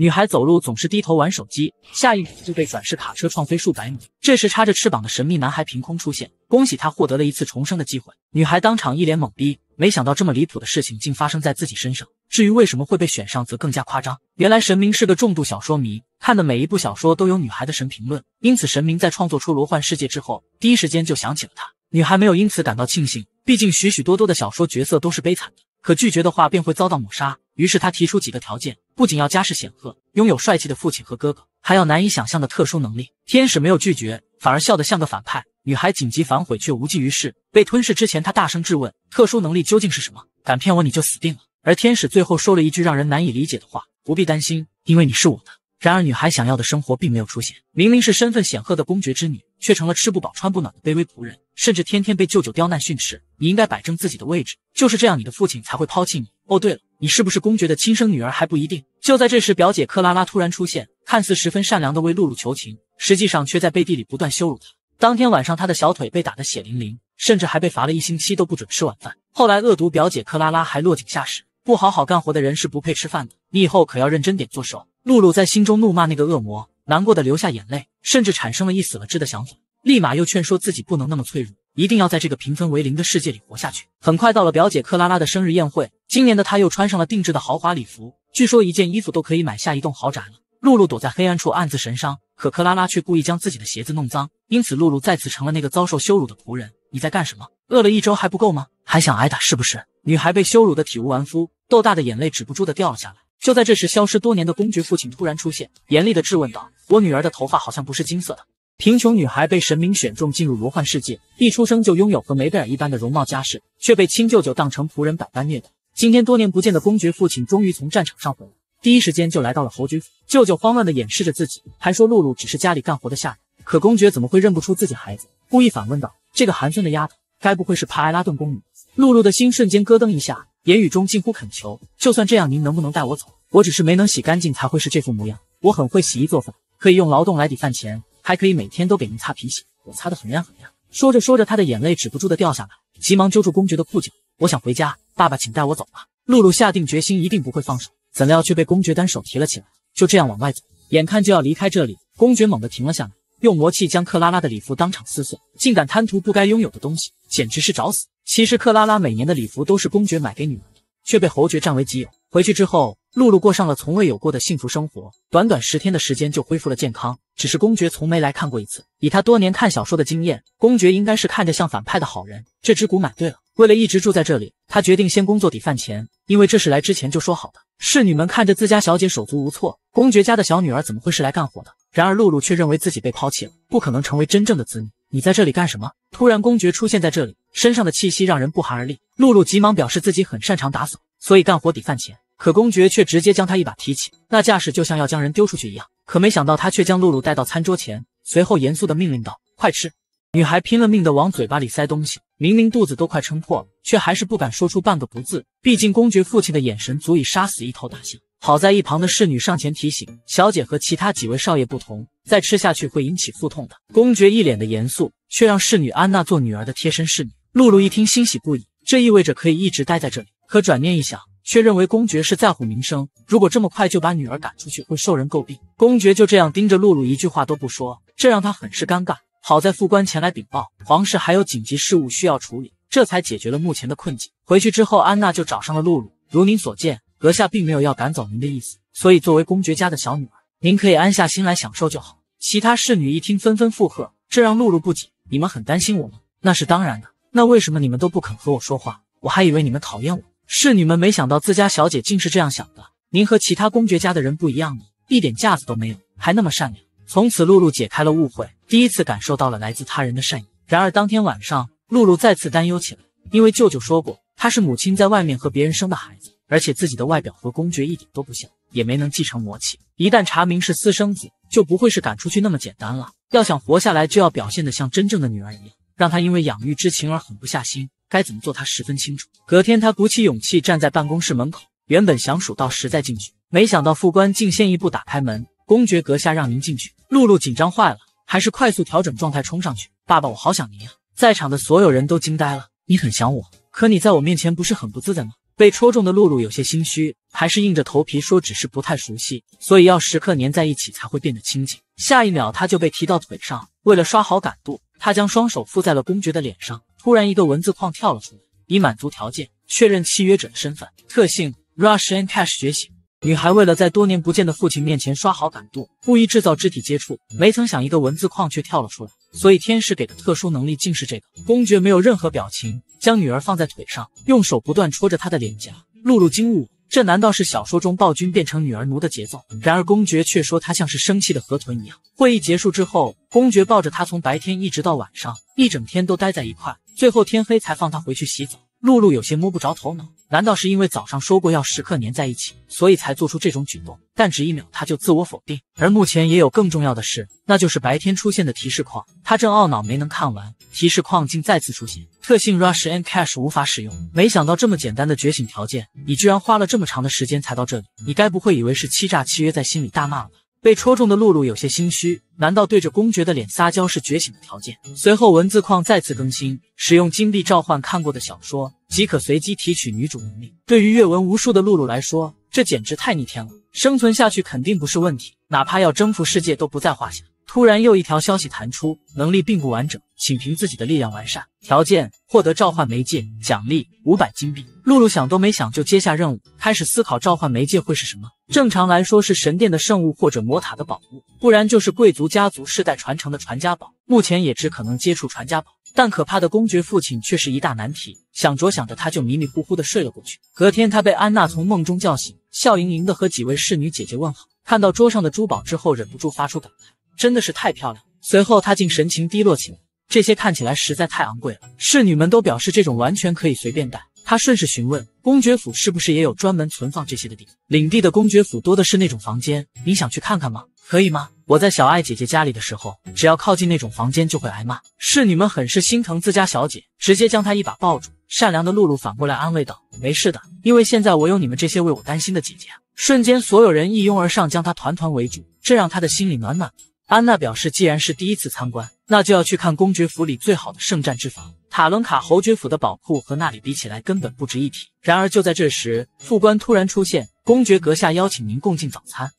女孩走路总是低头玩手机，下一秒就被转世卡车撞飞数百米。这时，插着翅膀的神秘男孩凭空出现，恭喜他获得了一次重生的机会。女孩当场一脸懵逼，没想到这么离谱的事情竟发生在自己身上。至于为什么会被选上，则更加夸张。原来神明是个重度小说迷，看的每一部小说都有女孩的神评论，因此神明在创作出罗幻世界之后，第一时间就想起了她。女孩没有因此感到庆幸，毕竟许许多多的小说角色都是悲惨的。可拒绝的话便会遭到抹杀，于是他提出几个条件，不仅要家世显赫，拥有帅气的父亲和哥哥，还要难以想象的特殊能力。天使没有拒绝，反而笑得像个反派。女孩紧急反悔却无济于事，被吞噬之前，她大声质问：特殊能力究竟是什么？敢骗我你就死定了！而天使最后说了一句让人难以理解的话：不必担心，因为你是我的。然而女孩想要的生活并没有出现，明明是身份显赫的公爵之女，却成了吃不饱穿不暖的卑微仆人。甚至天天被舅舅刁难训斥，你应该摆正自己的位置，就是这样，你的父亲才会抛弃你。哦，对了，你是不是公爵的亲生女儿还不一定。就在这时，表姐克拉拉突然出现，看似十分善良的为露露求情，实际上却在背地里不断羞辱她。当天晚上，她的小腿被打得血淋淋，甚至还被罚了一星期都不准吃晚饭。后来恶毒表姐克拉拉还落井下石，不好好干活的人是不配吃饭的，你以后可要认真点做事。露露在心中怒骂那个恶魔，难过的流下眼泪，甚至产生了一死了之的想法。立马又劝说自己不能那么脆弱，一定要在这个评分为零的世界里活下去。很快到了表姐克拉拉的生日宴会，今年的她又穿上了定制的豪华礼服，据说一件衣服都可以买下一栋豪宅了。露露躲在黑暗处暗自神伤，可克拉拉却故意将自己的鞋子弄脏，因此露露再次成了那个遭受羞辱的仆人。你在干什么？饿了一周还不够吗？还想挨打是不是？女孩被羞辱的体无完肤，豆大的眼泪止不住的掉了下来。就在这时，消失多年的公爵父亲突然出现，严厉的质问道：“我女儿的头发好像不是金色的。”贫穷女孩被神明选中进入罗幻世界，一出生就拥有和梅贝尔一般的容貌家世，却被亲舅舅当成仆人百般虐待。今天多年不见的公爵父亲终于从战场上回来，第一时间就来到了侯爵府。舅舅慌乱的掩饰着自己，还说露露只是家里干活的下人。可公爵怎么会认不出自己孩子？故意反问道：“这个寒酸的丫头，该不会是帕埃拉顿宫女？”露露的心瞬间咯噔一下，言语中近乎恳求：“就算这样，您能不能带我走？我只是没能洗干净，才会是这副模样。我很会洗衣做饭，可以用劳动来抵饭钱。”还可以每天都给您擦皮鞋，我擦的很亮很亮。说着说着，他的眼泪止不住的掉下来，急忙揪住公爵的裤脚。我想回家，爸爸，请带我走吧。露露下定决心，一定不会放手，怎料却被公爵单手提了起来，就这样往外走。眼看就要离开这里，公爵猛地停了下来，用魔气将克拉拉的礼服当场撕碎。竟敢贪图不该拥有的东西，简直是找死！其实克拉拉每年的礼服都是公爵买给女儿的，却被侯爵占为己有。回去之后，露露过上了从未有过的幸福生活，短短十天的时间就恢复了健康。只是公爵从没来看过一次。以他多年看小说的经验，公爵应该是看着像反派的好人。这只股买对了。为了一直住在这里，他决定先工作抵饭钱，因为这是来之前就说好的。侍女们看着自家小姐手足无措，公爵家的小女儿怎么会是来干活的？然而露露却认为自己被抛弃了，不可能成为真正的子女。你在这里干什么？突然，公爵出现在这里，身上的气息让人不寒而栗。露露急忙表示自己很擅长打扫，所以干活抵饭钱。可公爵却直接将他一把提起，那架势就像要将人丢出去一样。可没想到，他却将露露带到餐桌前，随后严肃的命令道：“快吃！”女孩拼了命的往嘴巴里塞东西，明明肚子都快撑破了，却还是不敢说出半个不字。毕竟公爵父亲的眼神足以杀死一头大象。好在一旁的侍女上前提醒：“小姐和其他几位少爷不同，再吃下去会引起腹痛的。”公爵一脸的严肃，却让侍女安娜做女儿的贴身侍女。露露一听，欣喜不已，这意味着可以一直待在这里。可转念一想，却认为公爵是在乎名声，如果这么快就把女儿赶出去，会受人诟病。公爵就这样盯着露露，一句话都不说，这让他很是尴尬。好在副官前来禀报，皇室还有紧急事务需要处理，这才解决了目前的困境。回去之后，安娜就找上了露露。如您所见，阁下并没有要赶走您的意思，所以作为公爵家的小女儿，您可以安下心来享受就好。其他侍女一听，纷纷附和，这让露露不解：你们很担心我吗？那是当然的。那为什么你们都不肯和我说话？我还以为你们讨厌我。侍女们没想到自家小姐竟是这样想的。您和其他公爵家的人不一样呢，一点架子都没有，还那么善良。从此，露露解开了误会，第一次感受到了来自他人的善意。然而，当天晚上，露露再次担忧起来，因为舅舅说过，她是母亲在外面和别人生的孩子，而且自己的外表和公爵一点都不像，也没能继承魔气。一旦查明是私生子，就不会是赶出去那么简单了。要想活下来，就要表现得像真正的女儿一样，让他因为养育之情而狠不下心。该怎么做，他十分清楚。隔天，他鼓起勇气站在办公室门口，原本想数到十再进去，没想到副官竟先一步打开门：“公爵阁下，让您进去。”露露紧张坏了，还是快速调整状态冲上去：“爸爸，我好想您啊！”在场的所有人都惊呆了：“你很想我，可你在我面前不是很不自在吗？”被戳中的露露有些心虚，还是硬着头皮说只是不太熟悉，所以要时刻粘在一起才会变得亲近。下一秒他就被提到腿上，为了刷好感度，他将双手附在了公爵的脸上。突然，一个文字框跳了出来，以满足条件，确认契约者的身份。特性：Rush and Cash 觉醒。女孩为了在多年不见的父亲面前刷好感度，故意制造肢体接触，没曾想一个文字框却跳了出来。所以天使给的特殊能力竟是这个。公爵没有任何表情，将女儿放在腿上，用手不断戳着她的脸颊。露露惊悟，这难道是小说中暴君变成女儿奴的节奏？然而公爵却说他像是生气的河豚一样。会议结束之后，公爵抱着他从白天一直到晚上，一整天都待在一块，最后天黑才放他回去洗澡。露露有些摸不着头脑，难道是因为早上说过要时刻黏在一起，所以才做出这种举动？但只一秒，他就自我否定。而目前也有更重要的事，那就是白天出现的提示框。他正懊恼没能看完，提示框竟再次出现，特性 Rush and Cash 无法使用。没想到这么简单的觉醒条件，你居然花了这么长的时间才到这里。你该不会以为是欺诈契约，在心里大骂了吧？被戳中的露露有些心虚，难道对着公爵的脸撒娇是觉醒的条件？随后文字框再次更新，使用金币召唤看过的小说，即可随机提取女主能力。对于阅文无数的露露来说，这简直太逆天了，生存下去肯定不是问题，哪怕要征服世界都不在话下。突然又一条消息弹出，能力并不完整，请凭自己的力量完善。条件：获得召唤媒介，奖励五百金币。露露想都没想就接下任务，开始思考召唤媒介会是什么。正常来说是神殿的圣物或者魔塔的宝物，不然就是贵族家族世代传承的传家宝。目前也只可能接触传家宝，但可怕的公爵父亲却是一大难题。想着想着，他就迷迷糊糊的睡了过去。隔天，他被安娜从梦中叫醒，笑盈盈的和几位侍女姐姐问好。看到桌上的珠宝之后，忍不住发出感叹。真的是太漂亮。随后他竟神情低落起来，这些看起来实在太昂贵了。侍女们都表示这种完全可以随便带。他顺势询问公爵府是不是也有专门存放这些的地方？领地的公爵府多的是那种房间，你想去看看吗？可以吗？我在小爱姐姐家里的时候，只要靠近那种房间就会挨骂。侍女们很是心疼自家小姐，直接将她一把抱住。善良的露露反过来安慰道：“没事的，因为现在我有你们这些为我担心的姐姐。”瞬间，所有人一拥而上，将她团团围住，这让她的心里暖暖的。安娜表示，既然是第一次参观，那就要去看公爵府里最好的圣战之房。塔伦卡侯爵府的宝库和那里比起来，根本不值一提。然而就在这时，副官突然出现：“公爵阁下邀请您共进早餐。”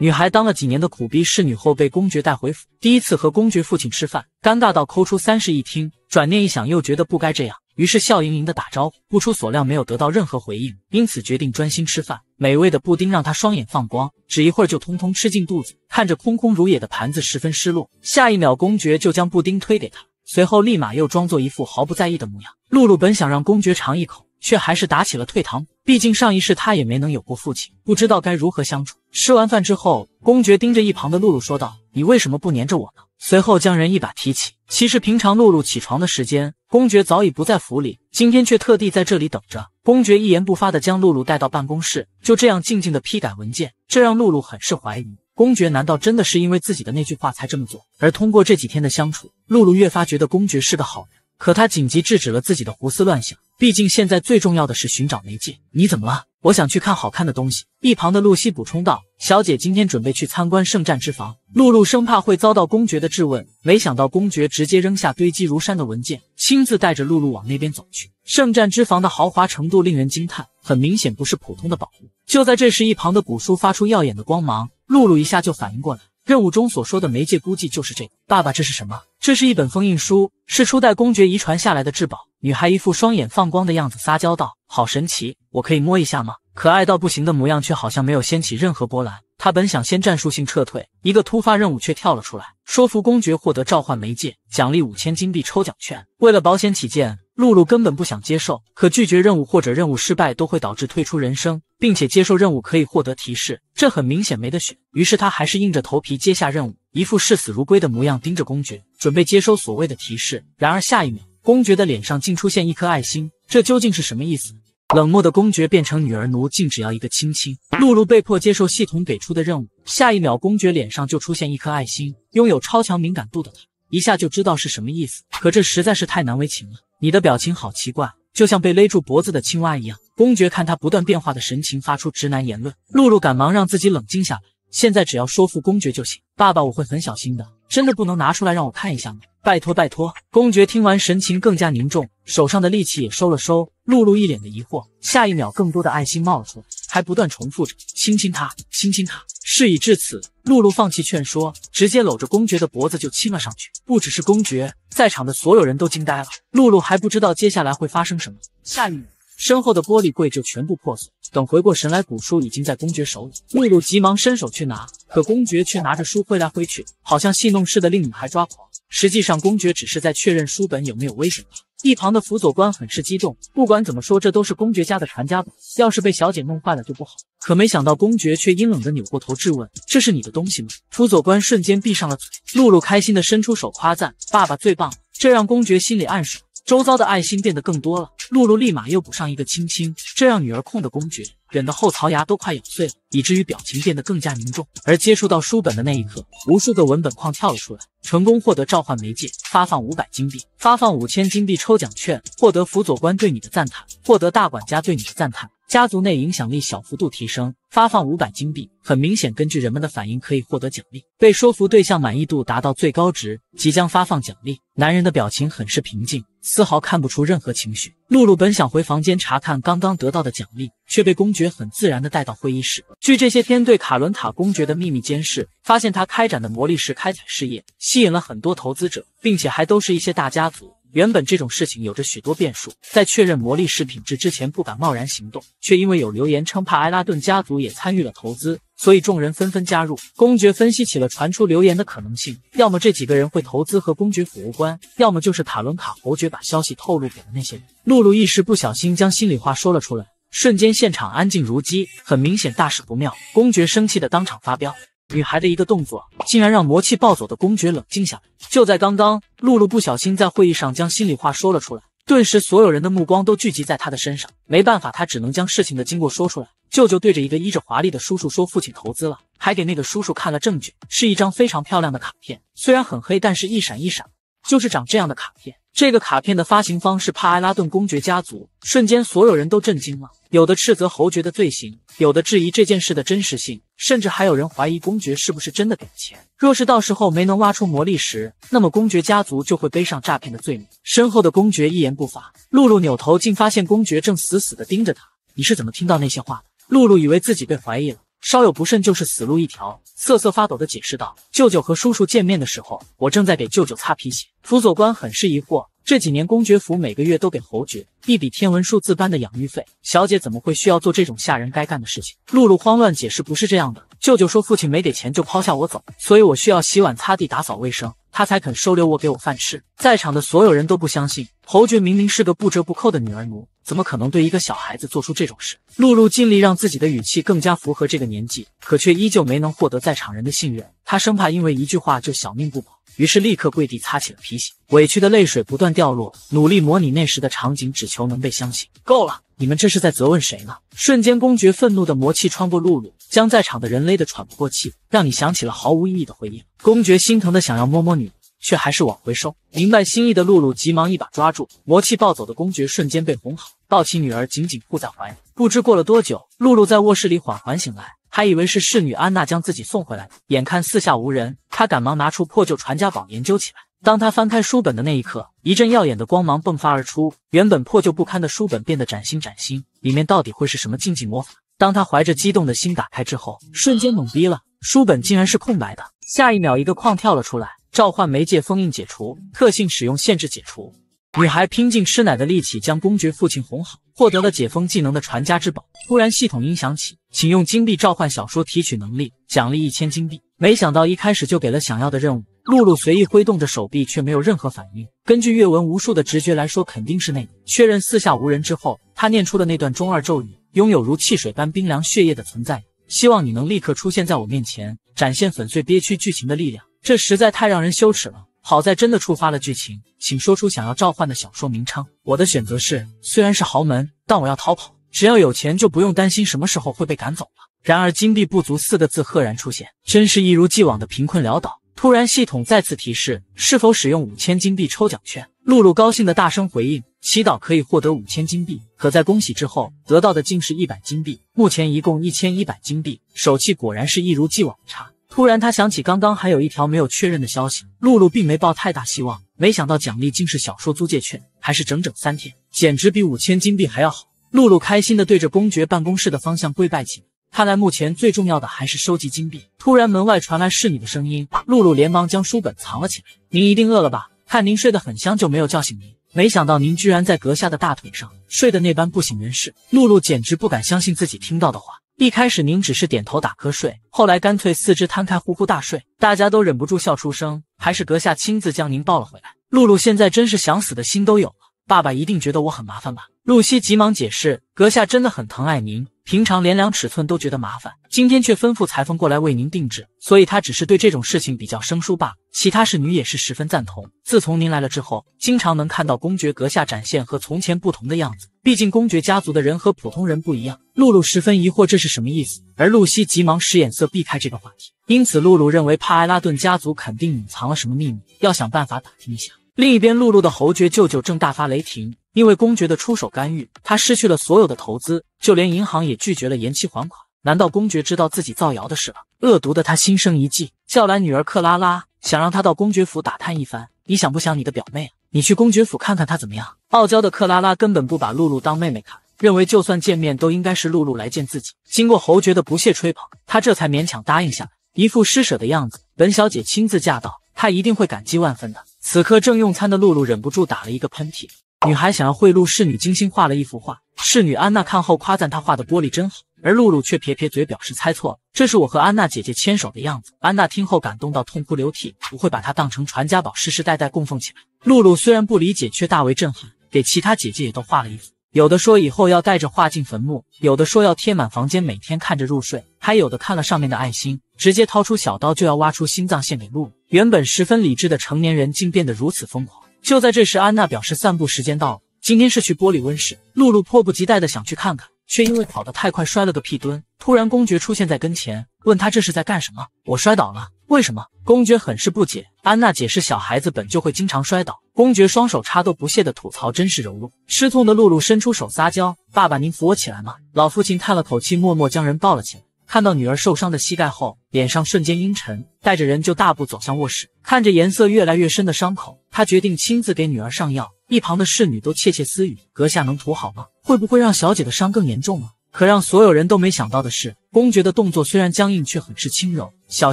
女孩当了几年的苦逼侍女后，被公爵带回府，第一次和公爵父亲吃饭，尴尬到抠出三室一厅。转念一想，又觉得不该这样。于是笑盈盈的打招呼，不出所料没有得到任何回应，因此决定专心吃饭。美味的布丁让他双眼放光，只一会儿就通通吃进肚子。看着空空如也的盘子，十分失落。下一秒，公爵就将布丁推给他，随后立马又装作一副毫不在意的模样。露露本想让公爵尝一口，却还是打起了退堂鼓。毕竟上一世他也没能有过父亲，不知道该如何相处。吃完饭之后，公爵盯着一旁的露露说道：“你为什么不黏着我呢？”随后将人一把提起。其实平常露露起床的时间，公爵早已不在府里，今天却特地在这里等着。公爵一言不发的将露露带到办公室，就这样静静的批改文件，这让露露很是怀疑，公爵难道真的是因为自己的那句话才这么做？而通过这几天的相处，露露越发觉得公爵是个好人。可他紧急制止了自己的胡思乱想，毕竟现在最重要的是寻找媒介。你怎么了？我想去看好看的东西。一旁的露西补充道：“小姐今天准备去参观圣战之房。”露露生怕会遭到公爵的质问，没想到公爵直接扔下堆积如山的文件，亲自带着露露往那边走去。圣战之房的豪华程度令人惊叹，很明显不是普通的宝物。就在这时，一旁的古书发出耀眼的光芒，露露一下就反应过来，任务中所说的媒介估计就是这个。爸爸，这是什么？这是一本封印书，是初代公爵遗传下来的至宝。女孩一副双眼放光的样子，撒娇道：“好神奇，我可以摸一下吗？”可爱到不行的模样，却好像没有掀起任何波澜。她本想先战术性撤退，一个突发任务却跳了出来，说服公爵获得召唤媒介，奖励五千金币抽奖券。为了保险起见，露露根本不想接受。可拒绝任务或者任务失败都会导致退出人生，并且接受任务可以获得提示，这很明显没得选。于是她还是硬着头皮接下任务，一副视死如归的模样，盯着公爵，准备接收所谓的提示。然而下一秒。公爵的脸上竟出现一颗爱心，这究竟是什么意思？冷漠的公爵变成女儿奴，竟只要一个亲亲。露露被迫接受系统给出的任务，下一秒，公爵脸上就出现一颗爱心。拥有超强敏感度的他，一下就知道是什么意思。可这实在是太难为情了。你的表情好奇怪，就像被勒住脖子的青蛙一样。公爵看他不断变化的神情，发出直男言论。露露赶忙让自己冷静下来。现在只要说服公爵就行。爸爸，我会很小心的，真的不能拿出来让我看一下吗？拜托拜托！公爵听完，神情更加凝重，手上的力气也收了收。露露一脸的疑惑，下一秒，更多的爱心冒了出来，还不断重复着：“亲亲他，亲亲他。”事已至此，露露放弃劝说，直接搂着公爵的脖子就亲了上去。不只是公爵，在场的所有人都惊呆了。露露还不知道接下来会发生什么。下一秒，身后的玻璃柜就全部破碎。等回过神来，古书已经在公爵手里。露露急忙伸手去拿，可公爵却拿着书挥来挥去，好像戏弄似的，令女孩抓狂。实际上，公爵只是在确认书本有没有危险罢了。一旁的辅佐官很是激动，不管怎么说，这都是公爵家的传家宝，要是被小姐弄坏了就不好。可没想到，公爵却阴冷的扭过头质问：“这是你的东西吗？”辅佐官瞬间闭上了嘴。露露开心的伸出手夸赞：“爸爸最棒！”这让公爵心里暗爽。周遭的爱心变得更多了，露露立马又补上一个亲亲，这让女儿控的公爵忍得后槽牙都快咬碎了，以至于表情变得更加凝重。而接触到书本的那一刻，无数个文本框跳了出来，成功获得召唤媒介，发放五百金币，发放五千金币抽奖券，获得辅佐官对你的赞叹，获得大管家对你的赞叹。家族内影响力小幅度提升，发放五百金币。很明显，根据人们的反应可以获得奖励。被说服对象满意度达到最高值，即将发放奖励。男人的表情很是平静，丝毫看不出任何情绪。露露本想回房间查看刚刚得到的奖励，却被公爵很自然的带到会议室。据这些天对卡伦塔公爵的秘密监视，发现他开展的魔力石开采事业吸引了很多投资者，并且还都是一些大家族。原本这种事情有着许多变数，在确认魔力石品质之前不敢贸然行动，却因为有流言称帕埃拉顿家族也参与了投资，所以众人纷纷加入。公爵分析起了传出流言的可能性：要么这几个人会投资和公爵府无关，要么就是塔伦卡侯爵把消息透露给了那些人。露露一时不小心将心里话说了出来，瞬间现场安静如鸡，很明显大事不妙。公爵生气的当场发飙。女孩的一个动作，竟然让魔气暴走的公爵冷静下来。就在刚刚，露露不小心在会议上将心里话说了出来，顿时所有人的目光都聚集在她的身上。没办法，她只能将事情的经过说出来。舅舅对着一个衣着华丽的叔叔说：“父亲投资了，还给那个叔叔看了证据，是一张非常漂亮的卡片，虽然很黑，但是一闪一闪，就是长这样的卡片。”这个卡片的发行方是帕埃拉顿公爵家族，瞬间所有人都震惊了，有的斥责侯爵的罪行，有的质疑这件事的真实性，甚至还有人怀疑公爵是不是真的给了钱。若是到时候没能挖出魔力石，那么公爵家族就会背上诈骗的罪名。身后的公爵一言不发，露露扭头竟发现公爵正死死地盯着他。你是怎么听到那些话的？露露以为自己被怀疑了。稍有不慎就是死路一条，瑟瑟发抖的解释道：“舅舅和叔叔见面的时候，我正在给舅舅擦皮鞋。”辅佐官很是疑惑，这几年公爵府每个月都给侯爵一笔天文数字般的养育费，小姐怎么会需要做这种下人该干的事情？露露慌乱解释：“不是这样的，舅舅说父亲没给钱就抛下我走，所以我需要洗碗、擦地、打扫卫生。”他才肯收留我，给我饭吃。在场的所有人都不相信，侯爵明明是个不折不扣的女儿奴，怎么可能对一个小孩子做出这种事？露露尽力让自己的语气更加符合这个年纪，可却依旧没能获得在场人的信任。他生怕因为一句话就小命不保，于是立刻跪地擦起了皮鞋，委屈的泪水不断掉落，努力模拟那时的场景，只求能被相信。够了，你们这是在责问谁呢？瞬间，公爵愤怒的魔气穿过露露，将在场的人勒得喘不过气，让你想起了毫无意义的回应。公爵心疼的想要摸摸女，却还是往回收。明白心意的露露急忙一把抓住魔气暴走的公爵，瞬间被哄好，抱起女儿紧紧护在怀里。不知过了多久，露露在卧室里缓缓醒来，还以为是侍女安娜将自己送回来。眼看四下无人，她赶忙拿出破旧传家宝研究起来。当她翻开书本的那一刻，一阵耀眼的光芒迸发而出，原本破旧不堪的书本变得崭新崭新。里面到底会是什么禁忌魔法？当她怀着激动的心打开之后，瞬间懵逼了。书本竟然是空白的，下一秒一个框跳了出来，召唤媒介封印解除，特性使用限制解除。女孩拼尽吃奶的力气将公爵父亲哄好，获得了解封技能的传家之宝。突然系统音响起，请用金币召唤小说提取能力，奖励一千金币。没想到一开始就给了想要的任务。露露随意挥动着手臂，却没有任何反应。根据阅文无数的直觉来说，肯定是那个。确认四下无人之后，他念出了那段中二咒语，拥有如汽水般冰凉血液的存在。希望你能立刻出现在我面前，展现粉碎憋屈剧情的力量。这实在太让人羞耻了。好在真的触发了剧情，请说出想要召唤的小说名称。我的选择是，虽然是豪门，但我要逃跑。只要有钱，就不用担心什么时候会被赶走了。然而金币不足四个字赫然出现，真是一如既往的贫困潦倒。突然系统再次提示，是否使用五千金币抽奖券？露露高兴的大声回应。祈祷可以获得五千金币，可在恭喜之后得到的竟是一百金币。目前一共一千一百金币，手气果然是一如既往的差。突然，他想起刚刚还有一条没有确认的消息，露露并没抱太大希望。没想到奖励竟是小说租借券，还是整整三天，简直比五千金币还要好。露露开心的对着公爵办公室的方向跪拜起来。看来目前最重要的还是收集金币。突然，门外传来侍女的声音，露露连忙将书本藏了起来。您一定饿了吧？看您睡得很香，就没有叫醒您。没想到您居然在阁下的大腿上睡得那般不省人事。露露简直不敢相信自己听到的话。一开始您只是点头打瞌睡，后来干脆四肢摊开呼呼大睡，大家都忍不住笑出声。还是阁下亲自将您抱了回来。露露现在真是想死的心都有了。爸爸一定觉得我很麻烦吧？露西急忙解释，阁下真的很疼爱您，平常连量尺寸都觉得麻烦，今天却吩咐裁缝过来为您定制，所以他只是对这种事情比较生疏罢了。其他侍女也是十分赞同。自从您来了之后，经常能看到公爵阁下展现和从前不同的样子。毕竟公爵家族的人和普通人不一样。露露十分疑惑这是什么意思，而露西急忙使眼色避开这个话题。因此，露露认为帕埃拉顿家族肯定隐藏了什么秘密，要想办法打听一下。另一边，露露的侯爵舅舅正大发雷霆。因为公爵的出手干预，他失去了所有的投资，就连银行也拒绝了延期还款。难道公爵知道自己造谣的事了？恶毒的他心生一计，叫来女儿克拉拉，想让她到公爵府打探一番。你想不想你的表妹啊？你去公爵府看看她怎么样？傲娇的克拉拉根本不把露露当妹妹看，认为就算见面都应该是露露来见自己。经过侯爵的不屑吹捧，她这才勉强答应下来，一副施舍的样子。本小姐亲自驾到，她一定会感激万分的。此刻正用餐的露露忍不住打了一个喷嚏。女孩想要贿赂侍女，精心画了一幅画。侍女安娜看后夸赞她画的玻璃真好，而露露却撇撇嘴表示猜错了。这是我和安娜姐姐牵手的样子。安娜听后感动到痛哭流涕，不会把她当成传家宝，世世代代供奉起来。露露虽然不理解，却大为震撼，给其他姐姐也都画了一幅。有的说以后要带着画进坟墓，有的说要贴满房间，每天看着入睡，还有的看了上面的爱心，直接掏出小刀就要挖出心脏献给露露。原本十分理智的成年人，竟变得如此疯狂。就在这时，安娜表示散步时间到了。今天是去玻璃温室。露露迫不及待的想去看看，却因为跑得太快摔了个屁墩。突然，公爵出现在跟前，问他这是在干什么？我摔倒了，为什么？公爵很是不解。安娜解释，小孩子本就会经常摔倒。公爵双手插兜不屑的吐槽，真是柔弱。失痛的露露伸出手撒娇：“爸爸，您扶我起来吗？”老父亲叹了口气，默默将人抱了起来。看到女儿受伤的膝盖后，脸上瞬间阴沉，带着人就大步走向卧室。看着颜色越来越深的伤口，他决定亲自给女儿上药。一旁的侍女都窃窃私语：“阁下能涂好吗？会不会让小姐的伤更严重啊？”可让所有人都没想到的是，公爵的动作虽然僵硬，却很是轻柔，小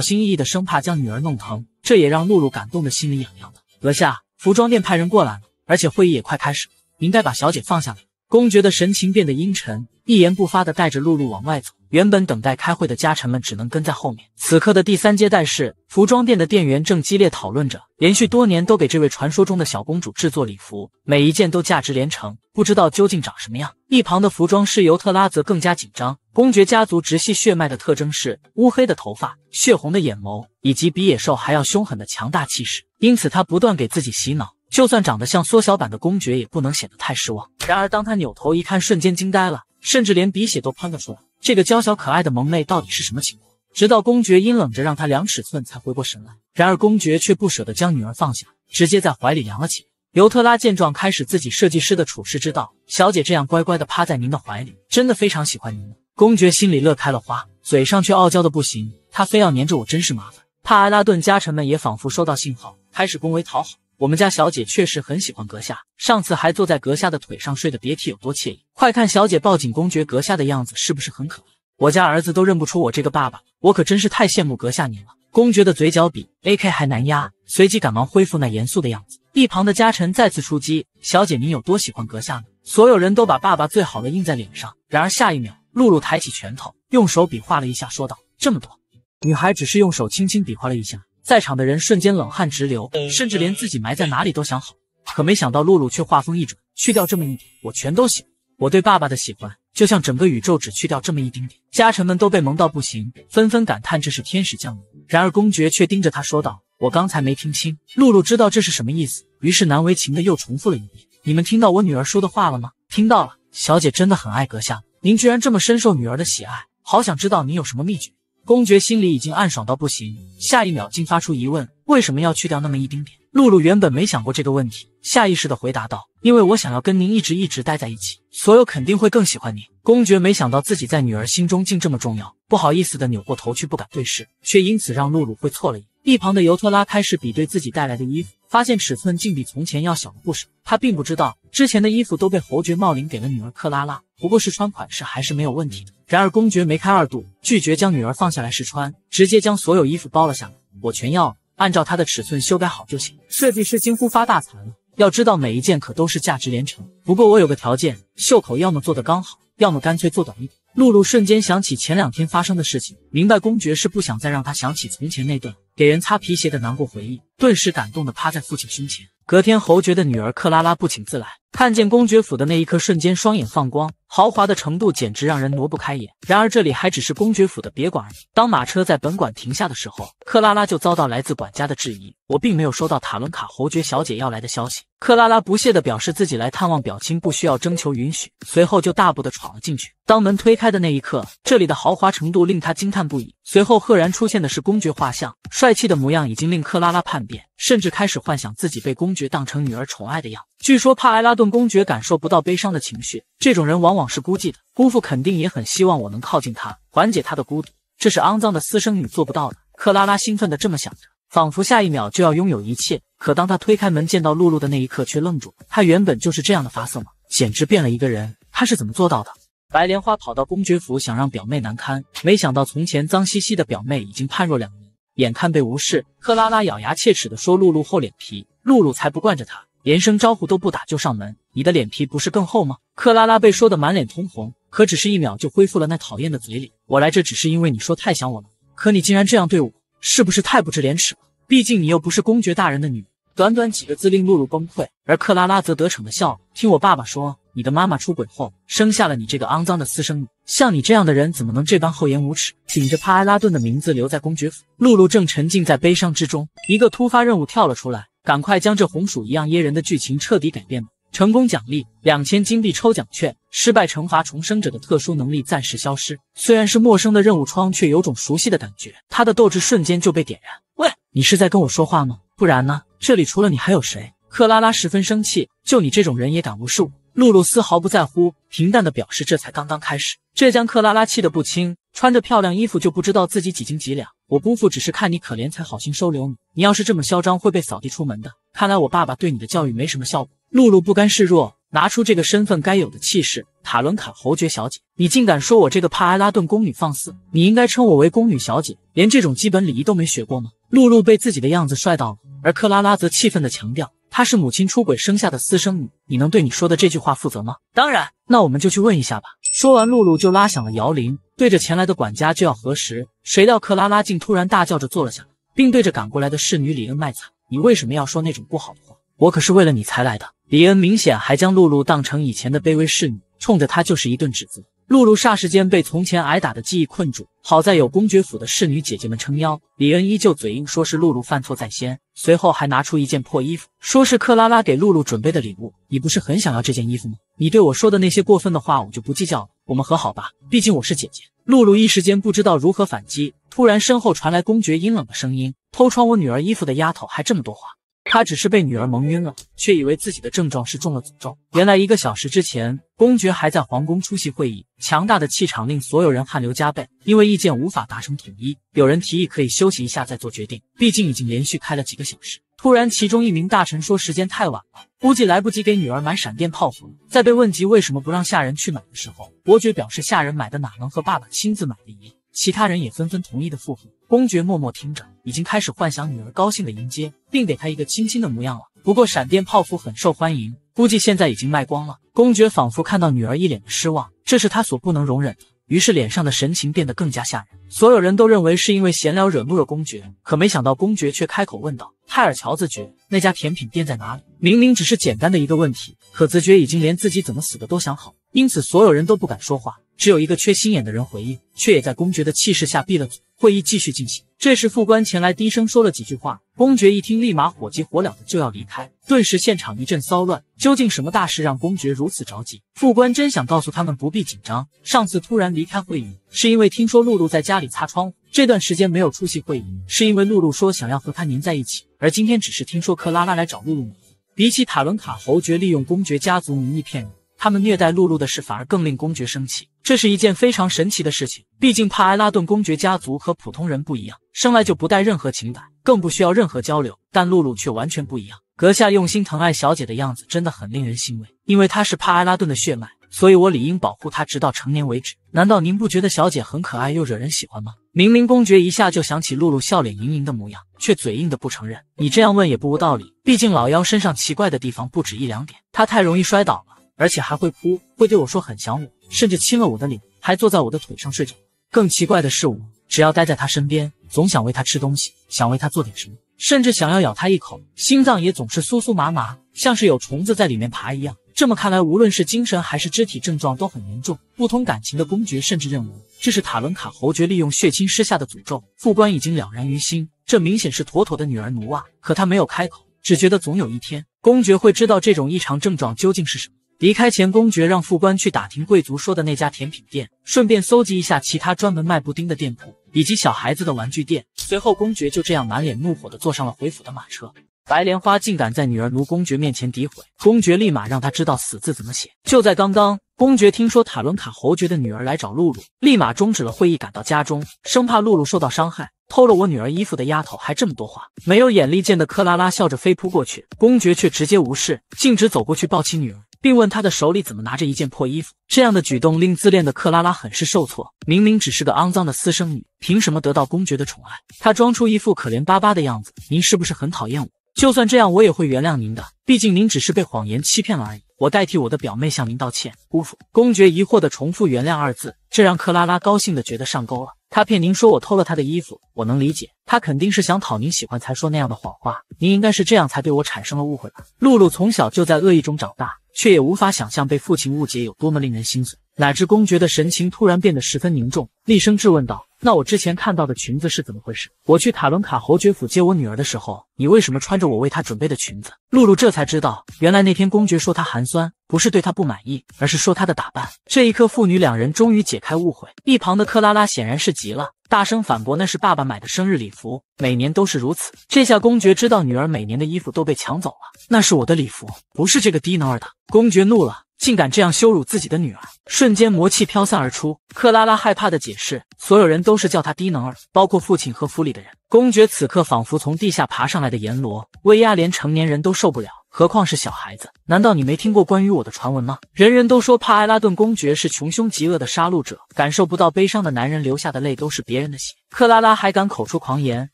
心翼翼的，生怕将女儿弄疼。这也让露露感动的心里痒痒的。阁下，服装店派人过来了，而且会议也快开始了，应该把小姐放下来。公爵的神情变得阴沉，一言不发的带着露露往外走。原本等待开会的家臣们只能跟在后面。此刻的第三接待室，服装店的店员正激烈讨论着，连续多年都给这位传说中的小公主制作礼服，每一件都价值连城，不知道究竟长什么样。一旁的服装师尤特拉则更加紧张。公爵家族直系血脉的特征是乌黑的头发、血红的眼眸，以及比野兽还要凶狠的强大气势，因此他不断给自己洗脑，就算长得像缩小版的公爵，也不能显得太失望。然而，当他扭头一看，瞬间惊呆了，甚至连鼻血都喷了出来。这个娇小可爱的萌妹到底是什么情况？直到公爵阴冷着让她量尺寸，才回过神来。然而公爵却不舍得将女儿放下，直接在怀里量了起来。尤特拉见状，开始自己设计师的处事之道。小姐这样乖乖的趴在您的怀里，真的非常喜欢您。公爵心里乐开了花，嘴上却傲娇的不行。他非要黏着我，真是麻烦。帕埃拉顿家臣们也仿佛收到信号，开始恭维讨好。我们家小姐确实很喜欢阁下，上次还坐在阁下的腿上睡得别提有多惬意。快看小姐抱紧公爵阁下的样子，是不是很可爱？我家儿子都认不出我这个爸爸，我可真是太羡慕阁下您了。公爵的嘴角比 AK 还难压，随即赶忙恢复那严肃的样子。一旁的家臣再次出击：小姐您有多喜欢阁下呢？所有人都把爸爸最好的印在脸上。然而下一秒，露露抬起拳头，用手比划了一下，说道：“这么多。”女孩只是用手轻轻比划了一下。在场的人瞬间冷汗直流，甚至连自己埋在哪里都想好。可没想到露露却话锋一转，去掉这么一点，我全都喜欢。我对爸爸的喜欢，就像整个宇宙只去掉这么一丁点。家臣们都被萌到不行，纷纷感叹这是天使降临。然而公爵却盯着他说道：“我刚才没听清。”露露知道这是什么意思，于是难为情的又重复了一遍：“你们听到我女儿说的话了吗？”听到了。小姐真的很爱阁下，您居然这么深受女儿的喜爱，好想知道您有什么秘诀。公爵心里已经暗爽到不行，下一秒竟发出疑问：为什么要去掉那么一丁点？露露原本没想过这个问题，下意识的回答道：“因为我想要跟您一直一直待在一起，所有肯定会更喜欢您。”公爵没想到自己在女儿心中竟这么重要，不好意思的扭过头去，不敢对视，却因此让露露会错了意。一旁的尤特拉开始比对自己带来的衣服，发现尺寸竟比从前要小了不少。他并不知道之前的衣服都被侯爵茂林给了女儿克拉拉，不过试穿款式还是没有问题的。然而公爵没开二度，拒绝将女儿放下来试穿，直接将所有衣服包了下来。我全要。按照他的尺寸修改好就行。设计师惊呼发大财了！要知道每一件可都是价值连城。不过我有个条件，袖口要么做得刚好，要么干脆做短一点。露露瞬间想起前两天发生的事情，明白公爵是不想再让她想起从前那段给人擦皮鞋的难过回忆，顿时感动的趴在父亲胸前。隔天，侯爵的女儿克拉拉不请自来，看见公爵府的那一刻，瞬间双眼放光。豪华的程度简直让人挪不开眼。然而这里还只是公爵府的别馆而已。当马车在本馆停下的时候，克拉拉就遭到来自管家的质疑。我并没有收到塔伦卡侯爵小姐要来的消息。克拉拉不屑地表示自己来探望表亲不需要征求允许，随后就大步地闯了进去。当门推开的那一刻，这里的豪华程度令他惊叹不已。随后赫然出现的是公爵画像，帅气的模样已经令克拉拉叛变，甚至开始幻想自己被公爵当成女儿宠爱的样。据说帕埃拉顿公爵感受不到悲伤的情绪，这种人往往是孤寂的。姑父肯定也很希望我能靠近他，缓解他的孤独，这是肮脏的私生女做不到的。克拉拉兴奋地这么想着，仿佛下一秒就要拥有一切。可当她推开门见到露露的那一刻，却愣住。了。她原本就是这样的发色吗？简直变了一个人。她是怎么做到的？白莲花跑到公爵府，想让表妹难堪，没想到从前脏兮兮的表妹已经判若两人，眼看被无视，克拉拉咬牙切齿地说：“露露厚脸皮，露露才不惯着他。”连声招呼都不打就上门，你的脸皮不是更厚吗？克拉拉被说的满脸通红，可只是一秒就恢复了那讨厌的嘴脸。我来这只是因为你说太想我了，可你竟然这样对我，是不是太不知廉耻了？毕竟你又不是公爵大人的女。短短几个字令露露崩溃，而克拉拉则得逞的笑了。听我爸爸说，你的妈妈出轨后生下了你这个肮脏的私生女。像你这样的人怎么能这般厚颜无耻？顶着帕埃拉顿的名字留在公爵府，露露正沉浸在悲伤之中，一个突发任务跳了出来。赶快将这红薯一样噎人的剧情彻底改变吧！成功奖励两千金币抽奖券，失败惩罚重生者的特殊能力暂时消失。虽然是陌生的任务窗，却有种熟悉的感觉。他的斗志瞬间就被点燃。喂，你是在跟我说话吗？不然呢？这里除了你还有谁？克拉拉十分生气，就你这种人也敢无视我？露露丝毫不在乎，平淡的表示这才刚刚开始。这将克拉拉气得不轻。穿着漂亮衣服就不知道自己几斤几两。我姑父只是看你可怜才好心收留你。你要是这么嚣张，会被扫地出门的。看来我爸爸对你的教育没什么效果。露露不甘示弱，拿出这个身份该有的气势。塔伦卡侯爵小姐，你竟敢说我这个帕埃拉顿宫女放肆？你应该称我为宫女小姐，连这种基本礼仪都没学过吗？露露被自己的样子帅到了，而克拉拉则气愤的强调。她是母亲出轨生下的私生女，你能对你说的这句话负责吗？当然，那我们就去问一下吧。说完，露露就拉响了摇铃，对着前来的管家就要核实。谁料克拉拉竟突然大叫着坐了下来，并对着赶过来的侍女李恩卖惨：“你为什么要说那种不好的话？我可是为了你才来的。”李恩明显还将露露当成以前的卑微侍女，冲着她就是一顿指责。露露霎时间被从前挨打的记忆困住，好在有公爵府的侍女姐姐们撑腰。李恩依旧嘴硬，说是露露犯错在先，随后还拿出一件破衣服，说是克拉拉给露露准备的礼物。你不是很想要这件衣服吗？你对我说的那些过分的话，我就不计较了。我们和好吧，毕竟我是姐姐。露露一时间不知道如何反击，突然身后传来公爵阴冷的声音：“偷穿我女儿衣服的丫头，还这么多话。”他只是被女儿蒙晕了，却以为自己的症状是中了诅咒。原来一个小时之前，公爵还在皇宫出席会议，强大的气场令所有人汗流浃背。因为意见无法达成统一，有人提议可以休息一下再做决定，毕竟已经连续开了几个小时。突然，其中一名大臣说时间太晚了，估计来不及给女儿买闪电泡芙了。在被问及为什么不让下人去买的时候，伯爵表示下人买的哪能和爸爸亲自买的一样。其他人也纷纷同意的附和。公爵默默听着，已经开始幻想女儿高兴的迎接，并给她一个亲亲的模样了。不过闪电泡芙很受欢迎，估计现在已经卖光了。公爵仿佛看到女儿一脸的失望，这是他所不能容忍的，于是脸上的神情变得更加吓人。所有人都认为是因为闲聊惹怒了公爵，可没想到公爵却开口问道：“泰尔乔子爵，那家甜品店在哪里？”明明只是简单的一个问题，可子爵已经连自己怎么死的都想好，因此所有人都不敢说话。只有一个缺心眼的人回应，却也在公爵的气势下闭了嘴。会议继续进行。这时副官前来低声说了几句话，公爵一听，立马火急火燎的就要离开。顿时现场一阵骚乱。究竟什么大事让公爵如此着急？副官真想告诉他们不必紧张。上次突然离开会议，是因为听说露露在家里擦窗户，这段时间没有出席会议，是因为露露说想要和他黏在一起。而今天只是听说克拉拉来找露露。比起塔伦卡侯爵利用公爵家族名义骗人。他们虐待露露的事反而更令公爵生气，这是一件非常神奇的事情。毕竟帕埃拉顿公爵家族和普通人不一样，生来就不带任何情感，更不需要任何交流。但露露却完全不一样，阁下用心疼爱小姐的样子真的很令人欣慰。因为她是帕埃拉顿的血脉，所以我理应保护她直到成年为止。难道您不觉得小姐很可爱又惹人喜欢吗？明明公爵一下就想起露露笑脸盈盈的模样，却嘴硬的不承认。你这样问也不无道理，毕竟老妖身上奇怪的地方不止一两点，她太容易摔倒了。而且还会哭，会对我说很想我，甚至亲了我的脸，还坐在我的腿上睡着。更奇怪的是，我只要待在他身边，总想喂他吃东西，想为他做点什么，甚至想要咬他一口，心脏也总是酥酥麻麻，像是有虫子在里面爬一样。这么看来，无论是精神还是肢体症状都很严重。不通感情的公爵甚至认为这是塔伦卡侯爵利用血亲施下的诅咒。副官已经了然于心，这明显是妥妥的女儿奴啊！可他没有开口，只觉得总有一天，公爵会知道这种异常症状究竟是什么。离开前，公爵让副官去打听贵族说的那家甜品店，顺便搜集一下其他专门卖布丁的店铺以及小孩子的玩具店。随后，公爵就这样满脸怒火的坐上了回府的马车。白莲花竟敢在女儿奴公爵面前诋毁，公爵立马让他知道死字怎么写。就在刚刚，公爵听说塔伦卡侯爵的女儿来找露露，立马终止了会议，赶到家中，生怕露露受到伤害。偷了我女儿衣服的丫头还这么多话，没有眼力见的克拉拉笑着飞扑过去，公爵却直接无视，径直走过去抱起女儿。并问他的手里怎么拿着一件破衣服？这样的举动令自恋的克拉拉很是受挫。明明只是个肮脏的私生女，凭什么得到公爵的宠爱？她装出一副可怜巴巴的样子。您是不是很讨厌我？就算这样，我也会原谅您的。毕竟您只是被谎言欺骗了而已。我代替我的表妹向您道歉，姑父。公爵疑惑的重复“原谅”二字，这让克拉拉高兴的觉得上钩了。他骗您说我偷了他的衣服，我能理解，他肯定是想讨您喜欢才说那样的谎话。您应该是这样才对我产生了误会吧？露露从小就在恶意中长大。却也无法想象被父亲误解有多么令人心碎，乃至公爵的神情突然变得十分凝重，厉声质问道：“那我之前看到的裙子是怎么回事？我去塔伦卡侯爵府接我女儿的时候，你为什么穿着我为她准备的裙子？”露露这才知道，原来那天公爵说她寒酸，不是对她不满意，而是说她的打扮。这一刻，父女两人终于解开误会。一旁的克拉拉显然是急了。大声反驳：“那是爸爸买的生日礼服，每年都是如此。”这下公爵知道女儿每年的衣服都被抢走了。那是我的礼服，不是这个低能儿的。公爵怒了，竟敢这样羞辱自己的女儿，瞬间魔气飘散而出。克拉拉害怕的解释：“所有人都是叫他低能儿，包括父亲和府里的人。”公爵此刻仿佛从地下爬上来的阎罗，威压连成年人都受不了。何况是小孩子？难道你没听过关于我的传闻吗？人人都说帕埃拉顿公爵是穷凶极恶的杀戮者，感受不到悲伤的男人流下的泪都是别人的血。克拉拉还敢口出狂言，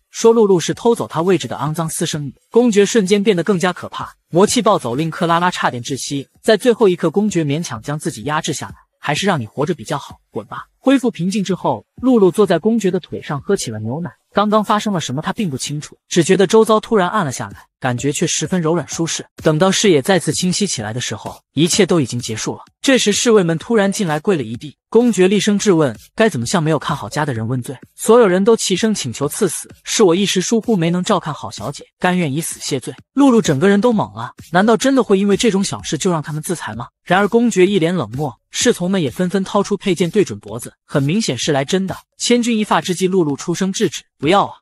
说露露是偷走他位置的肮脏私生女。公爵瞬间变得更加可怕，魔气暴走，令克拉拉差点窒息。在最后一刻，公爵勉强将自己压制下来，还是让你活着比较好，滚吧。恢复平静之后，露露坐在公爵的腿上喝起了牛奶。刚刚发生了什么，他并不清楚，只觉得周遭突然暗了下来，感觉却十分柔软舒适。等到视野再次清晰起来的时候，一切都已经结束了。这时，侍卫们突然进来，跪了一地。公爵厉声质问：“该怎么向没有看好家的人问罪？”所有人都齐声请求赐死。是我一时疏忽，没能照看好小姐，甘愿以死谢罪。露露整个人都懵了，难道真的会因为这种小事就让他们自裁吗？然而，公爵一脸冷漠，侍从们也纷纷掏出佩剑对准脖子，很明显是来真的。千钧一发之际，露露出声制止：“不要啊！”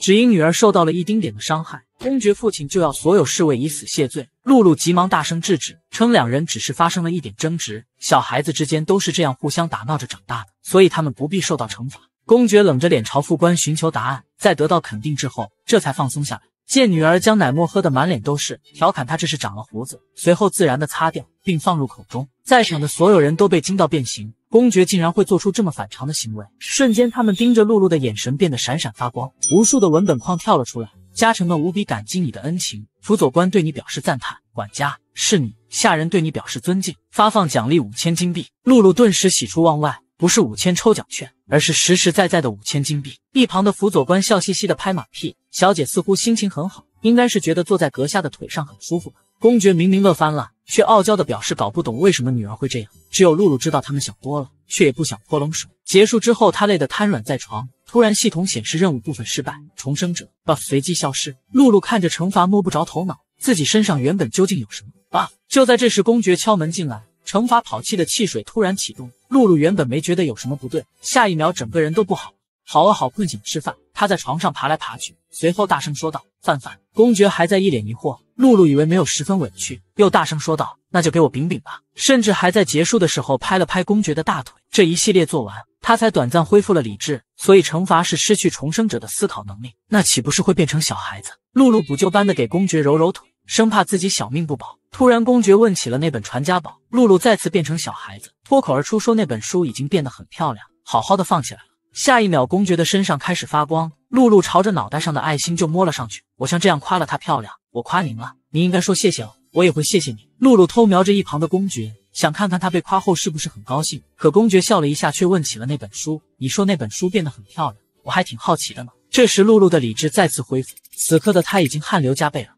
只因女儿受到了一丁点的伤害，公爵父亲就要所有侍卫以死谢罪。露露急忙大声制止，称两人只是发生了一点争执，小孩子之间都是这样互相打闹着长大的，所以他们不必受到惩罚。公爵冷着脸朝副官寻求答案，在得到肯定之后，这才放松下来。见女儿将奶沫喝得满脸都是，调侃她这是长了胡子，随后自然的擦掉，并放入口中。在场的所有人都被惊到变形，公爵竟然会做出这么反常的行为。瞬间，他们盯着露露的眼神变得闪闪发光，无数的文本框跳了出来。家臣们无比感激你的恩情，辅佐官对你表示赞叹，管家、是你、下人对你表示尊敬，发放奖励五千金币。露露顿时喜出望外。不是五千抽奖券，而是实实在在的五千金币。一旁的辅佐官笑嘻嘻的拍马屁，小姐似乎心情很好，应该是觉得坐在阁下的腿上很舒服吧。公爵明明乐翻了，却傲娇的表示搞不懂为什么女儿会这样。只有露露知道他们想多了，却也不想泼冷水。结束之后，他累得瘫软在床。突然，系统显示任务部分失败，重生者 buff 随即消失。露露看着惩罚摸不着头脑，自己身上原本究竟有什么啊就在这时，公爵敲门进来，惩罚跑气的汽水突然启动。露露原本没觉得有什么不对，下一秒整个人都不好。好饿好困，醒吃饭。他在床上爬来爬去，随后大声说道：“饭饭。”公爵还在一脸疑惑。露露以为没有十分委屈，又大声说道：“那就给我饼饼吧。”甚至还在结束的时候拍了拍公爵的大腿。这一系列做完，他才短暂恢复了理智。所以惩罚是失去重生者的思考能力，那岂不是会变成小孩子？露露补救般的给公爵揉揉腿，生怕自己小命不保。突然，公爵问起了那本传家宝，露露再次变成小孩子，脱口而出说：“那本书已经变得很漂亮，好好的放起来。”下一秒，公爵的身上开始发光，露露朝着脑袋上的爱心就摸了上去。我像这样夸了她漂亮，我夸您了，您应该说谢谢哦，我也会谢谢你。露露偷瞄着一旁的公爵，想看看他被夸后是不是很高兴。可公爵笑了一下，却问起了那本书。你说那本书变得很漂亮，我还挺好奇的呢。这时，露露的理智再次恢复，此刻的她已经汗流浃背了。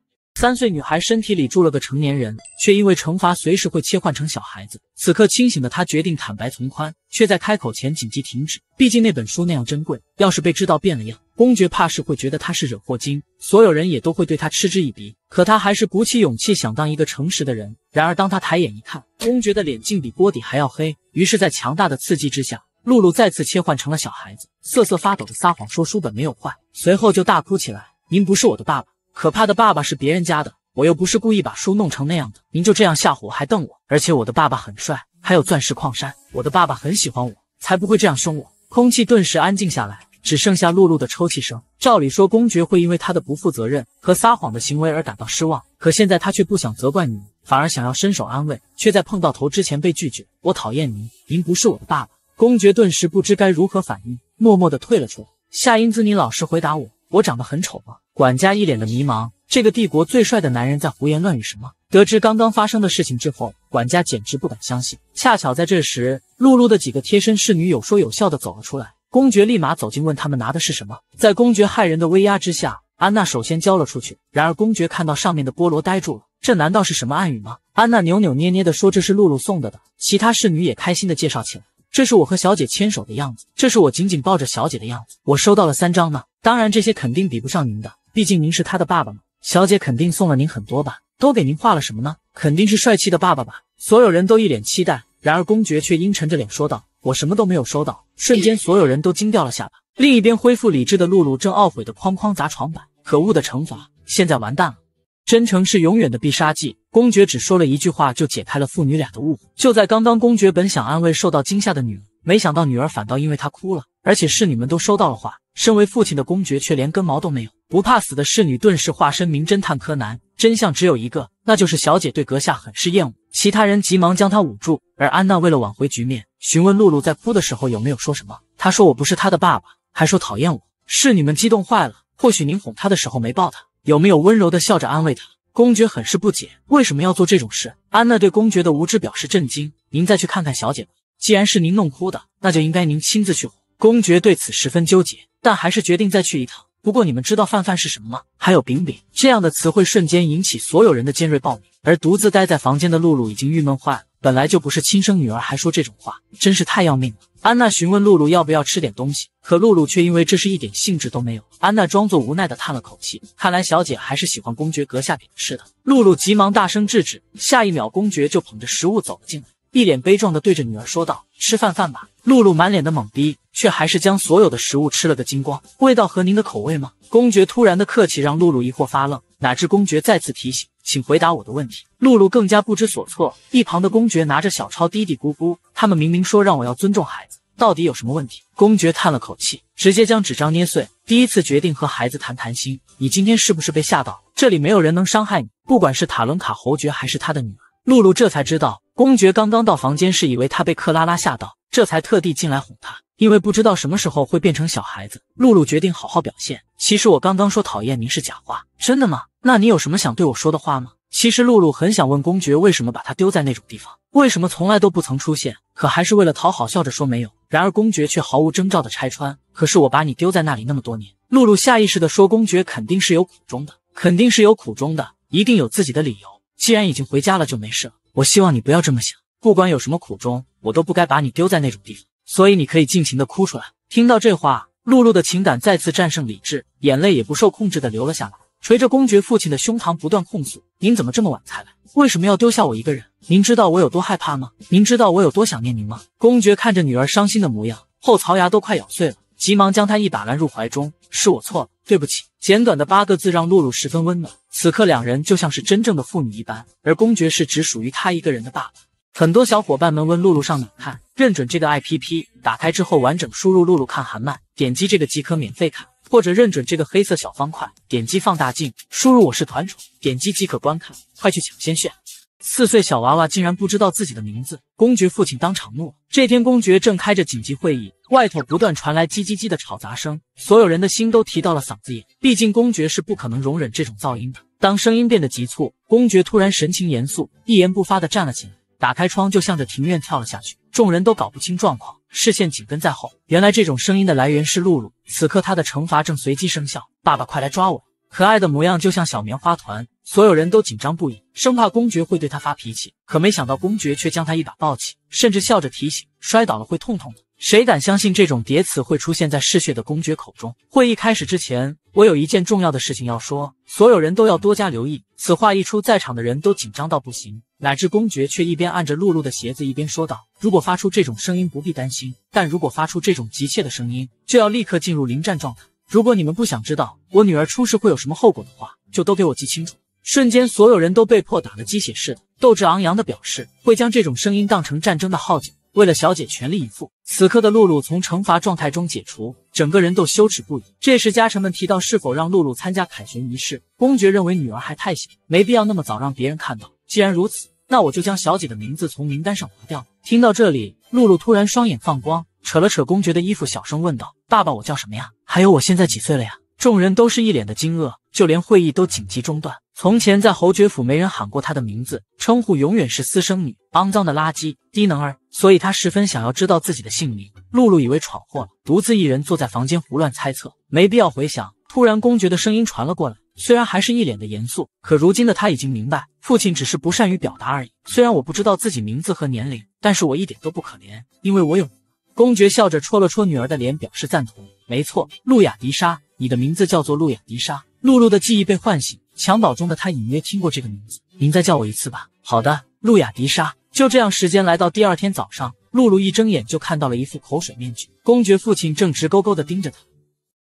三岁女孩身体里住了个成年人，却因为惩罚随时会切换成小孩子。此刻清醒的她决定坦白从宽，却在开口前紧急停止。毕竟那本书那样珍贵，要是被知道变了样，公爵怕是会觉得她是惹祸精，所有人也都会对她嗤之以鼻。可她还是鼓起勇气想当一个诚实的人。然而当她抬眼一看，公爵的脸竟比锅底还要黑。于是，在强大的刺激之下，露露再次切换成了小孩子，瑟瑟发抖的撒谎说书本没有坏，随后就大哭起来：“您不是我的爸爸。”可怕的爸爸是别人家的，我又不是故意把书弄成那样的。您就这样吓唬我，还瞪我？而且我的爸爸很帅，还有钻石矿山。我的爸爸很喜欢我，才不会这样凶我。空气顿时安静下来，只剩下露露的抽泣声。照理说，公爵会因为他的不负责任和撒谎的行为而感到失望，可现在他却不想责怪你，反而想要伸手安慰，却在碰到头之前被拒绝。我讨厌您，您不是我的爸爸。公爵顿时不知该如何反应，默默的退了出来。夏英姿，你老实回答我，我长得很丑吗？管家一脸的迷茫，这个帝国最帅的男人在胡言乱语什么？得知刚刚发生的事情之后，管家简直不敢相信。恰巧在这时，露露的几个贴身侍女有说有笑的走了出来。公爵立马走近问他们拿的是什么。在公爵骇人的威压之下，安娜首先交了出去。然而公爵看到上面的菠萝呆住了，这难道是什么暗语吗？安娜扭扭捏捏的说这是露露送的的。其他侍女也开心的介绍起来。这是我和小姐牵手的样子，这是我紧紧抱着小姐的样子。我收到了三张呢，当然这些肯定比不上您的。毕竟您是他的爸爸嘛，小姐肯定送了您很多吧？都给您画了什么呢？肯定是帅气的爸爸吧？所有人都一脸期待，然而公爵却阴沉着脸说道：“我什么都没有收到。”瞬间，所有人都惊掉了下巴。另一边恢复理智的露露正懊悔的哐哐砸床板，可恶的惩罚，现在完蛋了！真诚是永远的必杀技。公爵只说了一句话，就解开了父女俩的误会。就在刚刚，公爵本想安慰受到惊吓的女儿，没想到女儿反倒因为他哭了，而且侍女们都收到了话。身为父亲的公爵却连根毛都没有。不怕死的侍女顿时化身名侦探柯南，真相只有一个，那就是小姐对阁下很是厌恶。其他人急忙将她捂住，而安娜为了挽回局面，询问露露在哭的时候有没有说什么。她说我不是她的爸爸，还说讨厌我。侍女们激动坏了。或许您哄她的时候没抱她，有没有温柔的笑着安慰她？公爵很是不解，为什么要做这种事？安娜对公爵的无知表示震惊。您再去看看小姐吧，既然是您弄哭的，那就应该您亲自去哄。公爵对此十分纠结，但还是决定再去一趟。不过你们知道饭饭是什么吗？还有饼饼这样的词汇，瞬间引起所有人的尖锐爆鸣。而独自待在房间的露露已经郁闷坏了，本来就不是亲生女儿，还说这种话，真是太要命了。安娜询问露露要不要吃点东西，可露露却因为这是一点兴致都没有。安娜装作无奈的叹了口气，看来小姐还是喜欢公爵阁下给的吃的。露露急忙大声制止，下一秒公爵就捧着食物走了进来。一脸悲壮的对着女儿说道：“吃饭饭吧。”露露满脸的懵逼，却还是将所有的食物吃了个精光。味道合您的口味吗？公爵突然的客气让露露疑惑发愣，哪知公爵再次提醒：“请回答我的问题。”露露更加不知所措。一旁的公爵拿着小抄嘀嘀咕咕：“他们明明说让我要尊重孩子，到底有什么问题？”公爵叹了口气，直接将纸张捏碎。第一次决定和孩子谈谈心。你今天是不是被吓到了？这里没有人能伤害你，不管是塔伦卡侯爵还是他的女儿。露露这才知道，公爵刚刚到房间是以为他被克拉拉吓到，这才特地进来哄他。因为不知道什么时候会变成小孩子，露露决定好好表现。其实我刚刚说讨厌您是假话，真的吗？那你有什么想对我说的话吗？其实露露很想问公爵为什么把他丢在那种地方，为什么从来都不曾出现，可还是为了讨好笑着说没有。然而公爵却毫无征兆的拆穿，可是我把你丢在那里那么多年。露露下意识的说，公爵肯定是有苦衷的，肯定是有苦衷的，一定有自己的理由。既然已经回家了，就没事了。我希望你不要这么想，不管有什么苦衷，我都不该把你丢在那种地方。所以你可以尽情的哭出来。听到这话，露露的情感再次战胜理智，眼泪也不受控制的流了下来，捶着公爵父亲的胸膛，不断控诉：“您怎么这么晚才来？为什么要丢下我一个人？您知道我有多害怕吗？您知道我有多想念您吗？”公爵看着女儿伤心的模样，后槽牙都快咬碎了，急忙将她一把揽入怀中：“是我错了，对不起。”简短的八个字让露露十分温暖。此刻两人就像是真正的父女一般，而公爵是只属于他一个人的爸爸。很多小伙伴们问露露上哪看，认准这个 APP，打开之后完整输入“露露看韩漫”，点击这个即可免费看，或者认准这个黑色小方块，点击放大镜，输入“我是团宠”，点击即可观看。快去抢先炫！四岁小娃娃竟然不知道自己的名字，公爵父亲当场怒了。这天，公爵正开着紧急会议，外头不断传来叽叽叽的吵杂声，所有人的心都提到了嗓子眼。毕竟，公爵是不可能容忍这种噪音的。当声音变得急促，公爵突然神情严肃，一言不发的站了起来，打开窗就向着庭院跳了下去。众人都搞不清状况，视线紧跟在后。原来，这种声音的来源是露露，此刻她的惩罚正随机生效。爸爸，快来抓我！可爱的模样就像小棉花团，所有人都紧张不已，生怕公爵会对他发脾气。可没想到公爵却将他一把抱起，甚至笑着提醒：摔倒了会痛痛的。谁敢相信这种叠词会出现在嗜血的公爵口中？会议开始之前，我有一件重要的事情要说，所有人都要多加留意。此话一出，在场的人都紧张到不行，乃至公爵却一边按着露露的鞋子，一边说道：“如果发出这种声音，不必担心；但如果发出这种急切的声音，就要立刻进入临战状态。”如果你们不想知道我女儿出事会有什么后果的话，就都给我记清楚。瞬间，所有人都被迫打了鸡血似的，斗志昂扬的表示会将这种声音当成战争的号角，为了小姐全力以赴。此刻的露露从惩罚状态中解除，整个人都羞耻不已。这时，家臣们提到是否让露露参加凯旋仪式，公爵认为女儿还太小，没必要那么早让别人看到。既然如此，那我就将小姐的名字从名单上划掉。听到这里，露露突然双眼放光。扯了扯公爵的衣服，小声问道：“爸爸，我叫什么呀？还有我现在几岁了呀？”众人都是一脸的惊愕，就连会议都紧急中断。从前在侯爵府没人喊过他的名字，称呼永远是私生女、肮脏的垃圾、低能儿，所以他十分想要知道自己的姓名。露露以为闯祸了，独自一人坐在房间胡乱猜测，没必要回想。突然，公爵的声音传了过来，虽然还是一脸的严肃，可如今的他已经明白，父亲只是不善于表达而已。虽然我不知道自己名字和年龄，但是我一点都不可怜，因为我有。公爵笑着戳了戳女儿的脸，表示赞同。没错，露雅迪莎，你的名字叫做露雅迪莎。露露的记忆被唤醒，襁褓中的她隐约听过这个名字。您再叫我一次吧。好的，露雅迪莎。就这样，时间来到第二天早上，露露一睁眼就看到了一副口水面具。公爵父亲正直勾勾地盯着她。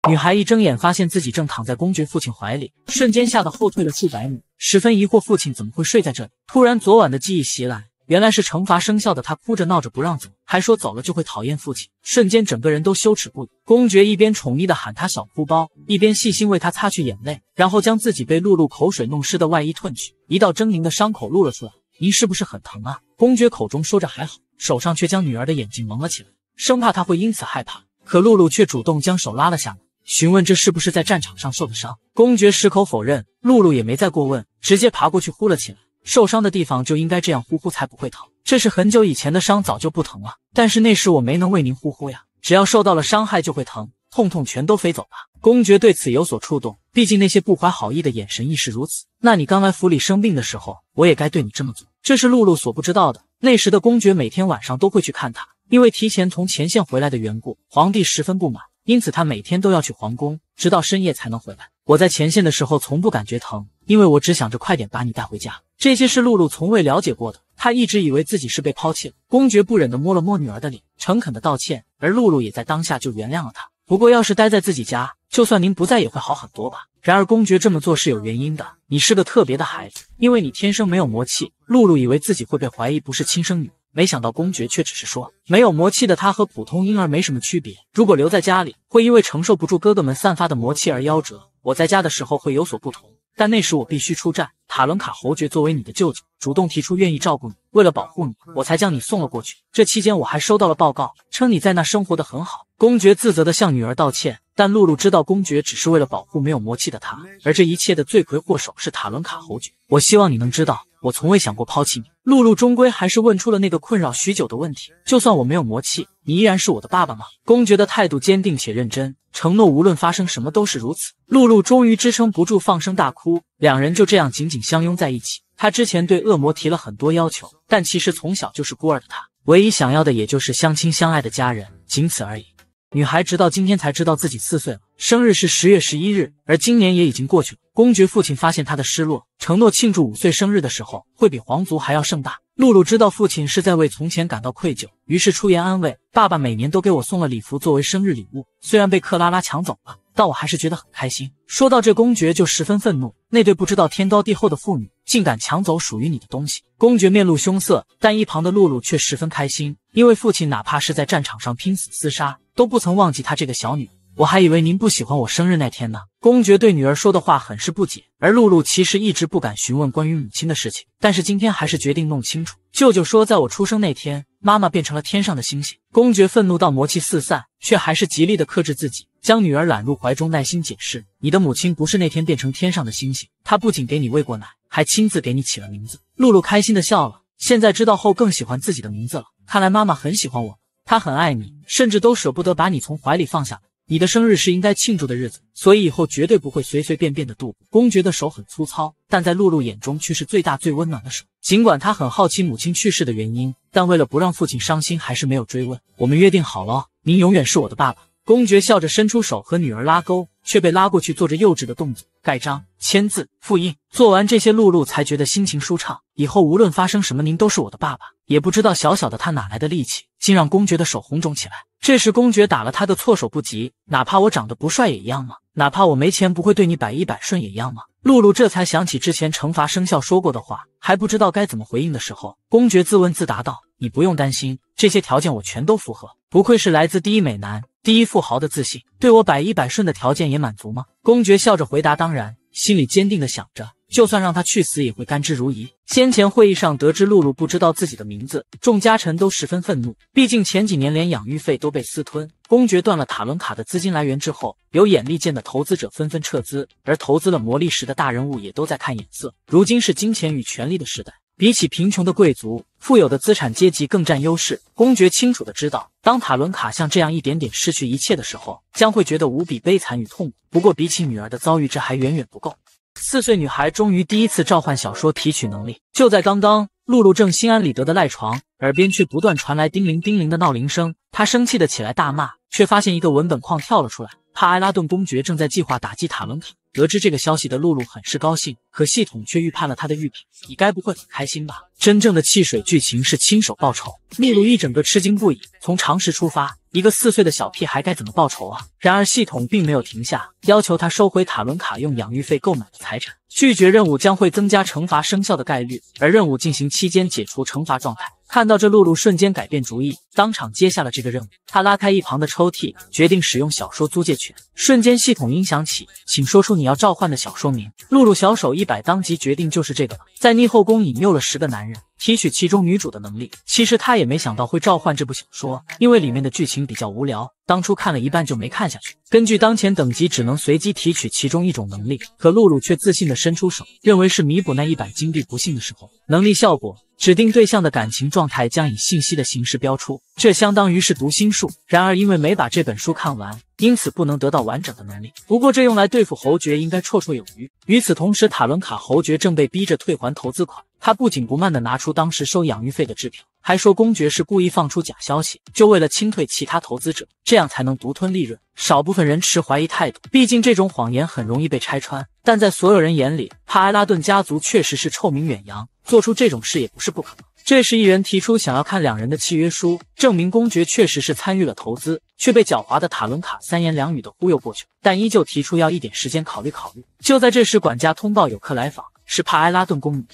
女孩一睁眼，发现自己正躺在公爵父亲怀里，瞬间吓得后退了数百米，十分疑惑父亲怎么会睡在这里。突然，昨晚的记忆袭来。原来是惩罚生效的，他哭着闹着不让走，还说走了就会讨厌父亲。瞬间，整个人都羞耻不已。公爵一边宠溺的喊他小哭包，一边细心为他擦去眼泪，然后将自己被露露口水弄湿的外衣褪去，一道狰狞的伤口露了出来。您是不是很疼啊？公爵口中说着还好，手上却将女儿的眼睛蒙了起来，生怕她会因此害怕。可露露却主动将手拉了下来，询问这是不是在战场上受的伤。公爵矢口否认，露露也没再过问，直接爬过去呼了起来。受伤的地方就应该这样呼呼才不会疼。这是很久以前的伤，早就不疼了。但是那时我没能为您呼呼呀。只要受到了伤害就会疼，痛痛全都飞走吧。公爵对此有所触动，毕竟那些不怀好意的眼神亦是如此。那你刚来府里生病的时候，我也该对你这么做。这是露露所不知道的。那时的公爵每天晚上都会去看他，因为提前从前线回来的缘故，皇帝十分不满，因此他每天都要去皇宫，直到深夜才能回来。我在前线的时候从不感觉疼，因为我只想着快点把你带回家。这些是露露从未了解过的，她一直以为自己是被抛弃了。公爵不忍地摸了摸女儿的脸，诚恳地道歉，而露露也在当下就原谅了他。不过，要是待在自己家，就算您不在，也会好很多吧。然而，公爵这么做是有原因的。你是个特别的孩子，因为你天生没有魔气。露露以为自己会被怀疑不是亲生女，没想到公爵却只是说，没有魔气的她和普通婴儿没什么区别。如果留在家里，会因为承受不住哥哥们散发的魔气而夭折。我在家的时候会有所不同。但那时我必须出战。塔伦卡侯爵作为你的舅舅，主动提出愿意照顾你。为了保护你，我才将你送了过去。这期间我还收到了报告，称你在那生活的很好。公爵自责地向女儿道歉，但露露知道公爵只是为了保护没有魔气的她，而这一切的罪魁祸首是塔伦卡侯爵。我希望你能知道，我从未想过抛弃你。露露终归还是问出了那个困扰许久的问题：就算我没有魔气，你依然是我的爸爸吗？公爵的态度坚定且认真，承诺无论发生什么都是如此。露露终于支撑不住，放声大哭，两人就这样紧紧相拥在一起。他之前对恶魔提了很多要求，但其实从小就是孤儿的他。唯一想要的也就是相亲相爱的家人，仅此而已。女孩直到今天才知道自己四岁了，生日是十月十一日，而今年也已经过去了。公爵父亲发现她的失落，承诺庆祝五岁生日的时候会比皇族还要盛大。露露知道父亲是在为从前感到愧疚，于是出言安慰：“爸爸每年都给我送了礼服作为生日礼物，虽然被克拉拉抢走了，但我还是觉得很开心。”说到这，公爵就十分愤怒，那对不知道天高地厚的父女。竟敢抢走属于你的东西！公爵面露凶色，但一旁的露露却十分开心，因为父亲哪怕是在战场上拼死厮杀，都不曾忘记他这个小女。我还以为您不喜欢我生日那天呢。公爵对女儿说的话很是不解，而露露其实一直不敢询问关于母亲的事情，但是今天还是决定弄清楚。舅舅说，在我出生那天，妈妈变成了天上的星星。公爵愤怒到魔气四散，却还是极力的克制自己。将女儿揽入怀中，耐心解释：“你的母亲不是那天变成天上的星星，她不仅给你喂过奶，还亲自给你起了名字。”露露开心的笑了，现在知道后更喜欢自己的名字了。看来妈妈很喜欢我，她很爱你，甚至都舍不得把你从怀里放下。你的生日是应该庆祝的日子，所以以后绝对不会随随便便的度过。公爵的手很粗糙，但在露露眼中却是最大最温暖的手。尽管他很好奇母亲去世的原因，但为了不让父亲伤心，还是没有追问。我们约定好了，您永远是我的爸爸。公爵笑着伸出手和女儿拉钩，却被拉过去做着幼稚的动作，盖章、签字、复印。做完这些，露露才觉得心情舒畅。以后无论发生什么，您都是我的爸爸。也不知道小小的他哪来的力气，竟让公爵的手红肿起来。这时公爵打了他个措手不及。哪怕我长得不帅也一样吗？哪怕我没钱不会对你百依百顺也一样吗？露露这才想起之前惩罚生效说过的话，还不知道该怎么回应的时候，公爵自问自答道：“你不用担心，这些条件我全都符合。不愧是来自第一美男。”第一富豪的自信，对我百依百顺的条件也满足吗？公爵笑着回答：“当然。”心里坚定的想着，就算让他去死，也会甘之如饴。先前会议上得知露露不知道自己的名字，众家臣都十分愤怒。毕竟前几年连养育费都被私吞，公爵断了塔伦卡的资金来源之后，有眼力见的投资者纷纷撤资，而投资了魔力石的大人物也都在看眼色。如今是金钱与权力的时代。比起贫穷的贵族，富有的资产阶级更占优势。公爵清楚的知道，当塔伦卡像这样一点点失去一切的时候，将会觉得无比悲惨与痛苦。不过，比起女儿的遭遇，这还远远不够。四岁女孩终于第一次召唤小说提取能力。就在刚刚，露露正心安理得的赖床，耳边却不断传来叮铃叮铃的闹铃声。她生气的起来大骂，却发现一个文本框跳了出来。帕埃拉顿公爵正在计划打击塔伦卡。得知这个消息的露露很是高兴，可系统却预判了他的预判，你该不会很开心吧？真正的汽水剧情是亲手报仇。秘鲁一整个吃惊不已。从常识出发，一个四岁的小屁孩该怎么报仇啊？然而系统并没有停下，要求他收回塔伦卡用养育费购买的财产。拒绝任务将会增加惩罚生效的概率，而任务进行期间解除惩罚状态。看到这，露露瞬间改变主意，当场接下了这个任务。他拉开一旁的抽屉，决定使用小说租借权。瞬间，系统音响起，请说出你要召唤的小说名。露露小手一摆，当即决定就是这个了。在逆后宫引诱了十个男人。提取其中女主的能力，其实他也没想到会召唤这部小说，因为里面的剧情比较无聊，当初看了一半就没看下去。根据当前等级，只能随机提取其中一种能力，可露露却自信的伸出手，认为是弥补那一百金币不幸的时候。能力效果。指定对象的感情状态将以信息的形式标出，这相当于是读心术。然而，因为没把这本书看完，因此不能得到完整的能力。不过，这用来对付侯爵应该绰绰有余。与此同时，塔伦卡侯爵正被逼着退还投资款。他不紧不慢地拿出当时收养育费的支票，还说公爵是故意放出假消息，就为了清退其他投资者，这样才能独吞利润。少部分人持怀疑态度，毕竟这种谎言很容易被拆穿。但在所有人眼里，帕埃拉顿家族确实是臭名远扬。做出这种事也不是不可能。这时，一人提出想要看两人的契约书，证明公爵确实是参与了投资，却被狡猾的塔伦卡三言两语的忽悠过去，但依旧提出要一点时间考虑考虑。就在这时，管家通报有客来访，是帕埃拉顿公女。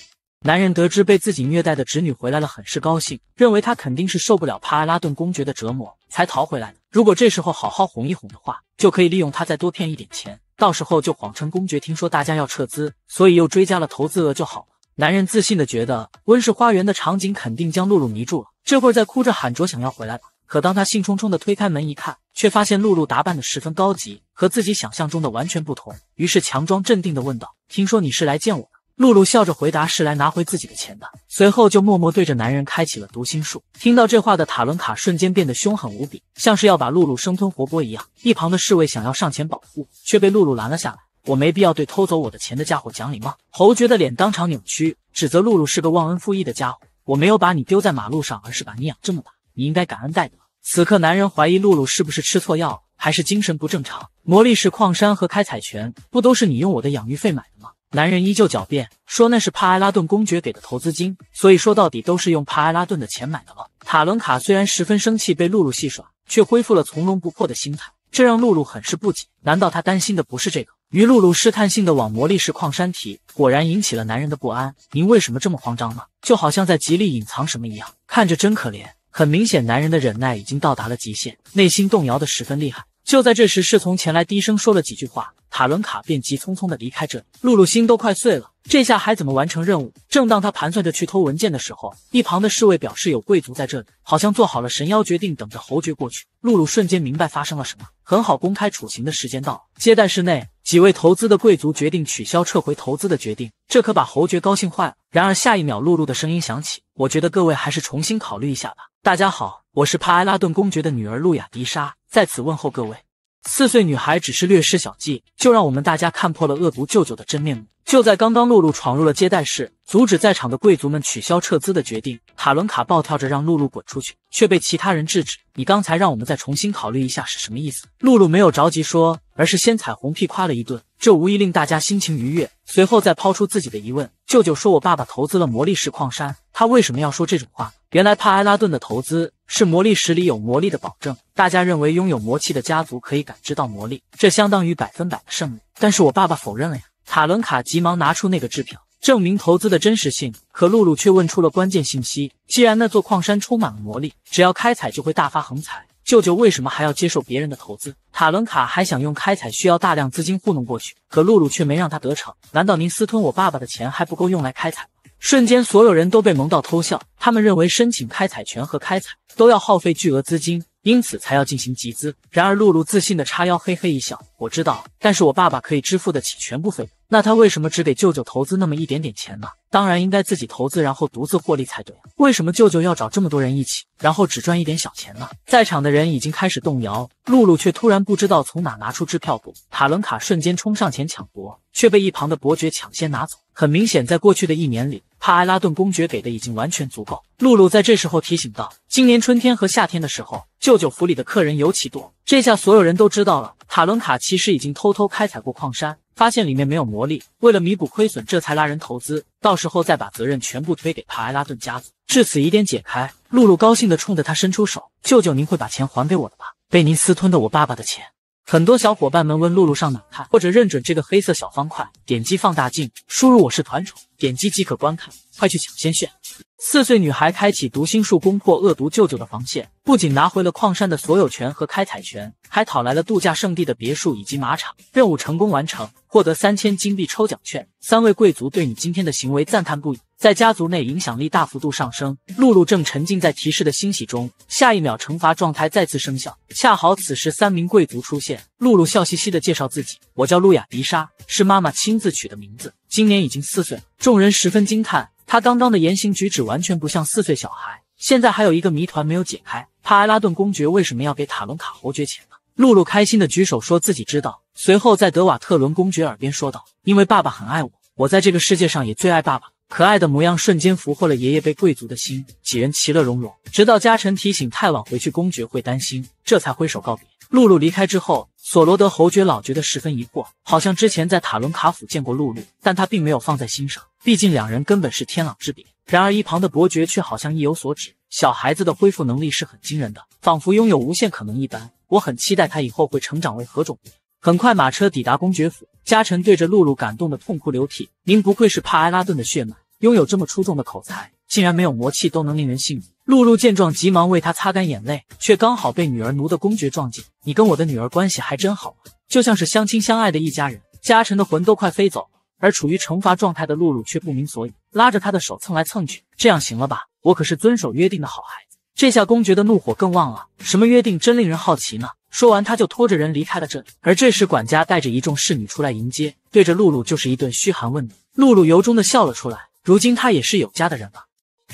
男人得知被自己虐待的侄女回来了，很是高兴，认为她肯定是受不了帕埃拉顿公爵的折磨才逃回来的。如果这时候好好哄一哄的话，就可以利用她再多骗一点钱，到时候就谎称公爵听说大家要撤资，所以又追加了投资额就好了。男人自信的觉得温室花园的场景肯定将露露迷住了，这会儿在哭着喊着想要回来。可当他兴冲冲的推开门一看，却发现露露打扮的十分高级，和自己想象中的完全不同。于是强装镇定的问道：“听说你是来见我？”露露笑着回答：“是来拿回自己的钱的。”随后就默默对着男人开启了读心术。听到这话的塔伦卡瞬间变得凶狠无比，像是要把露露生吞活剥一样。一旁的侍卫想要上前保护，却被露露拦了下来。我没必要对偷走我的钱的家伙讲礼貌？侯爵的脸当场扭曲，指责露露是个忘恩负义的家伙。我没有把你丢在马路上，而是把你养这么大，你应该感恩戴德。此刻，男人怀疑露露是不是吃错药，还是精神不正常。魔力石矿山和开采权不都是你用我的养育费买的吗？男人依旧狡辩说那是帕埃拉顿公爵给的投资金，所以说到底都是用帕埃拉顿的钱买的了。塔伦卡虽然十分生气被露露戏耍，却恢复了从容不迫的心态，这让露露很是不解。难道他担心的不是这个？于露露试探性的往魔力石矿山提，果然引起了男人的不安。您为什么这么慌张呢？就好像在极力隐藏什么一样，看着真可怜。很明显，男人的忍耐已经到达了极限，内心动摇的十分厉害。就在这时，侍从前来低声说了几句话，塔伦卡便急匆匆的离开这里。露露心都快碎了，这下还怎么完成任务？正当他盘算着去偷文件的时候，一旁的侍卫表示有贵族在这里，好像做好了神妖决定，等着侯爵过去。露露瞬间明白发生了什么，很好，公开处刑的时间到了。接待室内，几位投资的贵族决定取消撤回投资的决定，这可把侯爵高兴坏了。然而下一秒，露露的声音响起：“我觉得各位还是重新考虑一下吧。”大家好，我是帕埃拉顿公爵的女儿路亚迪莎，在此问候各位。四岁女孩只是略施小计，就让我们大家看破了恶毒舅舅的真面目。就在刚刚，露露闯入了接待室，阻止在场的贵族们取消撤资的决定。塔伦卡暴跳着让露露滚出去，却被其他人制止。你刚才让我们再重新考虑一下是什么意思？露露没有着急说，而是先彩虹屁夸了一顿，这无疑令大家心情愉悦。随后再抛出自己的疑问：舅舅说我爸爸投资了魔力石矿山，他为什么要说这种话？原来帕埃拉顿的投资是魔力石里有魔力的保证。大家认为拥有魔气的家族可以感知到魔力，这相当于百分百的胜利。但是我爸爸否认了呀。塔伦卡急忙拿出那个支票，证明投资的真实性。可露露却问出了关键信息：既然那座矿山充满了魔力，只要开采就会大发横财，舅舅为什么还要接受别人的投资？塔伦卡还想用开采需要大量资金糊弄过去，可露露却没让他得逞。难道您私吞我爸爸的钱还不够用来开采？瞬间，所有人都被萌到偷笑。他们认为申请开采权和开采都要耗费巨额资金。因此才要进行集资。然而露露自信的叉腰，嘿嘿一笑：“我知道，但是我爸爸可以支付得起全部费用。那他为什么只给舅舅投资那么一点点钱呢？当然应该自己投资，然后独自获利才对。为什么舅舅要找这么多人一起，然后只赚一点小钱呢？”在场的人已经开始动摇，露露却突然不知道从哪拿出支票簿。塔伦卡瞬间冲上前抢夺，却被一旁的伯爵抢先拿走。很明显，在过去的一年里，帕埃拉顿公爵给的已经完全足够。露露在这时候提醒道：“今年春天和夏天的时候。”舅舅府里的客人尤其多，这下所有人都知道了。塔伦卡其实已经偷偷开采过矿山，发现里面没有魔力，为了弥补亏损，这才拉人投资，到时候再把责任全部推给帕埃拉顿家族。至此疑点解开，露露高兴地冲着他伸出手：“舅舅，您会把钱还给我的吧？被您私吞的我爸爸的钱。”很多小伙伴们问露露上哪看，或者认准这个黑色小方块，点击放大镜，输入我是团宠，点击即可观看，快去抢先炫！四岁女孩开启读心术，攻破恶毒舅舅的防线，不仅拿回了矿山的所有权和开采权，还讨来了度假胜地的别墅以及马场。任务成功完成，获得三千金币抽奖券。三位贵族对你今天的行为赞叹不已，在家族内影响力大幅度上升。露露正沉浸在提示的欣喜中，下一秒惩罚状态再次生效。恰好此时三名贵族出现，露露笑嘻嘻的介绍自己：“我叫露雅迪莎，是妈妈亲自取的名字，今年已经四岁。”众人十分惊叹。他刚刚的言行举止完全不像四岁小孩。现在还有一个谜团没有解开：帕埃拉顿公爵为什么要给塔伦卡侯爵钱呢？露露开心的举手说自己知道，随后在德瓦特伦公爵耳边说道：“因为爸爸很爱我，我在这个世界上也最爱爸爸。”可爱的模样瞬间俘获了爷爷被贵族的心，几人其乐融融。直到家臣提醒太晚回去公爵会担心，这才挥手告别。露露离开之后，索罗德侯爵老觉得十分疑惑，好像之前在塔伦卡府见过露露，但他并没有放在心上。毕竟两人根本是天壤之别。然而一旁的伯爵却好像意有所指，小孩子的恢复能力是很惊人的，仿佛拥有无限可能一般。我很期待他以后会成长为何种。很快，马车抵达公爵府，家臣对着露露感动的痛哭流涕。您不愧是帕埃拉顿的血脉，拥有这么出众的口才，竟然没有魔气都能令人信服。露露见状，急忙为他擦干眼泪，却刚好被女儿奴的公爵撞见。你跟我的女儿关系还真好，就像是相亲相爱的一家人。家臣的魂都快飞走。而处于惩罚状态的露露却不明所以，拉着他的手蹭来蹭去。这样行了吧？我可是遵守约定的好孩子。这下公爵的怒火更旺了。什么约定？真令人好奇呢。说完，他就拖着人离开了这里。而这时，管家带着一众侍女出来迎接，对着露露就是一顿嘘寒问暖。露露由衷的笑了出来。如今她也是有家的人了。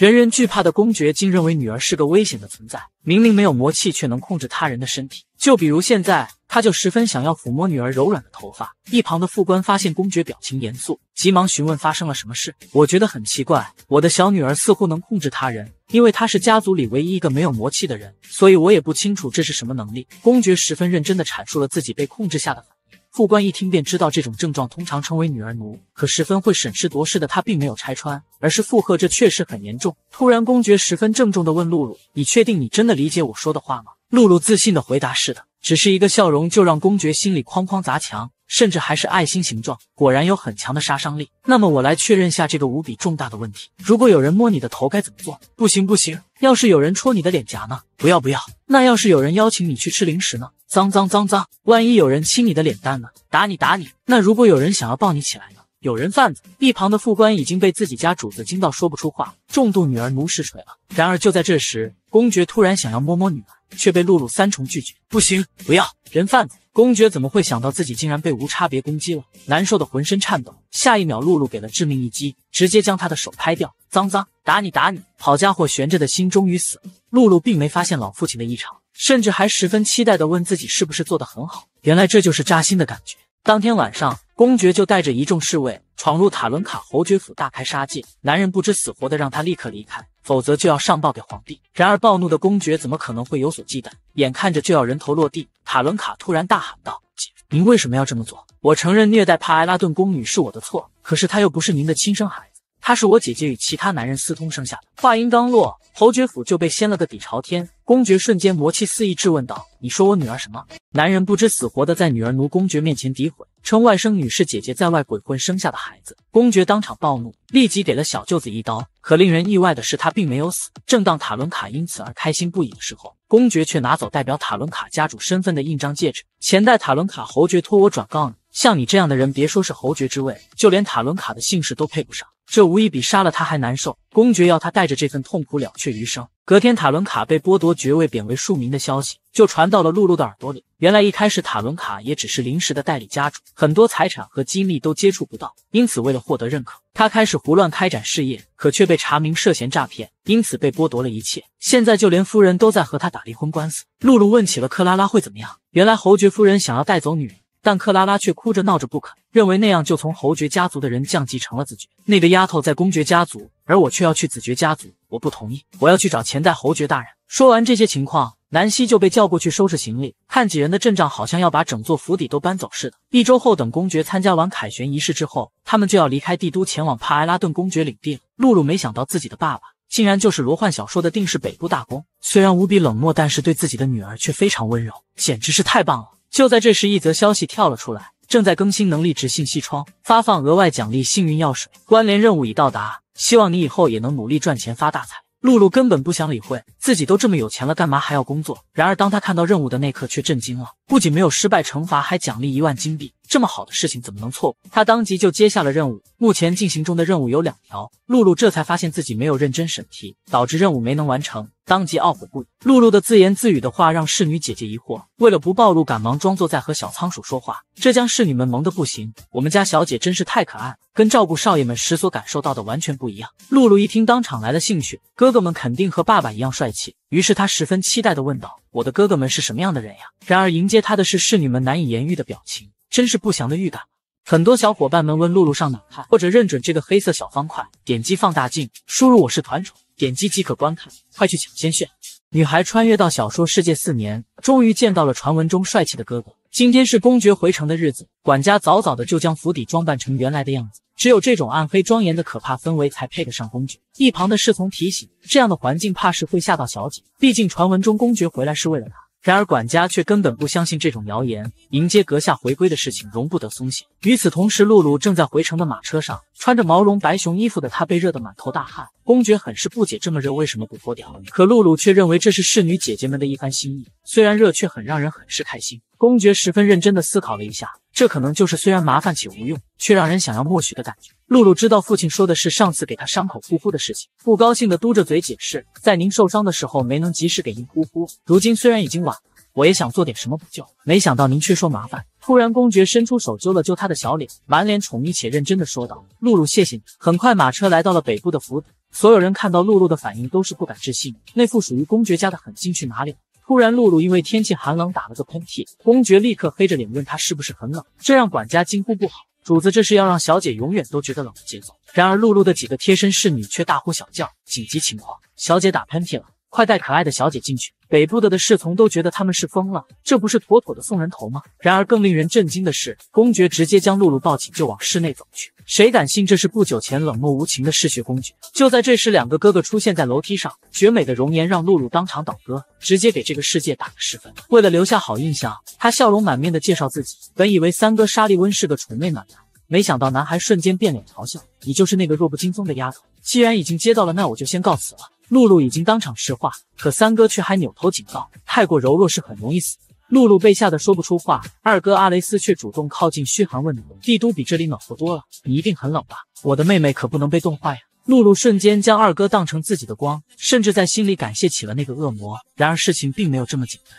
人人惧怕的公爵竟认为女儿是个危险的存在，明明没有魔气，却能控制他人的身体。就比如现在，他就十分想要抚摸女儿柔软的头发。一旁的副官发现公爵表情严肃，急忙询问发生了什么事。我觉得很奇怪，我的小女儿似乎能控制他人，因为她是家族里唯一一个没有魔气的人，所以我也不清楚这是什么能力。公爵十分认真的阐述了自己被控制下的。副官一听便知道这种症状通常称为女儿奴，可十分会审时度势的他并没有拆穿，而是附和这确实很严重。突然，公爵十分郑重的问露露：“你确定你真的理解我说的话吗？”露露自信的回答：“是的。”只是一个笑容就让公爵心里哐哐砸墙，甚至还是爱心形状，果然有很强的杀伤力。那么我来确认下这个无比重大的问题：如果有人摸你的头该怎么做？不行不行，要是有人戳你的脸颊呢？不要不要。那要是有人邀请你去吃零食呢？脏脏脏脏！万一有人亲你的脸蛋呢？打你打你！那如果有人想要抱你起来呢？有人贩子！一旁的副官已经被自己家主子惊到说不出话，重度女儿奴实锤了。然而就在这时，公爵突然想要摸摸女儿，却被露露三重拒绝。不行，不要！人贩子！公爵怎么会想到自己竟然被无差别攻击了？难受的浑身颤抖。下一秒，露露给了致命一击，直接将他的手拍掉。脏脏！打你打你！好家伙，悬着的心终于死了。露露并没发现老父亲的异常。甚至还十分期待的问自己是不是做得很好。原来这就是扎心的感觉。当天晚上，公爵就带着一众侍卫闯入塔伦卡侯爵府，大开杀戒。男人不知死活的让他立刻离开，否则就要上报给皇帝。然而暴怒的公爵怎么可能会有所忌惮？眼看着就要人头落地，塔伦卡突然大喊道：“姐，您为什么要这么做？我承认虐待帕埃拉顿宫女是我的错，可是她又不是您的亲生孩，她是我姐姐与其他男人私通生下的。”话音刚落，侯爵府就被掀了个底朝天。公爵瞬间魔气四溢，质问道：“你说我女儿什么？”男人不知死活的在女儿奴公爵面前诋毁，称外甥女是姐姐在外鬼混生下的孩子。公爵当场暴怒，立即给了小舅子一刀。可令人意外的是，他并没有死。正当塔伦卡因此而开心不已的时候，公爵却拿走代表塔伦卡家主身份的印章戒指。前代塔伦卡侯爵托我转告你，像你这样的人，别说是侯爵之位，就连塔伦卡的姓氏都配不上。这无疑比杀了他还难受。公爵要他带着这份痛苦了却余生。隔天，塔伦卡被剥夺爵位、贬为庶民的消息就传到了露露的耳朵里。原来，一开始塔伦卡也只是临时的代理家主，很多财产和机密都接触不到。因此，为了获得认可，他开始胡乱开展事业，可却被查明涉嫌诈骗，因此被剥夺了一切。现在，就连夫人都在和他打离婚官司。露露问起了克拉拉会怎么样。原来，侯爵夫人想要带走女人。但克拉拉却哭着闹着不肯，认为那样就从侯爵家族的人降级成了子爵。那个丫头在公爵家族，而我却要去子爵家族，我不同意。我要去找前代侯爵大人。说完这些情况，南希就被叫过去收拾行李。看几人的阵仗，好像要把整座府邸都搬走似的。一周后，等公爵参加完凯旋仪式之后，他们就要离开帝都，前往帕埃拉顿公爵领地了。露露没想到自己的爸爸竟然就是罗幻小说的定氏北部大公，虽然无比冷漠，但是对自己的女儿却非常温柔，简直是太棒了。就在这时，一则消息跳了出来，正在更新能力值信息窗，发放额外奖励幸运药水，关联任务已到达，希望你以后也能努力赚钱发大财。露露根本不想理会，自己都这么有钱了，干嘛还要工作？然而当他看到任务的那刻，却震惊了，不仅没有失败惩罚，还奖励一万金币。这么好的事情怎么能错过？他当即就接下了任务。目前进行中的任务有两条，露露这才发现自己没有认真审题，导致任务没能完成，当即懊悔不已。露露的自言自语的话让侍女姐姐疑惑，为了不暴露，赶忙装作在和小仓鼠说话，这将侍女们萌得不行。我们家小姐真是太可爱了，跟照顾少爷们时所感受到的完全不一样。露露一听，当场来了兴趣，哥哥们肯定和爸爸一样帅气。于是她十分期待的问道：“我的哥哥们是什么样的人呀？”然而迎接她的是侍女们难以言喻的表情。真是不祥的预感。很多小伙伴们问露露上哪看，或者认准这个黑色小方块，点击放大镜，输入我是团宠，点击即可观看。快去抢先炫！女孩穿越到小说世界四年，终于见到了传闻中帅气的哥哥。今天是公爵回城的日子，管家早早的就将府邸装扮成原来的样子。只有这种暗黑庄严的可怕氛围，才配得上公爵。一旁的侍从提醒，这样的环境怕是会吓到小姐，毕竟传闻中公爵回来是为了她。然而，管家却根本不相信这种谣言。迎接阁下回归的事情，容不得松懈。与此同时，露露正在回城的马车上，穿着毛绒白熊衣服的她被热得满头大汗。公爵很是不解，这么热为什么不脱掉？可露露却认为这是侍女姐姐们的一番心意。虽然热，却很让人很是开心。公爵十分认真地思考了一下，这可能就是虽然麻烦且无用，却让人想要默许的感觉。露露知道父亲说的是上次给他伤口呼呼的事情，不高兴地嘟着嘴解释，在您受伤的时候没能及时给您呼呼，如今虽然已经晚了，我也想做点什么补救，没想到您却说麻烦。突然，公爵伸出手揪了揪他的小脸，满脸宠溺且认真的说道：“露露，谢谢你。”很快，马车来到了北部的府邸，所有人看到露露的反应都是不敢置信。那副属于公爵家的狠心去哪里了？突然，露露因为天气寒冷打了个喷嚏，公爵立刻黑着脸问她是不是很冷，这让管家惊呼不好。主子这是要让小姐永远都觉得冷的节奏。然而，露露的几个贴身侍女却大呼小叫：“紧急情况，小姐打喷嚏了，快带可爱的小姐进去！”北部的的侍从都觉得他们是疯了，这不是妥妥的送人头吗？然而，更令人震惊的是，公爵直接将露露抱起就往室内走去。谁敢信这是不久前冷漠无情的嗜血公爵？就在这时，两个哥哥出现在楼梯上，绝美的容颜让露露当场倒戈，直接给这个世界打了十分。为了留下好印象，他笑容满面的介绍自己。本以为三哥沙利温是个宠妹暖男。没想到男孩瞬间变脸嘲笑：“你就是那个弱不禁风的丫头。既然已经接到了，那我就先告辞了。”露露已经当场石化，可三哥却还扭头警告：“太过柔弱是很容易死。”露露被吓得说不出话，二哥阿雷斯却主动靠近嘘寒问暖：“帝都比这里暖和多了，你一定很冷吧？我的妹妹可不能被冻坏呀！”露露瞬间将二哥当成自己的光，甚至在心里感谢起了那个恶魔。然而事情并没有这么简单。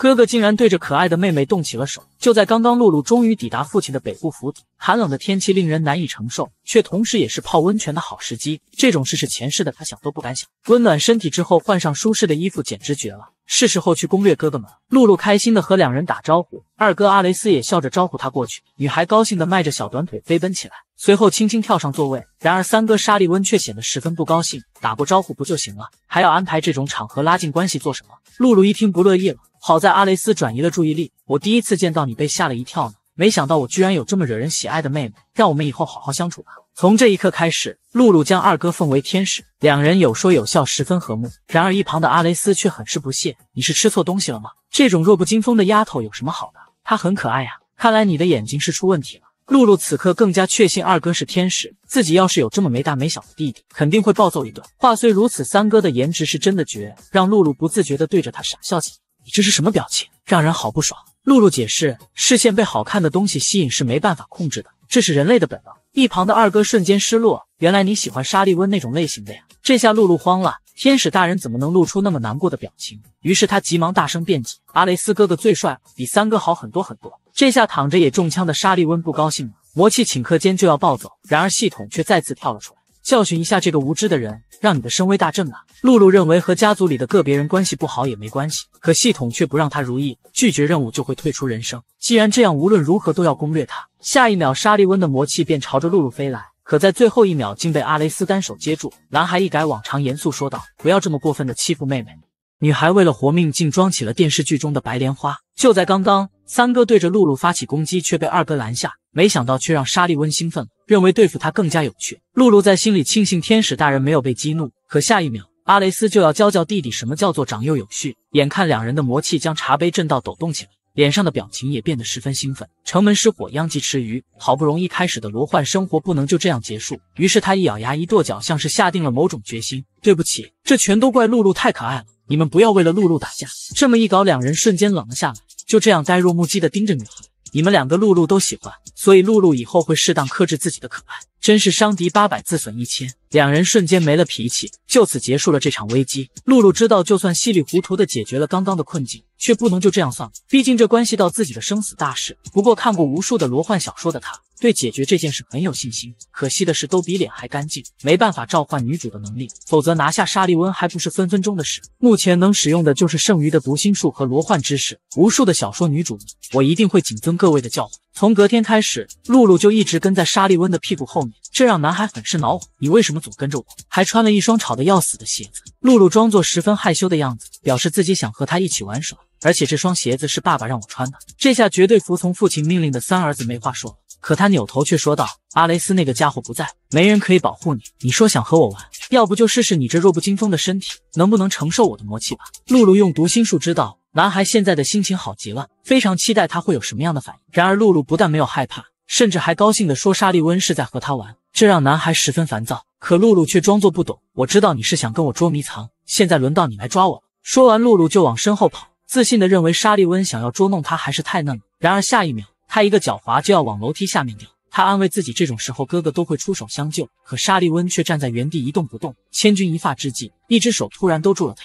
哥哥竟然对着可爱的妹妹动起了手。就在刚刚，露露终于抵达父亲的北部府邸。寒冷的天气令人难以承受，却同时也是泡温泉的好时机。这种事是前世的他想都不敢想。温暖身体之后，换上舒适的衣服，简直绝了。是时候去攻略哥哥们。露露开心的和两人打招呼，二哥阿雷斯也笑着招呼他过去。女孩高兴的迈着小短腿飞奔起来，随后轻轻跳上座位。然而三哥沙利温却显得十分不高兴，打过招呼不就行了，还要安排这种场合拉近关系做什么？露露一听不乐意了。好在阿雷斯转移了注意力，我第一次见到你被吓了一跳呢。没想到我居然有这么惹人喜爱的妹妹，让我们以后好好相处吧。从这一刻开始，露露将二哥奉为天使，两人有说有笑，十分和睦。然而一旁的阿雷斯却很是不屑：“你是吃错东西了吗？这种弱不禁风的丫头有什么好的？她很可爱呀。看来你的眼睛是出问题了。”露露此刻更加确信二哥是天使，自己要是有这么没大没小的弟弟，肯定会暴揍一顿。话虽如此，三哥的颜值是真的绝，让露露不自觉地对着他傻笑起。你这是什么表情？让人好不爽。露露解释，视线被好看的东西吸引是没办法控制的，这是人类的本能。一旁的二哥瞬间失落，原来你喜欢沙利温那种类型的呀？这下露露慌了，天使大人怎么能露出那么难过的表情？于是他急忙大声辩解：阿雷斯哥哥最帅，比三哥好很多很多。这下躺着也中枪的沙利温不高兴了，魔气顷刻间就要暴走，然而系统却再次跳了出来。教训一下这个无知的人，让你的声威大振吧。露露认为和家族里的个别人关系不好也没关系，可系统却不让他如意，拒绝任务就会退出人生。既然这样，无论如何都要攻略他。下一秒，沙利温的魔气便朝着露露飞来，可在最后一秒竟被阿雷斯单手接住。男孩一改往常严肃说道：“不要这么过分的欺负妹妹。”女孩为了活命，竟装起了电视剧中的白莲花。就在刚刚，三哥对着露露发起攻击，却被二哥拦下。没想到，却让沙利温兴奋了，认为对付他更加有趣。露露在心里庆幸天使大人没有被激怒。可下一秒，阿雷斯就要教教弟弟什么叫做长幼有序。眼看两人的魔气将茶杯震到抖动起来，脸上的表情也变得十分兴奋。城门失火，殃及池鱼，好不容易开始的罗幻生活不能就这样结束。于是他一咬牙，一跺脚，像是下定了某种决心。对不起，这全都怪露露太可爱了。你们不要为了露露打架，这么一搞，两人瞬间冷了下来，就这样呆若木鸡的盯着女孩。你们两个露露都喜欢，所以露露以后会适当克制自己的可爱。真是伤敌八百，自损一千。两人瞬间没了脾气，就此结束了这场危机。露露知道，就算稀里糊涂的解决了刚刚的困境，却不能就这样算了，毕竟这关系到自己的生死大事。不过看过无数的罗幻小说的她。对解决这件事很有信心，可惜的是都比脸还干净，没办法召唤女主的能力，否则拿下沙利温还不是分分钟的事。目前能使用的就是剩余的读心术和罗幻知识。无数的小说女主们，我一定会谨遵各位的教诲。从隔天开始，露露就一直跟在沙利温的屁股后面，这让男孩很是恼火。你为什么总跟着我？还穿了一双吵得要死的鞋子。露露装作十分害羞的样子，表示自己想和他一起玩耍，而且这双鞋子是爸爸让我穿的。这下绝对服从父亲命令的三儿子没话说了。可他扭头却说道：“阿雷斯那个家伙不在，没人可以保护你。你说想和我玩，要不就试试你这弱不禁风的身体能不能承受我的魔气吧。”露露用读心术知道男孩现在的心情好极了，非常期待他会有什么样的反应。然而露露不但没有害怕，甚至还高兴地说：“沙利温是在和他玩。”这让男孩十分烦躁。可露露却装作不懂：“我知道你是想跟我捉迷藏，现在轮到你来抓我了。”说完，露露就往身后跑，自信的认为沙利温想要捉弄他还是太嫩了。然而下一秒。他一个脚滑就要往楼梯下面掉，他安慰自己，这种时候哥哥都会出手相救。可沙利温却站在原地一动不动。千钧一发之际，一只手突然兜住了他。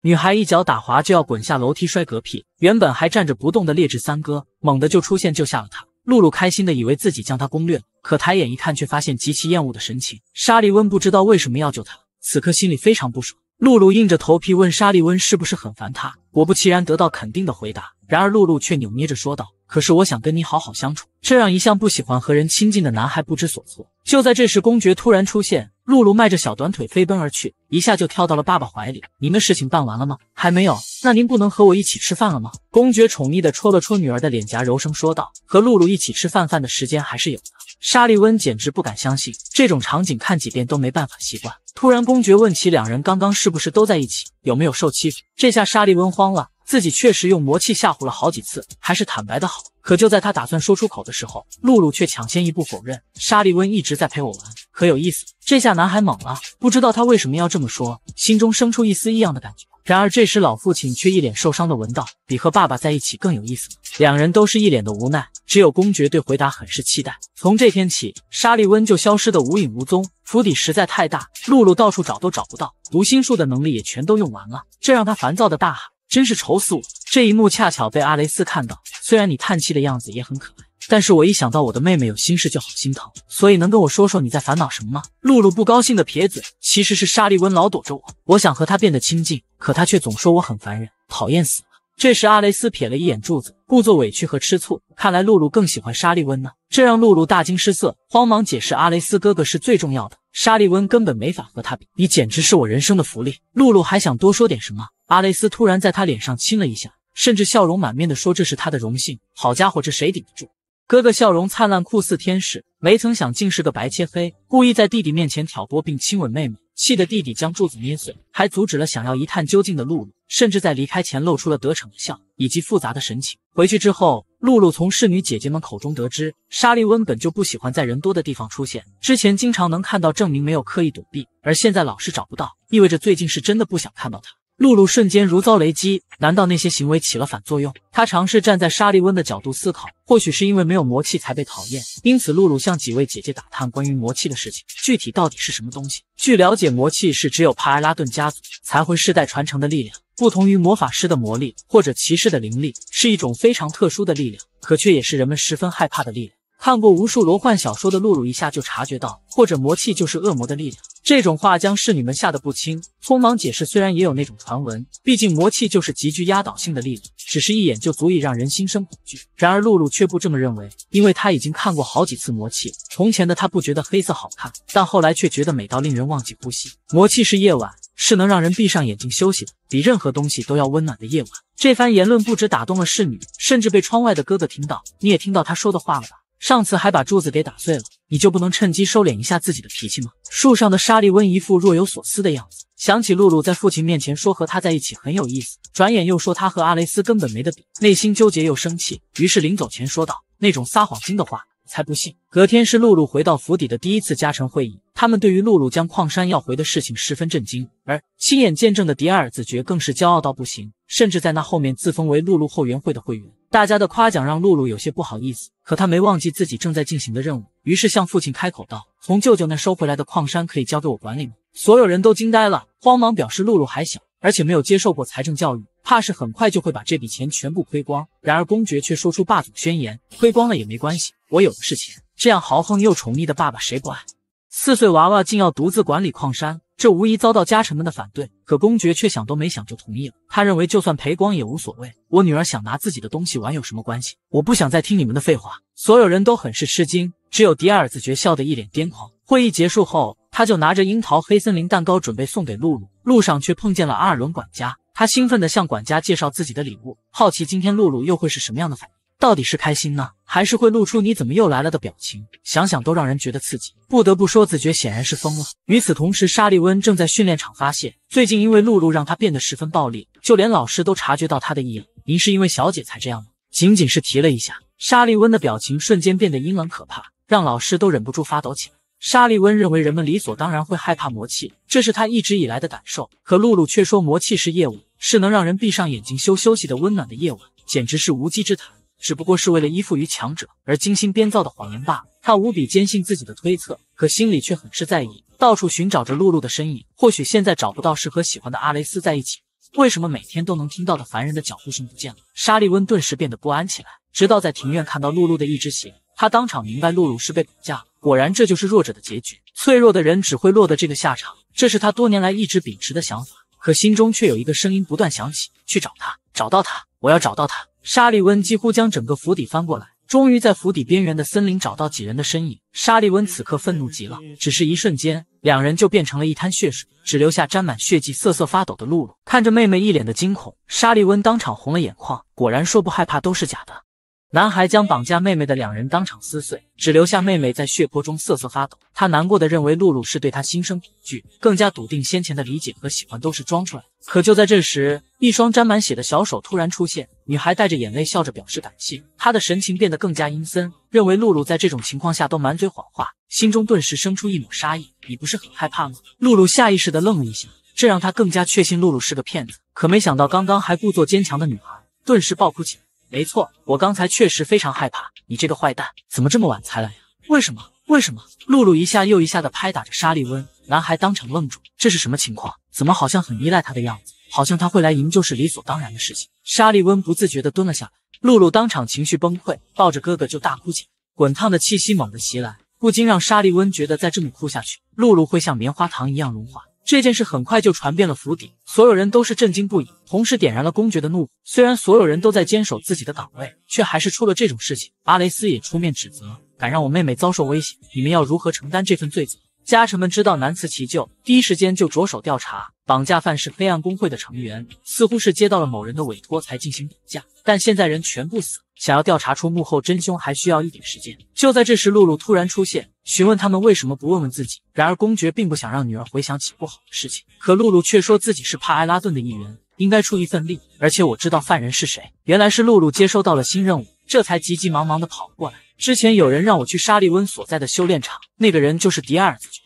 女孩一脚打滑就要滚下楼梯摔嗝屁。原本还站着不动的劣质三哥，猛地就出现救下了他。露露开心的以为自己将他攻略了，可抬眼一看，却发现极其厌恶的神情。沙利温不知道为什么要救他，此刻心里非常不爽。露露硬着头皮问沙利温是不是很烦他，果不其然得到肯定的回答。然而露露却扭捏着说道。可是我想跟你好好相处，这让一向不喜欢和人亲近的男孩不知所措。就在这时，公爵突然出现，露露迈着小短腿飞奔而去，一下就跳到了爸爸怀里。您的事情办完了吗？还没有。那您不能和我一起吃饭了吗？公爵宠溺地戳了戳女儿的脸颊，柔声说道：“和露露一起吃饭饭的时间还是有的。”沙利温简直不敢相信，这种场景看几遍都没办法习惯。突然，公爵问起两人刚刚是不是都在一起，有没有受欺负？这下沙利温慌了。自己确实用魔气吓唬了好几次，还是坦白的好。可就在他打算说出口的时候，露露却抢先一步否认。沙利温一直在陪我玩，可有意思。这下男孩懵了，不知道他为什么要这么说，心中生出一丝异样的感觉。然而这时老父亲却一脸受伤的问道：“比和爸爸在一起更有意思吗？”两人都是一脸的无奈，只有公爵对回答很是期待。从这天起，沙利温就消失的无影无踪。府邸实在太大，露露到处找都找不到，读心术的能力也全都用完了，这让他烦躁的大喊。真是愁死我！这一幕恰巧被阿雷斯看到。虽然你叹气的样子也很可爱，但是我一想到我的妹妹有心事就好心疼。所以能跟我说说你在烦恼什么吗？露露不高兴的撇嘴，其实是沙利温老躲着我。我想和他变得亲近，可他却总说我很烦人，讨厌死。这时阿雷斯瞥了一眼柱子，故作委屈和吃醋。看来露露更喜欢沙利温呢，这让露露大惊失色，慌忙解释阿雷斯哥哥是最重要的，沙利温根本没法和他比。你简直是我人生的福利。露露还想多说点什么。阿雷斯突然在他脸上亲了一下，甚至笑容满面的说：“这是他的荣幸。”好家伙，这谁顶得住？哥哥笑容灿烂，酷似天使，没曾想竟是个白切黑，故意在弟弟面前挑拨并亲吻妹妹，气得弟弟将柱子捏碎，还阻止了想要一探究竟的露露，甚至在离开前露出了得逞的笑以及复杂的神情。回去之后，露露从侍女姐姐们口中得知，沙利温本就不喜欢在人多的地方出现，之前经常能看到，证明没有刻意躲避，而现在老是找不到，意味着最近是真的不想看到他。露露瞬间如遭雷击，难道那些行为起了反作用？她尝试站在沙利温的角度思考，或许是因为没有魔气才被讨厌，因此露露向几位姐姐打探关于魔气的事情，具体到底是什么东西？据了解，魔气是只有帕尔拉顿家族才会世代传承的力量，不同于魔法师的魔力或者骑士的灵力，是一种非常特殊的力量，可却也是人们十分害怕的力量。看过无数罗幻小说的露露一下就察觉到，或者魔气就是恶魔的力量。这种话将侍女们吓得不轻，匆忙解释。虽然也有那种传闻，毕竟魔气就是极具压倒性的力量，只是一眼就足以让人心生恐惧。然而露露却不这么认为，因为她已经看过好几次魔气。从前的她不觉得黑色好看，但后来却觉得美到令人忘记呼吸。魔气是夜晚，是能让人闭上眼睛休息的，比任何东西都要温暖的夜晚。这番言论不止打动了侍女，甚至被窗外的哥哥听到。你也听到他说的话了吧？上次还把柱子给打碎了，你就不能趁机收敛一下自己的脾气吗？树上的沙利温一副若有所思的样子，想起露露在父亲面前说和他在一起很有意思，转眼又说他和阿雷斯根本没得比，内心纠结又生气，于是临走前说道：“那种撒谎精的话。”才不信！隔天是露露回到府邸的第一次家臣会议，他们对于露露将矿山要回的事情十分震惊，而亲眼见证的迪埃尔子爵更是骄傲到不行，甚至在那后面自封为露露后援会的会员。大家的夸奖让露露有些不好意思，可他没忘记自己正在进行的任务，于是向父亲开口道：“从舅舅那收回来的矿山可以交给我管理吗？”所有人都惊呆了，慌忙表示露露还小，而且没有接受过财政教育。怕是很快就会把这笔钱全部亏光。然而公爵却说出霸总宣言：亏光了也没关系，我有的是钱。这样豪横又宠溺的爸爸谁不爱？四岁娃娃竟要独自管理矿山，这无疑遭到家臣们的反对。可公爵却想都没想就同意了。他认为就算赔光也无所谓，我女儿想拿自己的东西玩有什么关系？我不想再听你们的废话。所有人都很是吃惊，只有迪尔子爵笑得一脸癫狂。会议结束后，他就拿着樱桃黑森林蛋糕准备送给露露，路上却碰见了阿尔伦管家。他兴奋地向管家介绍自己的礼物，好奇今天露露又会是什么样的反应，到底是开心呢，还是会露出你怎么又来了的表情？想想都让人觉得刺激。不得不说，子爵显然是疯了。与此同时，沙利温正在训练场发泄，最近因为露露让他变得十分暴力，就连老师都察觉到他的异样。您是因为小姐才这样吗？仅仅是提了一下，沙利温的表情瞬间变得阴冷可怕，让老师都忍不住发抖起来。沙利温认为人们理所当然会害怕魔气，这是他一直以来的感受。可露露却说魔气是夜晚。是能让人闭上眼睛休休息的温暖的夜晚，简直是无稽之谈。只不过是为了依附于强者而精心编造的谎言罢了。他无比坚信自己的推测，可心里却很是在意，到处寻找着露露的身影。或许现在找不到是和喜欢的阿雷斯在一起，为什么每天都能听到的烦人的脚步声不见了？沙利温顿时变得不安起来。直到在庭院看到露露的一只鞋，他当场明白露露是被绑架了。果然，这就是弱者的结局，脆弱的人只会落得这个下场。这是他多年来一直秉持的想法。可心中却有一个声音不断响起：去找他，找到他，我要找到他。沙利温几乎将整个府邸翻过来。终于在府邸边缘的森林找到几人的身影。沙利温此刻愤怒极了，只是一瞬间，两人就变成了一滩血水，只留下沾满血迹、瑟瑟发抖的露露。看着妹妹一脸的惊恐，沙利温当场红了眼眶。果然，说不害怕都是假的。男孩将绑架妹妹的两人当场撕碎，只留下妹妹在血泊中瑟瑟发抖。他难过的认为露露是对他心生恐惧，更加笃定先前的理解和喜欢都是装出来的。可就在这时，一双沾满血的小手突然出现，女孩带着眼泪笑着表示感谢，她的神情变得更加阴森，认为露露在这种情况下都满嘴谎话，心中顿时生出一抹杀意。你不是很害怕吗？露露下意识的愣了一下，这让她更加确信露露是个骗子。可没想到，刚刚还故作坚强的女孩顿时爆哭起来。没错，我刚才确实非常害怕。你这个坏蛋，怎么这么晚才来呀？为什么？为什么？露露一下又一下的拍打着沙利温，男孩当场愣住，这是什么情况？怎么好像很依赖他的样子？好像他会来营救是理所当然的事情。沙利温不自觉的蹲了下来，露露当场情绪崩溃，抱着哥哥就大哭起来。滚烫的气息猛地袭来，不禁让沙利温觉得再这么哭下去，露露会像棉花糖一样融化。这件事很快就传遍了府邸，所有人都是震惊不已，同时点燃了公爵的怒火。虽然所有人都在坚守自己的岗位，却还是出了这种事情。阿雷斯也出面指责，敢让我妹妹遭受威胁，你们要如何承担这份罪责？家臣们知道难辞其咎，第一时间就着手调查。绑架犯是黑暗公会的成员，似乎是接到了某人的委托才进行绑架，但现在人全部死，想要调查出幕后真凶还需要一点时间。就在这时，露露突然出现，询问他们为什么不问问自己。然而公爵并不想让女儿回想起不好的事情，可露露却说自己是帕埃拉顿的一员，应该出一份力，而且我知道犯人是谁。原来是露露接收到了新任务，这才急急忙忙的跑过来。之前有人让我去沙利温所在的修炼场，那个人就是迪埃尔子爵。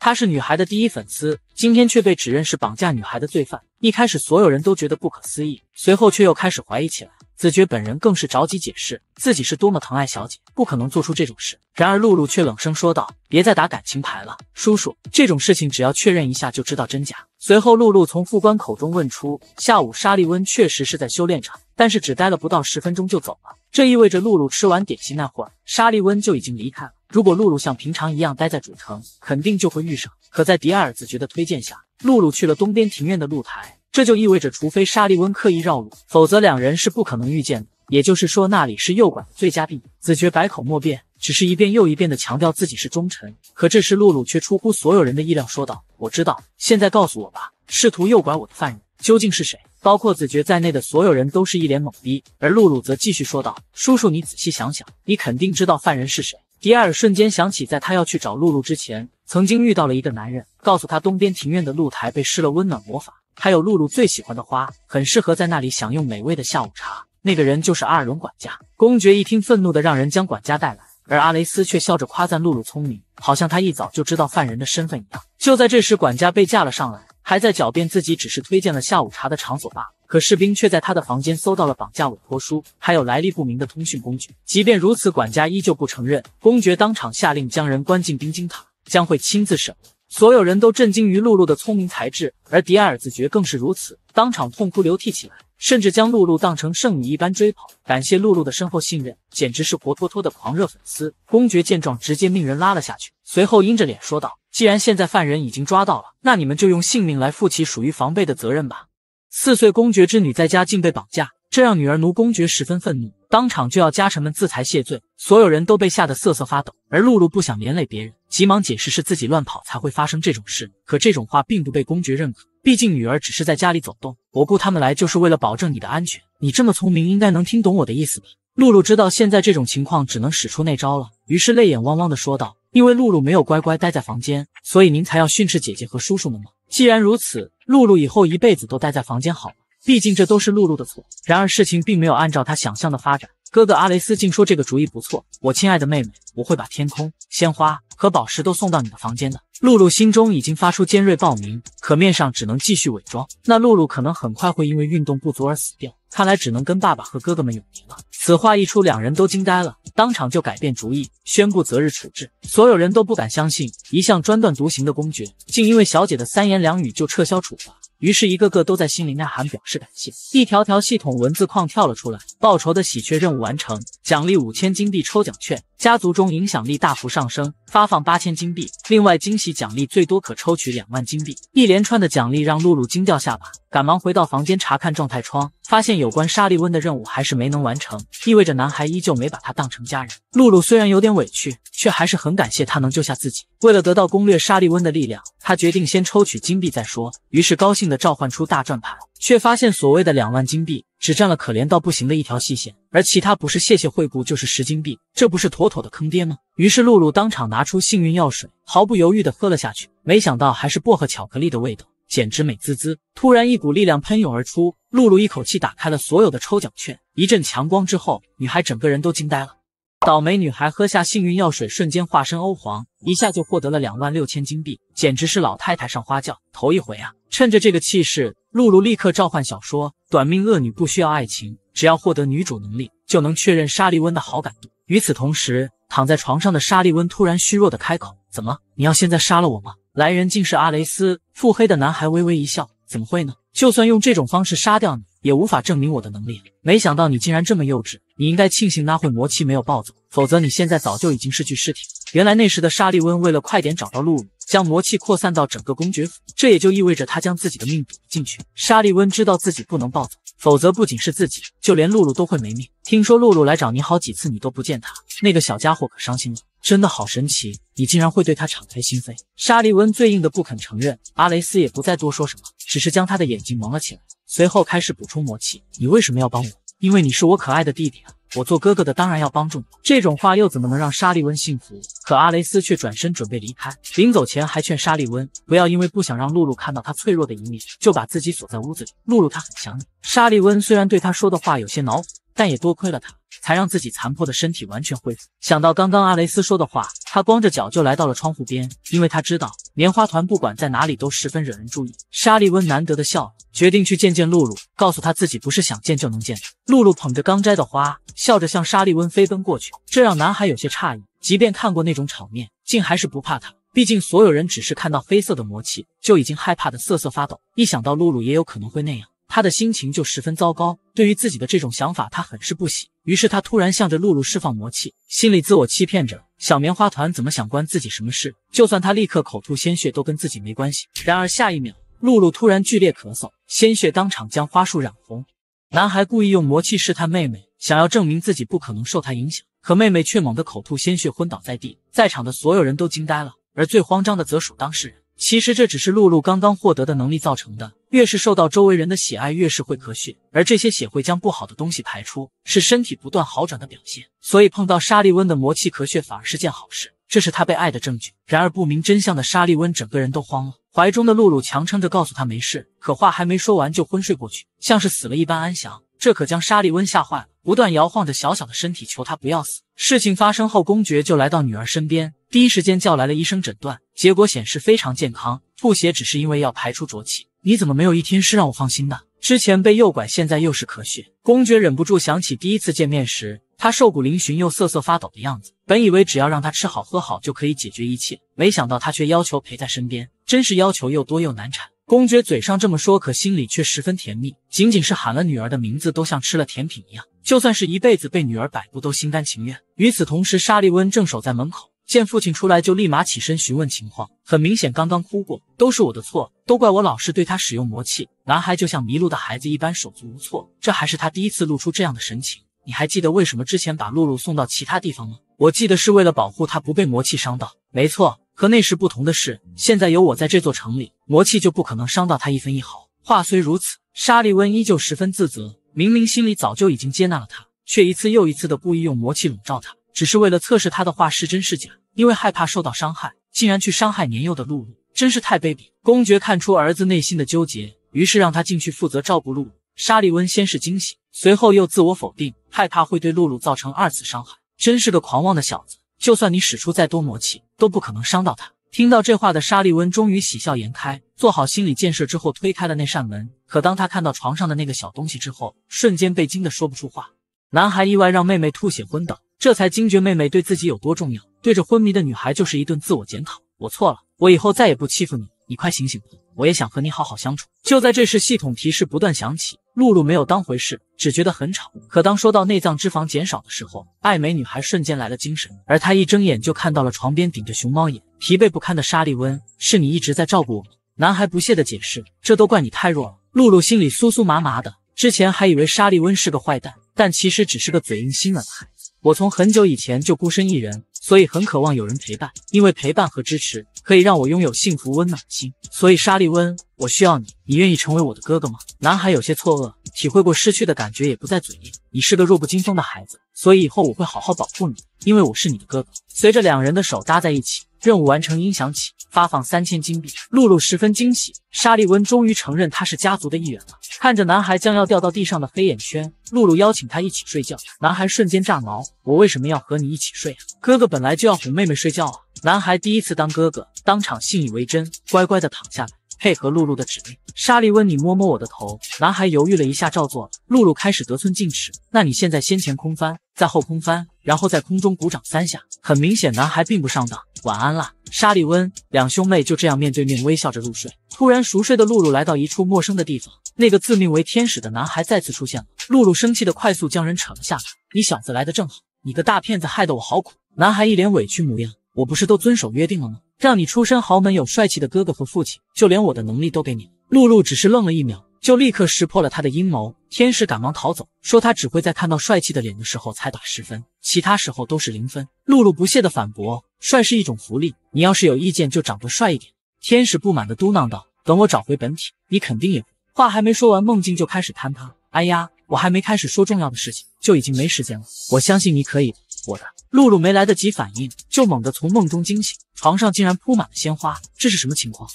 他是女孩的第一粉丝，今天却被指认是绑架女孩的罪犯。一开始所有人都觉得不可思议，随后却又开始怀疑起来。子爵本人更是着急解释自己是多么疼爱小姐，不可能做出这种事。然而露露却冷声说道：“别再打感情牌了，叔叔，这种事情只要确认一下就知道真假。”随后露露从副官口中问出，下午沙利温确实是在修炼场，但是只待了不到十分钟就走了。这意味着露露吃完点心那会儿，沙利温就已经离开了。如果露露像平常一样待在主城，肯定就会遇上。可在迪埃尔子爵的推荐下，露露去了东边庭院的露台，这就意味着，除非沙利温刻意绕路，否则两人是不可能遇见的。也就是说，那里是诱拐的最佳地点。子爵百口莫辩，只是一遍又一遍的强调自己是忠臣。可这时，露露却出乎所有人的意料，说道：“我知道，现在告诉我吧，试图诱拐我的犯人究竟是谁？”包括子爵在内的所有人都是一脸懵逼，而露露则继续说道：“叔叔，你仔细想想，你肯定知道犯人是谁。”迪埃尔瞬间想起，在他要去找露露之前，曾经遇到了一个男人，告诉他东边庭院的露台被施了温暖魔法，还有露露最喜欢的花，很适合在那里享用美味的下午茶。那个人就是阿尔伦管家。公爵一听，愤怒的让人将管家带来，而阿雷斯却笑着夸赞露露聪明，好像他一早就知道犯人的身份一样。就在这时，管家被架了上来，还在狡辩自己只是推荐了下午茶的场所罢了。可士兵却在他的房间搜到了绑架委托书，还有来历不明的通讯工具。即便如此，管家依旧不承认。公爵当场下令将人关进冰晶塔，将会亲自审问。所有人都震惊于露露的聪明才智，而迪埃尔子爵更是如此，当场痛哭流涕起来，甚至将露露当成圣女一般追捧，感谢露露的深厚信任，简直是活脱脱的狂热粉丝。公爵见状，直接命人拉了下去，随后阴着脸说道：“既然现在犯人已经抓到了，那你们就用性命来负起属于防备的责任吧。”四岁公爵之女在家竟被绑架，这让女儿奴公爵十分愤怒，当场就要家臣们自裁谢罪。所有人都被吓得瑟瑟发抖，而露露不想连累别人，急忙解释是自己乱跑才会发生这种事。可这种话并不被公爵认可，毕竟女儿只是在家里走动，我雇他们来就是为了保证你的安全。你这么聪明，应该能听懂我的意思吧？露露知道现在这种情况只能使出那招了，于是泪眼汪汪的说道：“因为露露没有乖乖待在房间，所以您才要训斥姐姐和叔叔们吗？既然如此。”露露以后一辈子都待在房间好了，毕竟这都是露露的错。然而事情并没有按照他想象的发展，哥哥阿雷斯竟说这个主意不错。我亲爱的妹妹，我会把天空、鲜花和宝石都送到你的房间的。露露心中已经发出尖锐报鸣，可面上只能继续伪装。那露露可能很快会因为运动不足而死掉。看来只能跟爸爸和哥哥们永别了。此话一出，两人都惊呆了，当场就改变主意，宣布择日处置。所有人都不敢相信，一向专断独行的公爵，竟因为小姐的三言两语就撤销处罚。于是，一个个都在心里呐喊表示感谢。一条条系统文字框跳了出来：报仇的喜鹊任务完成，奖励五千金币抽奖券，家族中影响力大幅上升，发放八千金币。另外，惊喜奖励最多可抽取两万金币。一连串的奖励让露露惊掉下巴，赶忙回到房间查看状态窗，发现有关沙利温的任务还是没能完成，意味着男孩依旧没把她当成家人。露露虽然有点委屈，却还是很感谢他能救下自己。为了得到攻略沙利温的力量，他决定先抽取金币再说。于是高兴地召唤出大转盘，却发现所谓的两万金币只占了可怜到不行的一条细线，而其他不是谢谢惠顾就是十金币，这不是妥妥的坑爹吗？于是露露当场拿出幸运药水，毫不犹豫地喝了下去。没想到还是薄荷巧克力的味道，简直美滋滋。突然一股力量喷涌而出，露露一口气打开了所有的抽奖券，一阵强光之后，女孩整个人都惊呆了。倒霉女孩喝下幸运药水，瞬间化身欧皇，一下就获得了两万六千金币，简直是老太太上花轿。头一回啊！趁着这个气势，露露立刻召唤小说。短命恶女不需要爱情，只要获得女主能力，就能确认沙利温的好感度。与此同时，躺在床上的沙利温突然虚弱的开口：“怎么？你要现在杀了我吗？”来人竟是阿雷斯。腹黑的男孩微微一笑：“怎么会呢？就算用这种方式杀掉你。”也无法证明我的能力。没想到你竟然这么幼稚！你应该庆幸那会魔气没有暴走，否则你现在早就已经是具尸体了。原来那时的沙利温为了快点找到露露，将魔气扩散到整个公爵府，这也就意味着他将自己的命赌进去。沙利温知道自己不能暴走，否则不仅是自己，就连露露都会没命。听说露露来找你好几次，你都不见她，那个小家伙可伤心了。真的好神奇，你竟然会对他敞开心扉。沙利温最硬的不肯承认。阿雷斯也不再多说什么，只是将他的眼睛蒙了起来。随后开始补充魔气。你为什么要帮我？因为你是我可爱的弟弟啊！我做哥哥的当然要帮助你。这种话又怎么能让沙利温信服？可阿雷斯却转身准备离开，临走前还劝沙利温不要因为不想让露露看到他脆弱的一面，就把自己锁在屋子里。露露她很想你。沙利温虽然对他说的话有些恼火，但也多亏了他。才让自己残破的身体完全恢复。想到刚刚阿雷斯说的话，他光着脚就来到了窗户边，因为他知道棉花团不管在哪里都十分惹人注意。沙利温难得的笑了，决定去见见露露，告诉他自己不是想见就能见的。露露捧着刚摘的花，笑着向沙利温飞奔过去，这让男孩有些诧异。即便看过那种场面，竟还是不怕他。毕竟所有人只是看到黑色的魔气，就已经害怕的瑟瑟发抖。一想到露露也有可能会那样。他的心情就十分糟糕，对于自己的这种想法，他很是不喜。于是他突然向着露露释放魔气，心里自我欺骗着：小棉花团怎么想关自己什么事？就算他立刻口吐鲜血，都跟自己没关系。然而下一秒，露露突然剧烈咳嗽，鲜血当场将花束染红。男孩故意用魔气试探妹妹，想要证明自己不可能受他影响，可妹妹却猛地口吐鲜血，昏倒在地。在场的所有人都惊呆了，而最慌张的则属当事人。其实这只是露露刚刚获得的能力造成的。越是受到周围人的喜爱，越是会咳血，而这些血会将不好的东西排出，是身体不断好转的表现。所以碰到沙利温的魔气咳血反而是件好事，这是他被爱的证据。然而不明真相的沙利温整个人都慌了，怀中的露露强撑着告诉他没事，可话还没说完就昏睡过去，像是死了一般安详。这可将沙利温吓坏了，不断摇晃着小小的身体求他不要死。事情发生后，公爵就来到女儿身边。第一时间叫来了医生诊断，结果显示非常健康，吐血只是因为要排出浊气。你怎么没有一天是让我放心的？之前被诱拐，现在又是咳血。公爵忍不住想起第一次见面时，他瘦骨嶙峋又瑟瑟发抖的样子，本以为只要让他吃好喝好就可以解决一切，没想到他却要求陪在身边，真是要求又多又难缠。公爵嘴上这么说，可心里却十分甜蜜，仅仅是喊了女儿的名字，都像吃了甜品一样，就算是一辈子被女儿摆布，都心甘情愿。与此同时，沙利温正守在门口。见父亲出来，就立马起身询问情况。很明显，刚刚哭过，都是我的错，都怪我老是对他使用魔气。男孩就像迷路的孩子一般手足无措，这还是他第一次露出这样的神情。你还记得为什么之前把露露送到其他地方吗？我记得是为了保护她不被魔气伤到。没错，和那时不同的是，现在有我在这座城里，魔气就不可能伤到他一分一毫。话虽如此，沙利温依旧十分自责，明明心里早就已经接纳了他，却一次又一次的故意用魔气笼罩他。只是为了测试他的话是真是假，因为害怕受到伤害，竟然去伤害年幼的露露，真是太卑鄙。公爵看出儿子内心的纠结，于是让他进去负责照顾露露。沙利温先是惊喜，随后又自我否定，害怕会对露露造成二次伤害。真是个狂妄的小子，就算你使出再多魔气，都不可能伤到他。听到这话的沙利温终于喜笑颜开，做好心理建设之后，推开了那扇门。可当他看到床上的那个小东西之后，瞬间被惊得说不出话。男孩意外让妹妹吐血昏倒，这才惊觉妹妹对自己有多重要。对着昏迷的女孩就是一顿自我检讨：我错了，我以后再也不欺负你。你快醒醒吧！我也想和你好好相处。就在这时，系统提示不断响起。露露没有当回事，只觉得很吵。可当说到内脏脂肪减少的时候，爱美女孩瞬间来了精神。而她一睁眼就看到了床边顶着熊猫眼、疲惫不堪的沙利温。是你一直在照顾我吗？男孩不屑的解释：“这都怪你太弱了。”露露心里酥酥麻麻的，之前还以为沙利温是个坏蛋，但其实只是个嘴硬心软的孩子。我从很久以前就孤身一人。所以很渴望有人陪伴，因为陪伴和支持可以让我拥有幸福温暖的心。所以沙利温，我需要你，你愿意成为我的哥哥吗？男孩有些错愕，体会过失去的感觉，也不再嘴硬。你是个弱不禁风的孩子，所以以后我会好好保护你，因为我是你的哥哥。随着两人的手搭在一起。任务完成，音响起，发放三千金币。露露十分惊喜，沙利温终于承认他是家族的一员了。看着男孩将要掉到地上的黑眼圈，露露邀请他一起睡觉。男孩瞬间炸毛：我为什么要和你一起睡啊？哥哥本来就要哄妹妹睡觉啊！男孩第一次当哥哥，当场信以为真，乖乖的躺下来。配合露露的指令，莎莉温，你摸摸我的头。男孩犹豫了一下，照做了。露露开始得寸进尺，那你现在先前空翻，再后空翻，然后在空中鼓掌三下。很明显，男孩并不上当。晚安啦，莎莉温。两兄妹就这样面对面微笑着入睡。突然，熟睡的露露来到一处陌生的地方，那个自命为天使的男孩再次出现了。露露生气的快速将人扯了下来。你小子来的正好，你个大骗子，害得我好苦。男孩一脸委屈模样。我不是都遵守约定了吗？让你出身豪门，有帅气的哥哥和父亲，就连我的能力都给你。露露只是愣了一秒，就立刻识破了他的阴谋。天使赶忙逃走，说他只会在看到帅气的脸的时候才打十分，其他时候都是零分。露露不屑的反驳：“帅是一种福利，你要是有意见，就长得帅一点。”天使不满的嘟囔道：“等我找回本体，你肯定也。”话还没说完，梦境就开始坍塌。哎呀，我还没开始说重要的事情，就已经没时间了。我相信你可以，我的。露露没来得及反应，就猛地从梦中惊醒，床上竟然铺满了鲜花，这是什么情况？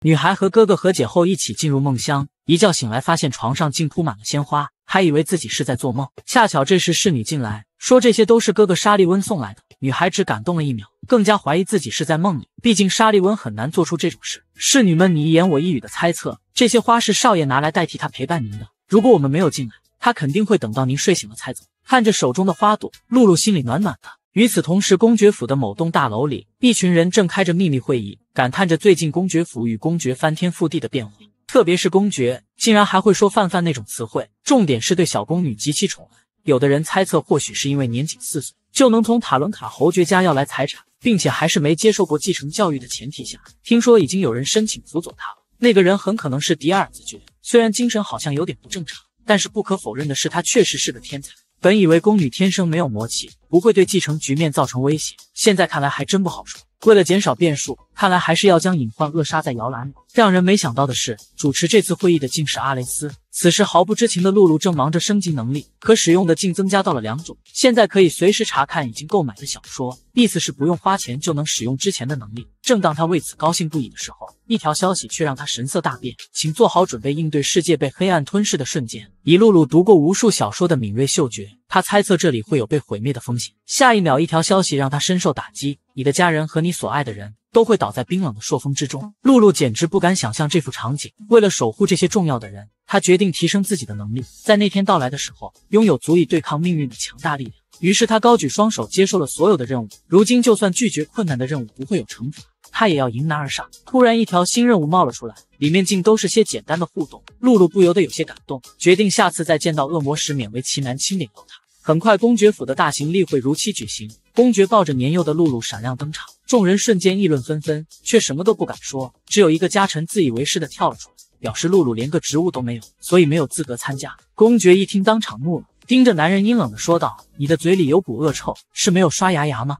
女孩和哥哥和解后一起进入梦乡，一觉醒来发现床上竟铺满了鲜花，还以为自己是在做梦。恰巧这时侍女进来，说这些都是哥哥沙利温送来的。女孩只感动了一秒，更加怀疑自己是在梦里，毕竟沙利温很难做出这种事。侍女们你一言我一语的猜测，这些花是少爷拿来代替他陪伴您的。如果我们没有进来，他肯定会等到您睡醒了才走。看着手中的花朵，露露心里暖暖的。与此同时，公爵府的某栋大楼里，一群人正开着秘密会议，感叹着最近公爵府与公爵翻天覆地的变化。特别是公爵，竟然还会说“范范”那种词汇，重点是对小宫女极其宠爱。有的人猜测，或许是因为年仅四岁就能从塔伦卡侯爵家要来财产，并且还是没接受过继承教育的前提下，听说已经有人申请辅佐他了。那个人很可能是迪尔子爵，虽然精神好像有点不正常，但是不可否认的是，他确实是个天才。本以为宫女天生没有魔气，不会对继承局面造成威胁，现在看来还真不好说。为了减少变数，看来还是要将隐患扼杀在摇篮里。让人没想到的是，主持这次会议的竟是阿雷斯。此时毫不知情的露露正忙着升级能力，可使用的竟增加到了两种。现在可以随时查看已经购买的小说，意思是不用花钱就能使用之前的能力。正当他为此高兴不已的时候，一条消息却让他神色大变，请做好准备应对世界被黑暗吞噬的瞬间。以露露读过无数小说的敏锐嗅觉，他猜测这里会有被毁灭的风险。下一秒，一条消息让他深受打击：你的家人和你所爱的人都会倒在冰冷的朔风之中。露露简直不敢想象这幅场景。为了守护这些重要的人，他决定提升自己的能力，在那天到来的时候，拥有足以对抗命运的强大力量。于是他高举双手，接受了所有的任务。如今，就算拒绝困难的任务不会有惩罚。他也要迎难而上。突然，一条新任务冒了出来，里面竟都是些简单的互动。露露不由得有些感动，决定下次再见到恶魔时，勉为其难亲点到他。很快，公爵府的大型例会如期举行。公爵抱着年幼的露露闪亮登场，众人瞬间议论纷纷，却什么都不敢说。只有一个家臣自以为是的跳了出来，表示露露连个职务都没有，所以没有资格参加。公爵一听，当场怒了，盯着男人阴冷的说道：“你的嘴里有股恶臭，是没有刷牙牙吗？”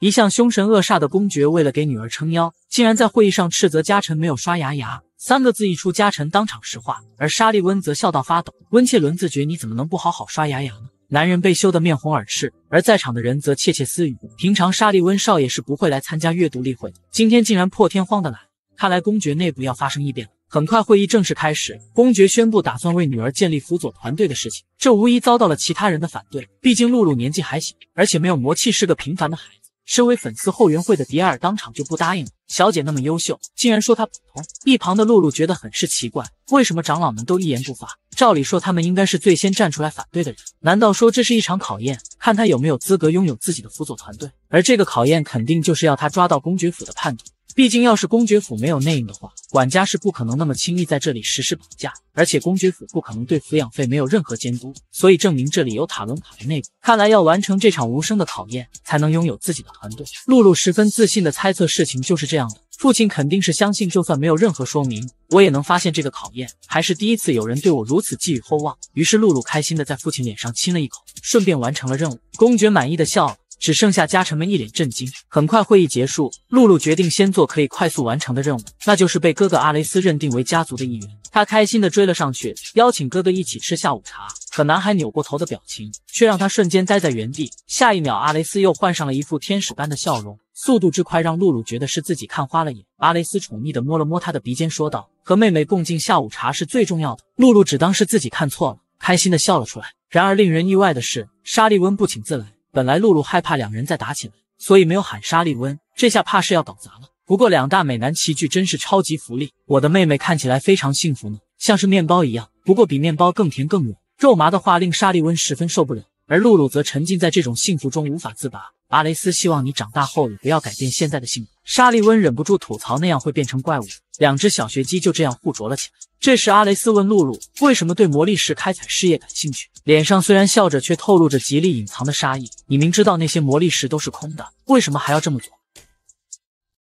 一向凶神恶煞的公爵，为了给女儿撑腰，竟然在会议上斥责家臣没有刷牙牙。三个字一出，家臣当场石化，而沙利温则笑到发抖。温切伦自觉，你怎么能不好好刷牙牙呢？男人被羞得面红耳赤，而在场的人则窃窃私语。平常沙利温少爷是不会来参加阅读例会的，今天竟然破天荒的来，看来公爵内部要发生异变了。很快，会议正式开始。公爵宣布打算为女儿建立辅佐团队的事情，这无疑遭到了其他人的反对。毕竟露露年纪还小，而且没有魔气，是个平凡的孩子。身为粉丝后援会的迪尔当场就不答应了。小姐那么优秀，竟然说她普通。一旁的露露觉得很是奇怪，为什么长老们都一言不发？照理说，他们应该是最先站出来反对的人。难道说这是一场考验，看他有没有资格拥有自己的辅佐团队？而这个考验肯定就是要他抓到公爵府的叛徒。毕竟，要是公爵府没有内应的话，管家是不可能那么轻易在这里实施绑架，而且公爵府不可能对抚养费没有任何监督，所以证明这里有塔伦卡的内部。看来要完成这场无声的考验，才能拥有自己的团队。露露十分自信的猜测，事情就是这样的。父亲肯定是相信，就算没有任何说明，我也能发现这个考验。还是第一次有人对我如此寄予厚望。于是，露露开心的在父亲脸上亲了一口，顺便完成了任务。公爵满意的笑了。只剩下家臣们一脸震惊。很快会议结束，露露决定先做可以快速完成的任务，那就是被哥哥阿雷斯认定为家族的一员。他开心地追了上去，邀请哥哥一起吃下午茶。可男孩扭过头的表情，却让他瞬间呆在原地。下一秒，阿雷斯又换上了一副天使般的笑容，速度之快让露露觉得是自己看花了眼。阿雷斯宠溺地摸了摸他的鼻尖，说道：“和妹妹共进下午茶是最重要的。”露露只当是自己看错了，开心地笑了出来。然而令人意外的是，沙利温不请自来。本来露露害怕两人再打起来，所以没有喊沙利温，这下怕是要搞砸了。不过两大美男齐聚，真是超级福利。我的妹妹看起来非常幸福呢，像是面包一样，不过比面包更甜更软。肉麻的话令沙利温十分受不了，而露露则沉浸在这种幸福中无法自拔。阿雷斯希望你长大后也不要改变现在的性格。沙利温忍不住吐槽，那样会变成怪物。两只小学鸡就这样互啄了起来。这时，阿雷斯问露露：“为什么对魔力石开采事业感兴趣？”脸上虽然笑着，却透露着极力隐藏的杀意。你明知道那些魔力石都是空的，为什么还要这么做？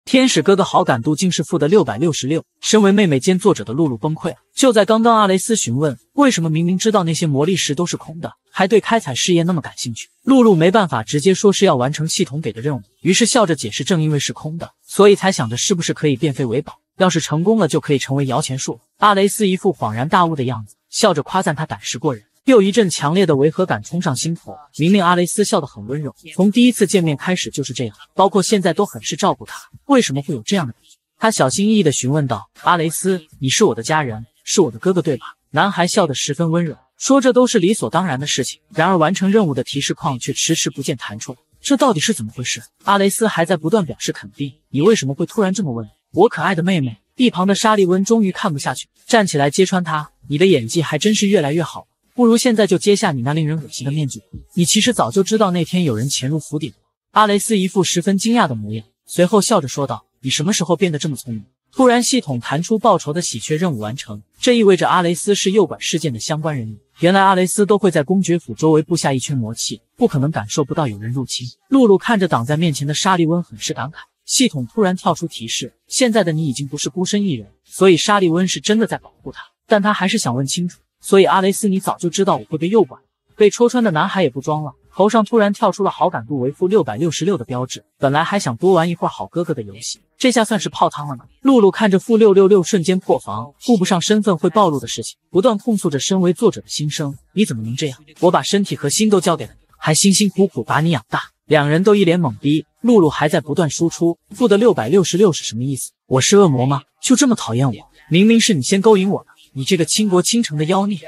天使哥哥好感度竟是负的六百六十六。身为妹妹兼作者的露露崩溃了。就在刚刚，阿雷斯询问为什么明明知道那些魔力石都是空的，还对开采事业那么感兴趣。露露没办法，直接说是要完成系统给的任务，于是笑着解释：正因为是空的，所以才想着是不是可以变废为宝。要是成功了，就可以成为摇钱树。阿雷斯一副恍然大悟的样子，笑着夸赞他胆识过人。又一阵强烈的违和感冲上心头。明明阿雷斯笑得很温柔，从第一次见面开始就是这样，包括现在都很是照顾他。为什么会有这样的感觉？他小心翼翼地询问道：“阿雷斯，你是我的家人，是我的哥哥，对吧？”男孩笑得十分温柔，说：“这都是理所当然的事情。”然而完成任务的提示框却迟迟不见弹出来，这到底是怎么回事？阿雷斯还在不断表示肯定。你为什么会突然这么问？我可爱的妹妹，一旁的沙利温终于看不下去，站起来揭穿他：“你的演技还真是越来越好，不如现在就揭下你那令人恶心的面具。你其实早就知道那天有人潜入府邸了。”阿雷斯一副十分惊讶的模样，随后笑着说道：“你什么时候变得这么聪明？”突然，系统弹出报仇的喜鹊任务完成，这意味着阿雷斯是诱拐事件的相关人员。原来阿雷斯都会在公爵府周围布下一圈魔气，不可能感受不到有人入侵。露露看着挡在面前的沙利温，很是感慨。系统突然跳出提示：现在的你已经不是孤身一人，所以沙利温是真的在保护他。但他还是想问清楚，所以阿雷斯，你早就知道我会被诱拐？被戳穿的男孩也不装了，头上突然跳出了好感度为负六百六十六的标志。本来还想多玩一会儿好哥哥的游戏，这下算是泡汤了呢。露露看着负六六六，瞬间破防，顾不上身份会暴露的事情，不断控诉着身为作者的心声：你怎么能这样？我把身体和心都交给了你，还辛辛苦苦把你养大。两人都一脸懵逼，露露还在不断输出负的六百六十六是什么意思？我是恶魔吗？就这么讨厌我？明明是你先勾引我的，你这个倾国倾城的妖孽！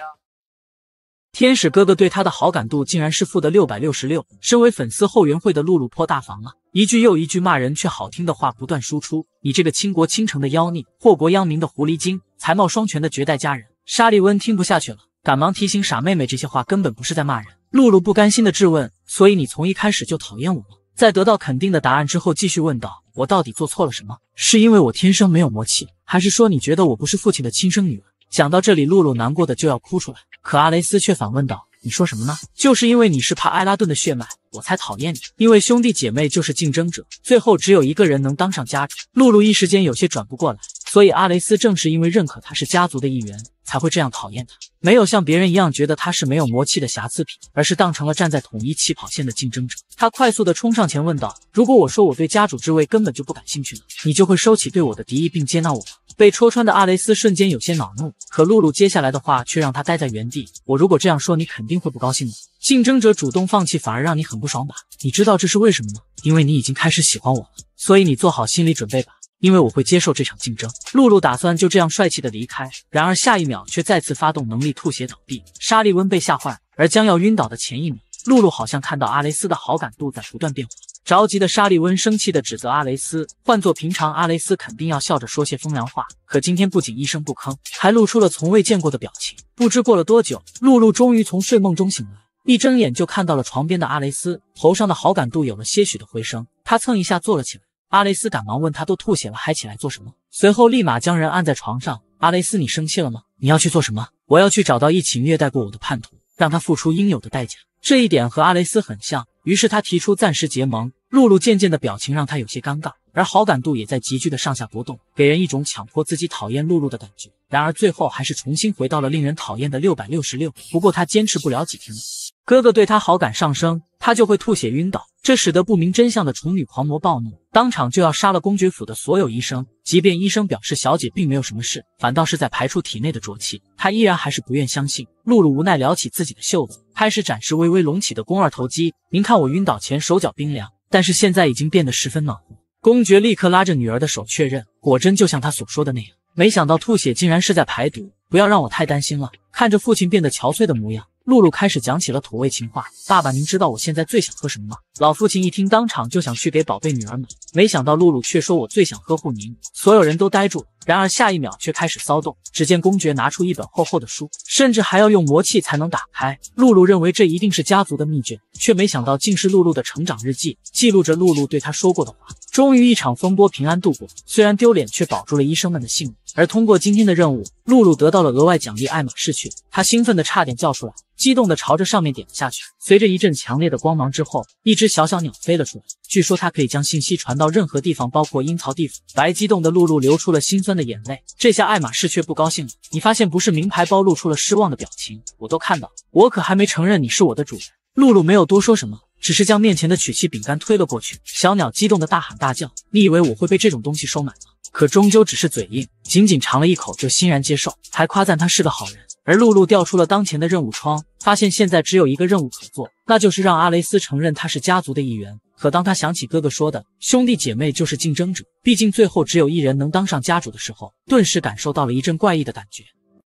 天使哥哥对他的好感度竟然是负的六百六十六。身为粉丝后援会的露露破大防了，一句又一句骂人却好听的话不断输出。你这个倾国倾城的妖孽，祸国殃民的狐狸精，才貌双全的绝代佳人。沙利温听不下去了，赶忙提醒傻妹妹，这些话根本不是在骂人。露露不甘心的质问：“所以你从一开始就讨厌我吗？”在得到肯定的答案之后，继续问道：“我到底做错了什么？是因为我天生没有魔气，还是说你觉得我不是父亲的亲生女儿？”讲到这里，露露难过的就要哭出来，可阿雷斯却反问道：“你说什么呢？就是因为你是帕埃拉顿的血脉，我才讨厌你。因为兄弟姐妹就是竞争者，最后只有一个人能当上家主。”露露一时间有些转不过来，所以阿雷斯正是因为认可他是家族的一员。才会这样讨厌他，没有像别人一样觉得他是没有魔气的瑕疵品，而是当成了站在统一起跑线的竞争者。他快速的冲上前问道：“如果我说我对家主之位根本就不感兴趣呢，你就会收起对我的敌意并接纳我吗？”被戳穿的阿雷斯瞬间有些恼怒，可露露接下来的话却让他呆在原地。我如果这样说，你肯定会不高兴的。竞争者主动放弃反而让你很不爽吧？你知道这是为什么吗？因为你已经开始喜欢我了，所以你做好心理准备吧。因为我会接受这场竞争。露露打算就这样帅气的离开，然而下一秒却再次发动能力吐血倒地。沙利温被吓坏，而将要晕倒的前一秒，露露好像看到阿雷斯的好感度在不断变化。着急的沙利温生气的指责阿雷斯，换做平常，阿雷斯肯定要笑着说些风凉话，可今天不仅一声不吭，还露出了从未见过的表情。不知过了多久，露露终于从睡梦中醒来，一睁眼就看到了床边的阿雷斯，头上的好感度有了些许的回升，他蹭一下坐了起来。阿雷斯赶忙问他：“都吐血了，还起来做什么？”随后立马将人按在床上。阿雷斯，你生气了吗？你要去做什么？我要去找到一起虐待过我的叛徒，让他付出应有的代价。这一点和阿雷斯很像，于是他提出暂时结盟。露露渐渐的表情让他有些尴尬，而好感度也在急剧的上下波动，给人一种强迫自己讨厌露露的感觉。然而最后还是重新回到了令人讨厌的六百六十六。不过他坚持不了几天了，哥哥对他好感上升，他就会吐血晕倒，这使得不明真相的宠女狂魔暴怒，当场就要杀了公爵府的所有医生。即便医生表示小姐并没有什么事，反倒是在排出体内的浊气，他依然还是不愿相信。露露无奈撩起自己的袖子，开始展示微微隆起的肱二头肌。您看我晕倒前手脚冰凉。但是现在已经变得十分暖和。公爵立刻拉着女儿的手确认，果真就像他所说的那样。没想到吐血竟然是在排毒，不要让我太担心了。看着父亲变得憔悴的模样。露露开始讲起了土味情话。爸爸，您知道我现在最想喝什么吗？老父亲一听，当场就想去给宝贝女儿买。没想到露露却说：“我最想呵护您。”所有人都呆住了。然而下一秒却开始骚动。只见公爵拿出一本厚厚的书，甚至还要用魔器才能打开。露露认为这一定是家族的秘卷，却没想到竟是露露的成长日记，记录着露露对他说过的话。终于一场风波平安度过，虽然丢脸，却保住了医生们的性命。而通过今天的任务，露露得到了额外奖励爱马仕去。她兴奋的差点叫出来。激动的朝着上面点了下去，随着一阵强烈的光芒之后，一只小小鸟飞了出来。据说它可以将信息传到任何地方，包括阴曹地府。白激动的露露流出了心酸的眼泪。这下爱马仕却不高兴了。你发现不是名牌包，露出了失望的表情。我都看到了，我可还没承认你是我的主人。露露没有多说什么，只是将面前的曲奇饼干推了过去。小鸟激动的大喊大叫：“你以为我会被这种东西收买吗？”可终究只是嘴硬，仅仅尝了一口就欣然接受，还夸赞他是个好人。而露露调出了当前的任务窗，发现现在只有一个任务可做，那就是让阿雷斯承认他是家族的一员。可当他想起哥哥说的兄弟姐妹就是竞争者，毕竟最后只有一人能当上家主的时候，顿时感受到了一阵怪异的感觉。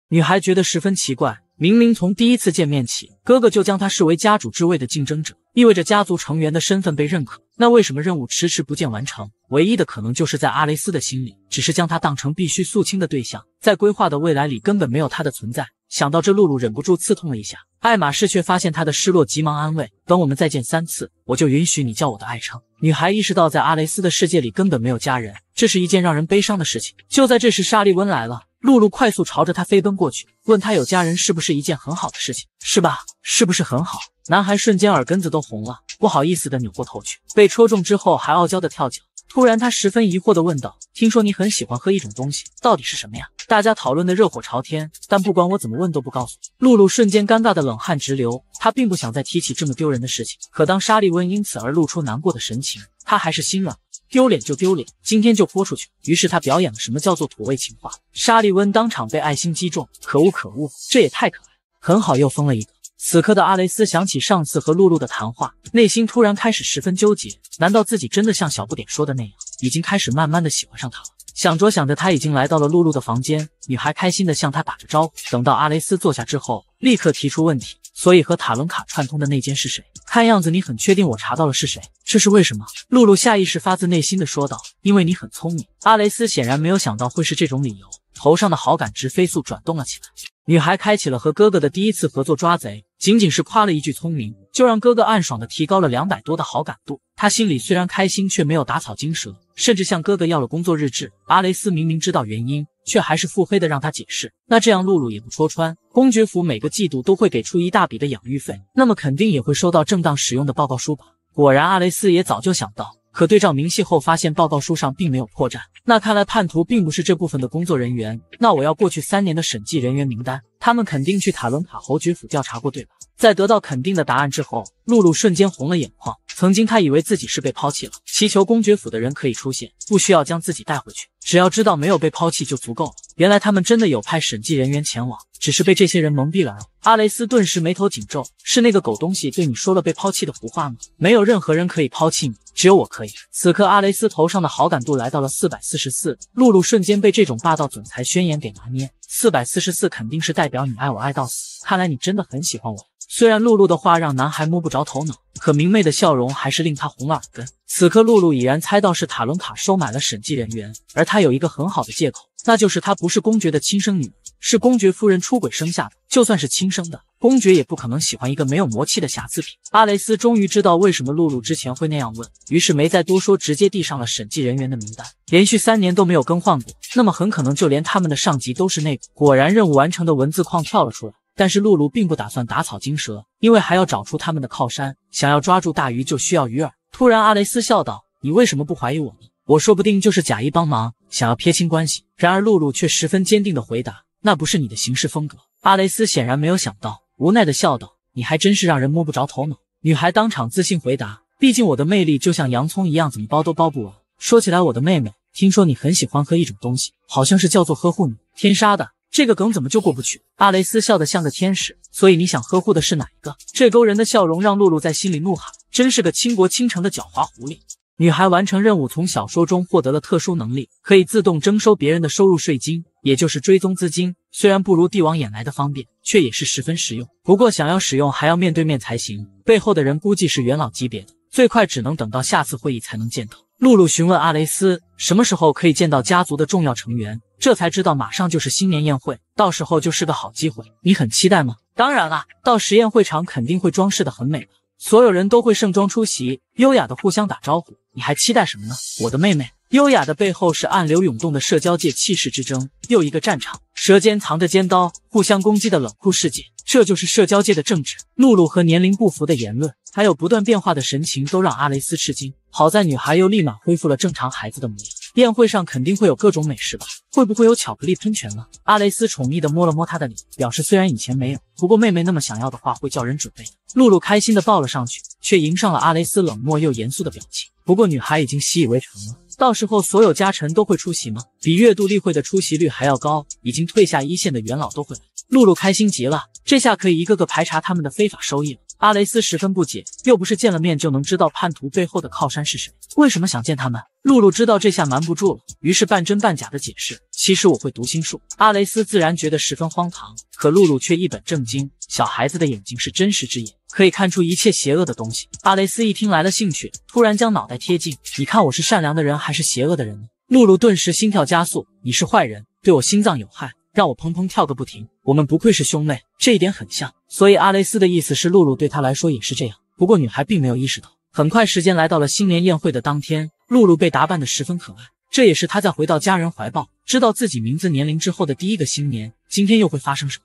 女孩觉得十分奇怪，明明从第一次见面起，哥哥就将他视为家主之位的竞争者，意味着家族成员的身份被认可。那为什么任务迟迟不见完成？唯一的可能就是在阿雷斯的心里，只是将他当成必须肃清的对象，在规划的未来里根本没有他的存在。想到这，露露忍不住刺痛了一下。爱马仕却发现他的失落，急忙安慰：“等我们再见三次，我就允许你叫我的爱称。”女孩意识到，在阿雷斯的世界里根本没有家人，这是一件让人悲伤的事情。就在这时，沙利温来了。露露快速朝着他飞奔过去，问他有家人是不是一件很好的事情？是吧？是不是很好？男孩瞬间耳根子都红了，不好意思的扭过头去。被戳中之后，还傲娇的跳脚。突然，他十分疑惑地问道：“听说你很喜欢喝一种东西，到底是什么呀？”大家讨论的热火朝天，但不管我怎么问都不告诉我。露露瞬间尴尬的冷汗直流，她并不想再提起这么丢人的事情。可当沙利温因此而露出难过的神情，她还是心软。丢脸就丢脸，今天就泼出去。于是他表演了什么叫做土味情话。沙利温当场被爱心击中，可恶可恶，这也太可爱。很好，又疯了一个。此刻的阿雷斯想起上次和露露的谈话，内心突然开始十分纠结。难道自己真的像小不点说的那样，已经开始慢慢的喜欢上他了？想着想着，他已经来到了露露的房间。女孩开心的向他打着招呼。等到阿雷斯坐下之后，立刻提出问题：所以和塔伦卡串通的那间是谁？看样子你很确定我查到了是谁，这是为什么？露露下意识发自内心的说道：因为你很聪明。阿雷斯显然没有想到会是这种理由，头上的好感值飞速转动了起来。女孩开启了和哥哥的第一次合作抓贼，仅仅是夸了一句聪明，就让哥哥暗爽的提高了两百多的好感度。他心里虽然开心，却没有打草惊蛇，甚至向哥哥要了工作日志。阿雷斯明明知道原因，却还是腹黑的让他解释。那这样露露也不戳穿，公爵府每个季度都会给出一大笔的养育费，那么肯定也会收到正当使用的报告书吧？果然，阿雷斯也早就想到。可对照明细后，发现报告书上并没有破绽。那看来叛徒并不是这部分的工作人员。那我要过去三年的审计人员名单，他们肯定去塔伦卡侯爵府调查过，对吧？在得到肯定的答案之后，露露瞬间红了眼眶。曾经她以为自己是被抛弃了，祈求公爵府的人可以出现，不需要将自己带回去，只要知道没有被抛弃就足够了。原来他们真的有派审计人员前往，只是被这些人蒙蔽了而。阿雷斯顿时眉头紧皱，是那个狗东西对你说了被抛弃的胡话吗？没有任何人可以抛弃你，只有我可以。此刻阿雷斯头上的好感度来到了四百四十四，露露瞬间被这种霸道总裁宣言给拿捏。四百四十四肯定是代表你爱我爱到死，看来你真的很喜欢我。虽然露露的话让男孩摸不着头脑，可明媚的笑容还是令他红了耳根。此刻露露已然猜到是塔伦卡收买了审计人员，而他有一个很好的借口，那就是他不是公爵的亲生女儿，是公爵夫人出轨生下的。就算是亲生的，公爵也不可能喜欢一个没有魔气的瑕疵品。阿雷斯终于知道为什么露露之前会那样问，于是没再多说，直接递上了审计人员的名单。连续三年都没有更换过，那么很可能就连他们的上级都是内部。果然，任务完成的文字框跳了出来。但是露露并不打算打草惊蛇，因为还要找出他们的靠山。想要抓住大鱼，就需要鱼饵。突然，阿雷斯笑道：“你为什么不怀疑我呢？我说不定就是假意帮忙，想要撇清关系。”然而，露露却十分坚定地回答：“那不是你的行事风格。”阿雷斯显然没有想到，无奈地笑道：“你还真是让人摸不着头脑。”女孩当场自信回答：“毕竟我的魅力就像洋葱一样，怎么剥都剥不完。说起来，我的妹妹，听说你很喜欢喝一种东西，好像是叫做呵护你天杀的。”这个梗怎么就过不去？阿雷斯笑得像个天使，所以你想呵护的是哪一个？这勾人的笑容让露露在心里怒喊：真是个倾国倾城的狡猾狐狸！女孩完成任务，从小说中获得了特殊能力，可以自动征收别人的收入税金，也就是追踪资金。虽然不如帝王眼来的方便，却也是十分实用。不过想要使用，还要面对面才行，背后的人估计是元老级别的，最快只能等到下次会议才能见到。露露询问阿雷斯什么时候可以见到家族的重要成员。这才知道，马上就是新年宴会，到时候就是个好机会。你很期待吗？当然啦，到实验会场肯定会装饰的很美的，所有人都会盛装出席，优雅的互相打招呼。你还期待什么呢？我的妹妹，优雅的背后是暗流涌动的社交界气势之争，又一个战场，舌尖藏着尖刀，互相攻击的冷酷世界。这就是社交界的政治。露露和年龄不符的言论，还有不断变化的神情，都让阿雷斯吃惊。好在女孩又立马恢复了正常孩子的模样。宴会上肯定会有各种美食吧？会不会有巧克力喷泉呢？阿雷斯宠溺的摸了摸她的脸，表示虽然以前没有，不过妹妹那么想要的话，会叫人准备。露露开心的抱了上去，却迎上了阿雷斯冷漠又严肃的表情。不过女孩已经习以为常了。到时候所有家臣都会出席吗？比月度例会的出席率还要高。已经退下一线的元老都会来。露露开心极了，这下可以一个个排查他们的非法收益了。阿雷斯十分不解，又不是见了面就能知道叛徒背后的靠山是谁，为什么想见他们？露露知道这下瞒不住了，于是半真半假的解释：“其实我会读心术。”阿雷斯自然觉得十分荒唐，可露露却一本正经：“小孩子的眼睛是真实之眼，可以看出一切邪恶的东西。”阿雷斯一听来了兴趣，突然将脑袋贴近：“你看我是善良的人还是邪恶的人呢？”露露顿时心跳加速：“你是坏人，对我心脏有害。”让我砰砰跳个不停。我们不愧是兄妹，这一点很像。所以阿雷斯的意思是，露露对他来说也是这样。不过女孩并没有意识到。很快，时间来到了新年宴会的当天，露露被打扮的十分可爱。这也是她在回到家人怀抱，知道自己名字年龄之后的第一个新年。今天又会发生什么？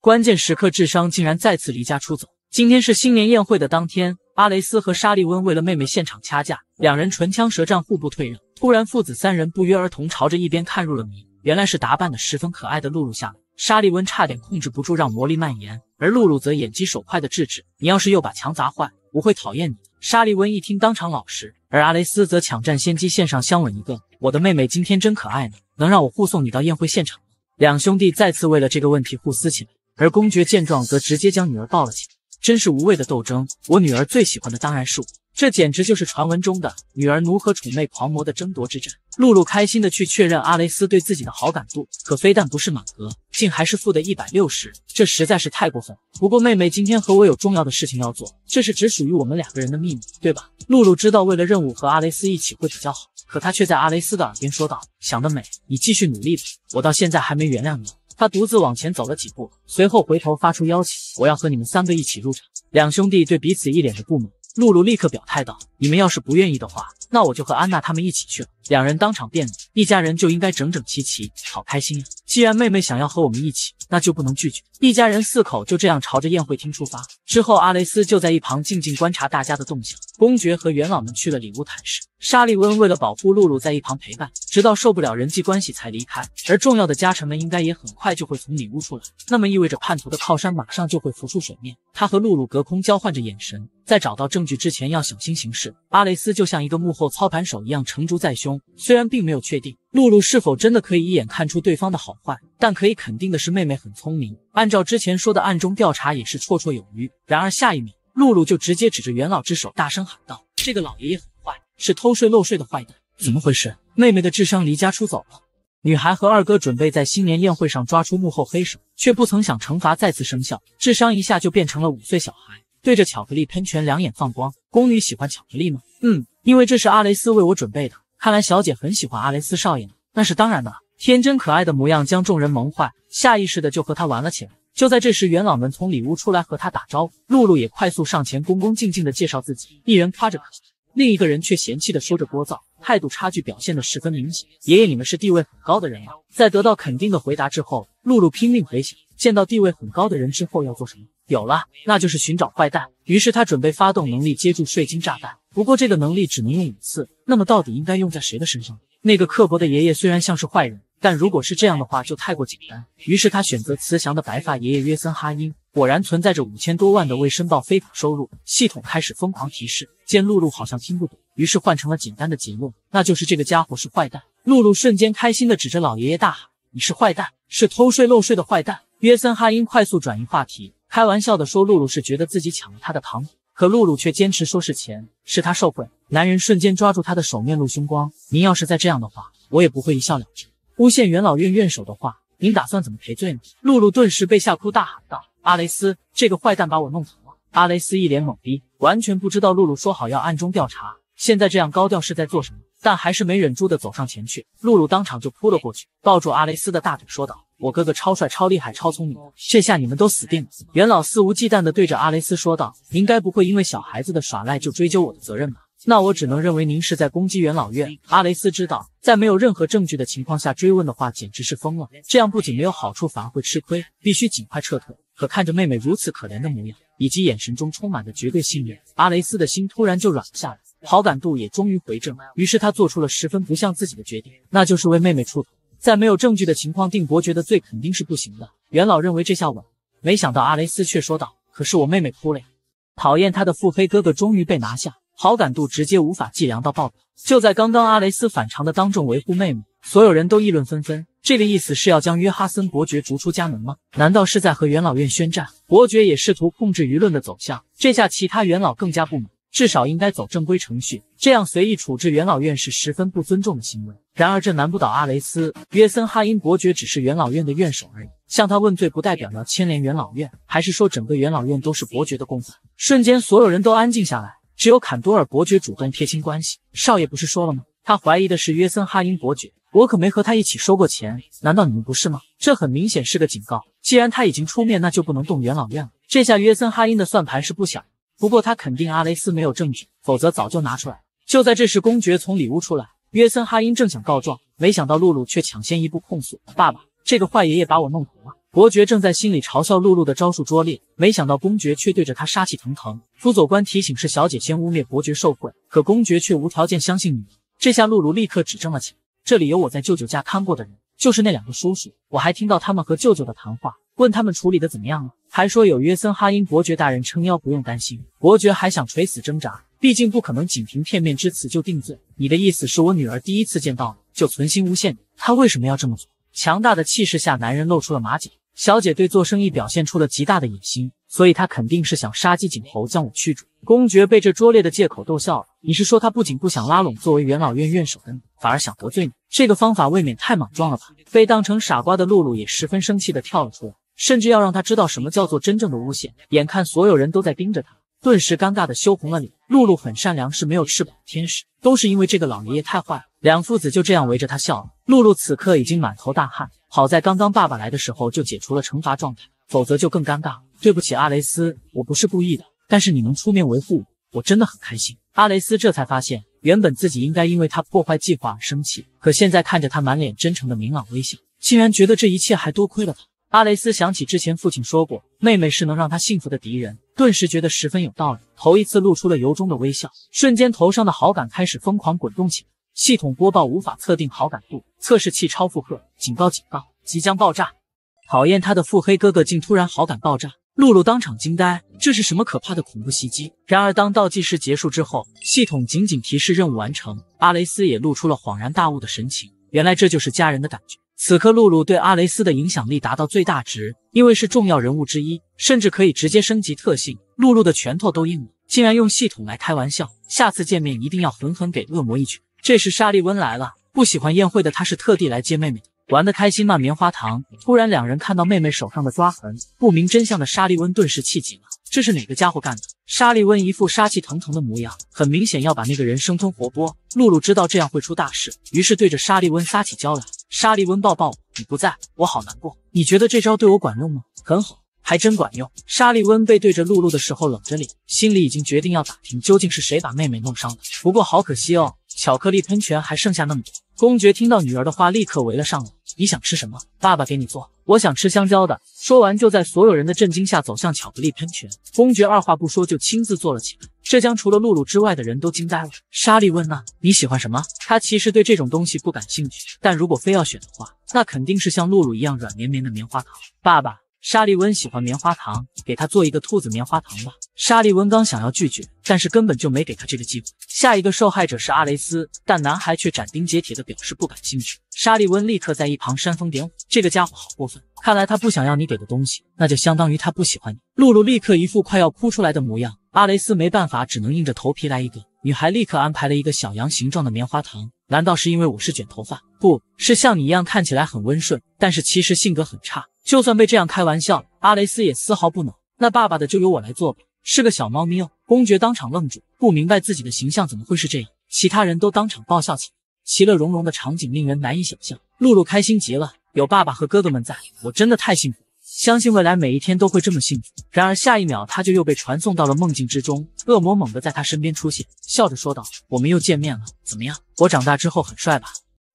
关键时刻，智商竟然再次离家出走。今天是新年宴会的当天，阿雷斯和沙利温为了妹妹现场掐架，两人唇枪舌战，互不退让。突然，父子三人不约而同朝着一边看入了迷。原来是打扮的十分可爱的露露下来，沙利温差点控制不住让魔力蔓延，而露露则眼疾手快的制止。你要是又把墙砸坏，我会讨厌你。沙利温一听当场老实，而阿雷斯则抢占先机，献上香吻一个。我的妹妹今天真可爱呢，能让我护送你到宴会现场吗？两兄弟再次为了这个问题互撕起来，而公爵见状则直接将女儿抱了起来。真是无谓的斗争，我女儿最喜欢的当然是我。这简直就是传闻中的女儿奴和宠妹狂魔的争夺之战。露露开心的去确认阿雷斯对自己的好感度，可非但不是满格，竟还是负的一百六十，这实在是太过分。不过妹妹今天和我有重要的事情要做，这是只属于我们两个人的秘密，对吧？露露知道为了任务和阿雷斯一起会比较好，可她却在阿雷斯的耳边说道：“想得美，你继续努力吧，我到现在还没原谅你。”他独自往前走了几步，随后回头发出邀请：“我要和你们三个一起入场。”两兄弟对彼此一脸的不满。露露立刻表态道：“你们要是不愿意的话，那我就和安娜他们一起去了。”两人当场辩论，一家人就应该整整齐齐，好开心呀！既然妹妹想要和我们一起，那就不能拒绝。一家人四口就这样朝着宴会厅出发。之后，阿雷斯就在一旁静静观察大家的动向。公爵和元老们去了里屋谈室，沙利温为了保护露露，在一旁陪伴，直到受不了人际关系才离开。而重要的家臣们应该也很快就会从里屋出来，那么意味着叛徒的靠山马上就会浮出水面。他和露露隔空交换着眼神，在找到证据之前要小心行事。阿雷斯就像一个幕后操盘手一样，成竹在胸。虽然并没有确定露露是否真的可以一眼看出对方的好坏，但可以肯定的是，妹妹很聪明。按照之前说的，暗中调查也是绰绰有余。然而下一秒，露露就直接指着元老之手，大声喊道：“这个老爷爷很坏，是偷税漏税的坏蛋！怎么回事？妹妹的智商离家出走了？”女孩和二哥准备在新年宴会上抓出幕后黑手，却不曾想惩罚再次生效，智商一下就变成了五岁小孩，对着巧克力喷泉两眼放光。宫女喜欢巧克力吗？嗯，因为这是阿雷斯为我准备的。看来小姐很喜欢阿雷斯少爷呢，那是当然的。天真可爱的模样将众人萌坏，下意识的就和他玩了起来。就在这时，元老们从里屋出来和他打招呼，露露也快速上前，恭恭敬敬的介绍自己。一人夸着可爱，另一个人却嫌弃的说着聒噪，态度差距表现的十分明显。爷爷，你们是地位很高的人吗？在得到肯定的回答之后，露露拼命回想，见到地位很高的人之后要做什么？有了，那就是寻找坏蛋。于是他准备发动能力接住税金炸弹。不过这个能力只能用五次，那么到底应该用在谁的身上？那个刻薄的爷爷虽然像是坏人，但如果是这样的话就太过简单。于是他选择慈祥的白发爷爷约森哈因。果然存在着五千多万的未申报非法收入，系统开始疯狂提示。见露露好像听不懂，于是换成了简单的结论，那就是这个家伙是坏蛋。露露瞬间开心的指着老爷爷大喊：“你是坏蛋，是偷税漏税的坏蛋！”约森哈因快速转移话题，开玩笑的说：“露露是觉得自己抢了他的糖果。”可露露却坚持说是钱，是他受贿。男人瞬间抓住她的手，面露凶光。您要是再这样的话，我也不会一笑了之。诬陷元老院院首的话，您打算怎么赔罪呢？露露顿时被吓哭，大喊道：“阿雷斯，这个坏蛋把我弄疼了！”阿雷斯一脸懵逼，完全不知道露露说好要暗中调查，现在这样高调是在做什么，但还是没忍住的走上前去。露露当场就扑了过去，抱住阿雷斯的大腿，说道。我哥哥超帅、超厉害、超聪明，这下你们都死定了！元老肆无忌惮地对着阿雷斯说道：“您该不会因为小孩子的耍赖就追究我的责任吧？那我只能认为您是在攻击元老院。”阿雷斯知道，在没有任何证据的情况下追问的话，简直是疯了。这样不仅没有好处，反而会吃亏，必须尽快撤退。可看着妹妹如此可怜的模样，以及眼神中充满的绝对信任，阿雷斯的心突然就软了下来，好感度也终于回正。于是他做出了十分不像自己的决定，那就是为妹妹出头。在没有证据的情况定伯爵的罪肯定是不行的。元老认为这下稳了，没想到阿雷斯却说道：“可是我妹妹哭了呀！”讨厌他的腹黑哥哥终于被拿下，好感度直接无法计量到爆表。就在刚刚，阿雷斯反常的当众维护妹妹，所有人都议论纷纷。这个意思是要将约哈森伯爵逐出家门吗？难道是在和元老院宣战？伯爵也试图控制舆论的走向，这下其他元老更加不满。至少应该走正规程序，这样随意处置元老院是十分不尊重的行为。然而这难不倒阿雷斯。约森哈因伯爵只是元老院的院首而已，向他问罪不代表要牵连元老院，还是说整个元老院都是伯爵的共犯？瞬间所有人都安静下来，只有坎多尔伯爵主动撇清关系。少爷不是说了吗？他怀疑的是约森哈因伯爵，我可没和他一起收过钱，难道你们不是吗？这很明显是个警告。既然他已经出面，那就不能动元老院了。这下约森哈因的算盘是不小。不过他肯定阿雷斯没有证据，否则早就拿出来。就在这时，公爵从里屋出来，约森哈因正想告状，没想到露露却抢先一步控诉：“爸爸，这个坏爷爷把我弄疼了。”伯爵正在心里嘲笑露露的招数拙劣，没想到公爵却对着他杀气腾腾。辅佐官提醒是小姐先污蔑伯爵受贿，可公爵却无条件相信女儿。这下露露立刻指证了起来：“这里有我在舅舅家看过的人，就是那两个叔叔，我还听到他们和舅舅的谈话。”问他们处理的怎么样了？还说有约森哈因伯爵大人撑腰，不用担心。伯爵还想垂死挣扎，毕竟不可能仅凭片面之词就定罪。你的意思是我女儿第一次见到就存心诬陷你？她为什么要这么做？强大的气势下，男人露出了马脚。小姐对做生意表现出了极大的野心，所以她肯定是想杀鸡儆猴，将我驱逐。公爵被这拙劣的借口逗笑了。你是说他不仅不想拉拢作为元老院院首的你，反而想得罪你？这个方法未免太莽撞了吧！被当成傻瓜的露露也十分生气的跳了出来。甚至要让他知道什么叫做真正的诬陷。眼看所有人都在盯着他，顿时尴尬的羞红了脸。露露很善良，是没有翅膀的天使，都是因为这个老爷爷太坏了。两父子就这样围着他笑了。露露此刻已经满头大汗，好在刚刚爸爸来的时候就解除了惩罚状态，否则就更尴尬了。对不起，阿雷斯，我不是故意的，但是你能出面维护我，我真的很开心。阿雷斯这才发现原本自己应该因为他破坏计划而生气，可现在看着他满脸真诚的明朗微笑，竟然觉得这一切还多亏了他。阿雷斯想起之前父亲说过，妹妹是能让他幸福的敌人，顿时觉得十分有道理，头一次露出了由衷的微笑，瞬间头上的好感开始疯狂滚动起来。系统播报无法测定好感度，测试器超负荷，警告警告，即将爆炸！讨厌他的腹黑哥哥竟突然好感爆炸，露露当场惊呆，这是什么可怕的恐怖袭击？然而当倒计时结束之后，系统仅仅提示任务完成，阿雷斯也露出了恍然大悟的神情，原来这就是家人的感觉。此刻，露露对阿雷斯的影响力达到最大值，因为是重要人物之一，甚至可以直接升级特性。露露的拳头都硬了，竟然用系统来开玩笑。下次见面一定要狠狠给恶魔一拳。这时，沙利温来了，不喜欢宴会的他是特地来接妹妹的，玩得开心吗？棉花糖。突然，两人看到妹妹手上的抓痕，不明真相的沙利温顿时气急了。这是哪个家伙干的？沙利温一副杀气腾腾的模样，很明显要把那个人生吞活剥。露露知道这样会出大事，于是对着沙利温撒起娇来。沙利温抱抱我，你不在我好难过。你觉得这招对我管用吗？很好，还真管用。沙利温背对着露露的时候冷着脸，心里已经决定要打听究竟是谁把妹妹弄伤的。不过好可惜哦，巧克力喷泉还剩下那么多。公爵听到女儿的话，立刻围了上来。你想吃什么？爸爸给你做。我想吃香蕉的。说完，就在所有人的震惊下走向巧克力喷泉。公爵二话不说就亲自做了起来，这将除了露露之外的人都惊呆了。莎莉问呢？你喜欢什么？他其实对这种东西不感兴趣，但如果非要选的话，那肯定是像露露一样软绵绵的棉花糖。爸爸。沙利温喜欢棉花糖，给他做一个兔子棉花糖吧。沙利温刚想要拒绝，但是根本就没给他这个机会。下一个受害者是阿雷斯，但男孩却斩钉截铁的表示不感兴趣。沙利温立刻在一旁煽风点火，这个家伙好过分，看来他不想要你给的东西，那就相当于他不喜欢你。露露立刻一副快要哭出来的模样，阿雷斯没办法，只能硬着头皮来一个。女孩立刻安排了一个小羊形状的棉花糖。难道是因为我是卷头发？不是像你一样看起来很温顺，但是其实性格很差。就算被这样开玩笑，阿雷斯也丝毫不恼。那爸爸的就由我来做吧。是个小猫咪哦。公爵当场愣住，不明白自己的形象怎么会是这样。其他人都当场爆笑起来，其乐融融的场景令人难以想象。露露开心极了，有爸爸和哥哥们在，我真的太幸福。相信未来每一天都会这么幸福。然而下一秒，他就又被传送到了梦境之中。恶魔猛地在他身边出现，笑着说道：“我们又见面了，怎么样？我长大之后很帅吧？”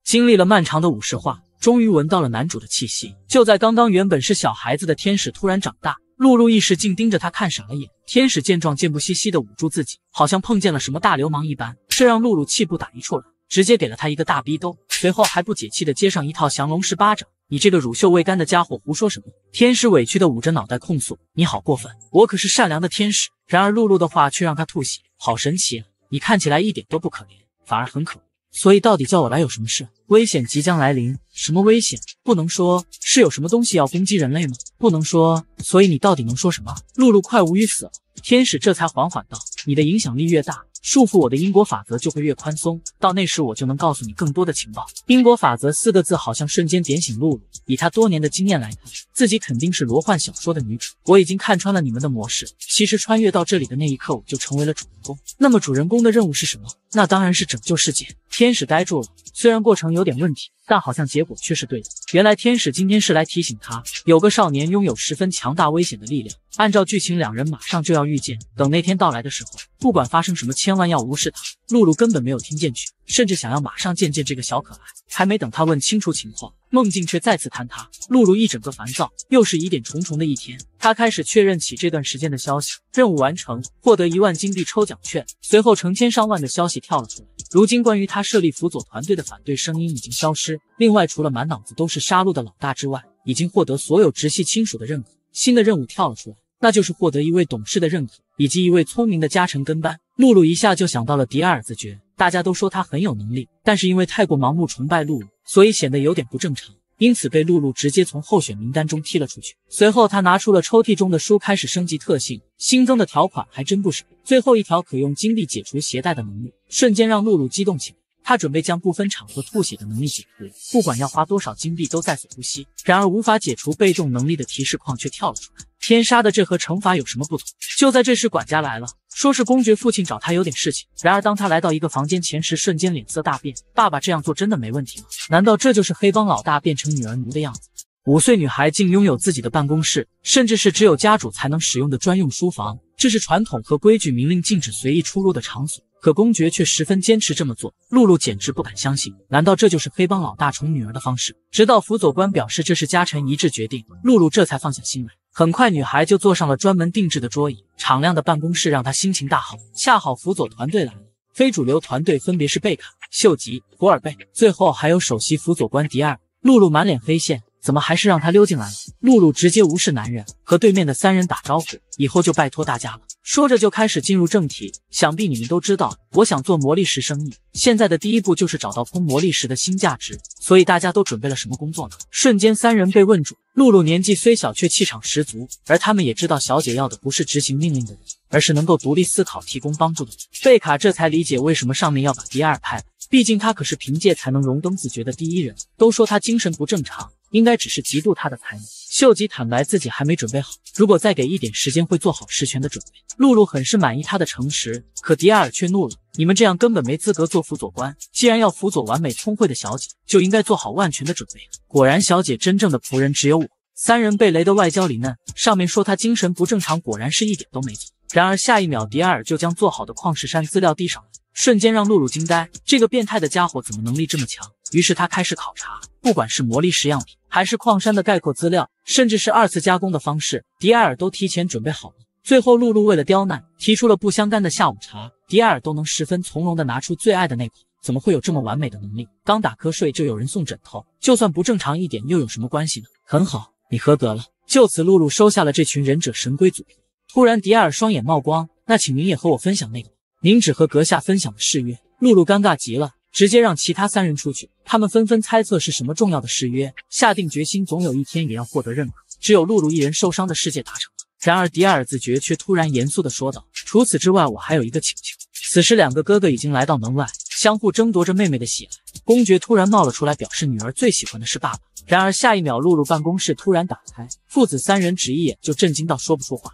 经历了漫长的武士化，终于闻到了男主的气息。就在刚刚，原本是小孩子的天使突然长大，露露一时竟盯着他看傻了眼。天使见状，贱不兮兮的捂住自己，好像碰见了什么大流氓一般，这让露露气不打一处来，直接给了他一个大逼兜，随后还不解气的接上一套降龙十八掌。你这个乳臭未干的家伙，胡说什么？天使委屈的捂着脑袋控诉：“你好过分，我可是善良的天使。”然而露露的话却让他吐血，好神奇啊！你看起来一点都不可怜，反而很可恶。所以到底叫我来有什么事？危险即将来临。什么危险？不能说。是有什么东西要攻击人类吗？不能说。所以你到底能说什么？露露快无语死了。天使这才缓缓道：“你的影响力越大。”束缚我的因果法则就会越宽松，到那时我就能告诉你更多的情报。因果法则四个字好像瞬间点醒露露，以她多年的经验来看，自己肯定是罗幻小说的女主。我已经看穿了你们的模式。其实穿越到这里的那一刻，我就成为了主人公。那么主人公的任务是什么？那当然是拯救世界。天使呆住了，虽然过程有点问题，但好像结果却是对的。原来天使今天是来提醒他，有个少年拥有十分强大危险的力量。按照剧情，两人马上就要遇见。等那天到来的时候，不管发生什么，千万要无视他。露露根本没有听进去，甚至想要马上见见这个小可爱。还没等他问清楚情况，梦境却再次坍塌。露露一整个烦躁，又是疑点重重的一天。他开始确认起这段时间的消息：任务完成，获得一万金币抽奖券。随后成千上万的消息跳了出来。如今关于他设立辅佐团队的反对声音已经消失。另外，除了满脑子都是杀戮的老大之外，已经获得所有直系亲属的认可。新的任务跳了出来。那就是获得一位董事的认可，以及一位聪明的家臣跟班。露露一下就想到了迪埃尔子爵，大家都说他很有能力，但是因为太过盲目崇拜露露，所以显得有点不正常，因此被露露直接从候选名单中踢了出去。随后他拿出了抽屉中的书，开始升级特性，新增的条款还真不少。最后一条可用金币解除携带的能力，瞬间让露露激动起来。他准备将不分场合吐血的能力解除，不管要花多少金币都在所不惜。然而无法解除被动能力的提示框却跳了出来。天杀的，这和惩罚有什么不同？就在这时，管家来了，说是公爵父亲找他有点事情。然而当他来到一个房间前时，瞬间脸色大变。爸爸这样做真的没问题吗？难道这就是黑帮老大变成女儿奴的样子？五岁女孩竟拥有自己的办公室，甚至是只有家主才能使用的专用书房，这是传统和规矩明令禁止随意出入的场所。可公爵却十分坚持这么做。露露简直不敢相信，难道这就是黑帮老大宠女儿的方式？直到辅佐官表示这是家臣一致决定，露露这才放下心来。很快，女孩就坐上了专门定制的桌椅，敞亮的办公室让她心情大好。恰好辅佐团队来了，非主流团队分别是贝卡、秀吉、古尔贝，最后还有首席辅佐官迪尔。露露满脸黑线。怎么还是让他溜进来了？露露直接无视男人，和对面的三人打招呼，以后就拜托大家了。说着就开始进入正题。想必你们都知道，我想做魔力石生意，现在的第一步就是找到空魔力石的新价值。所以大家都准备了什么工作呢？瞬间三人被问住。露露年纪虽小，却气场十足，而他们也知道小姐要的不是执行命令的人，而是能够独立思考、提供帮助的人。贝卡这才理解为什么上面要把第二派了，毕竟他可是凭借才能荣登自爵的第一人。都说他精神不正常。应该只是嫉妒他的才能。秀吉坦白自己还没准备好，如果再给一点时间，会做好实权的准备。露露很是满意他的诚实，可迪尔却怒了：“你们这样根本没资格做辅佐官。既然要辅佐完美聪慧的小姐，就应该做好万全的准备。”果然，小姐真正的仆人只有我。三人被雷的外焦里嫩，上面说他精神不正常，果然是一点都没错。然而下一秒，迪尔就将做好的矿石山资料递上来，瞬间让露露惊呆：这个变态的家伙怎么能力这么强？于是他开始考察，不管是魔力石样品，还是矿山的概括资料，甚至是二次加工的方式，迪埃尔都提前准备好了。最后，露露为了刁难，提出了不相干的下午茶，迪埃尔都能十分从容的拿出最爱的那款。怎么会有这么完美的能力？刚打瞌睡就有人送枕头，就算不正常一点，又有什么关系呢？很好，你合格了。就此，露露收下了这群忍者神龟组。突然，迪埃尔双眼冒光，那请您也和我分享那个。您只和阁下分享的誓约。露露尴尬极了。直接让其他三人出去，他们纷纷猜测是什么重要的誓约，下定决心总有一天也要获得认可。只有露露一人受伤的世界达成了。然而迪尔自觉却突然严肃地说道：“除此之外，我还有一个请求。”此时两个哥哥已经来到门外，相互争夺着妹妹的喜爱。公爵突然冒了出来，表示女儿最喜欢的是爸爸。然而下一秒，露露办公室突然打开，父子三人只一眼就震惊到说不出话。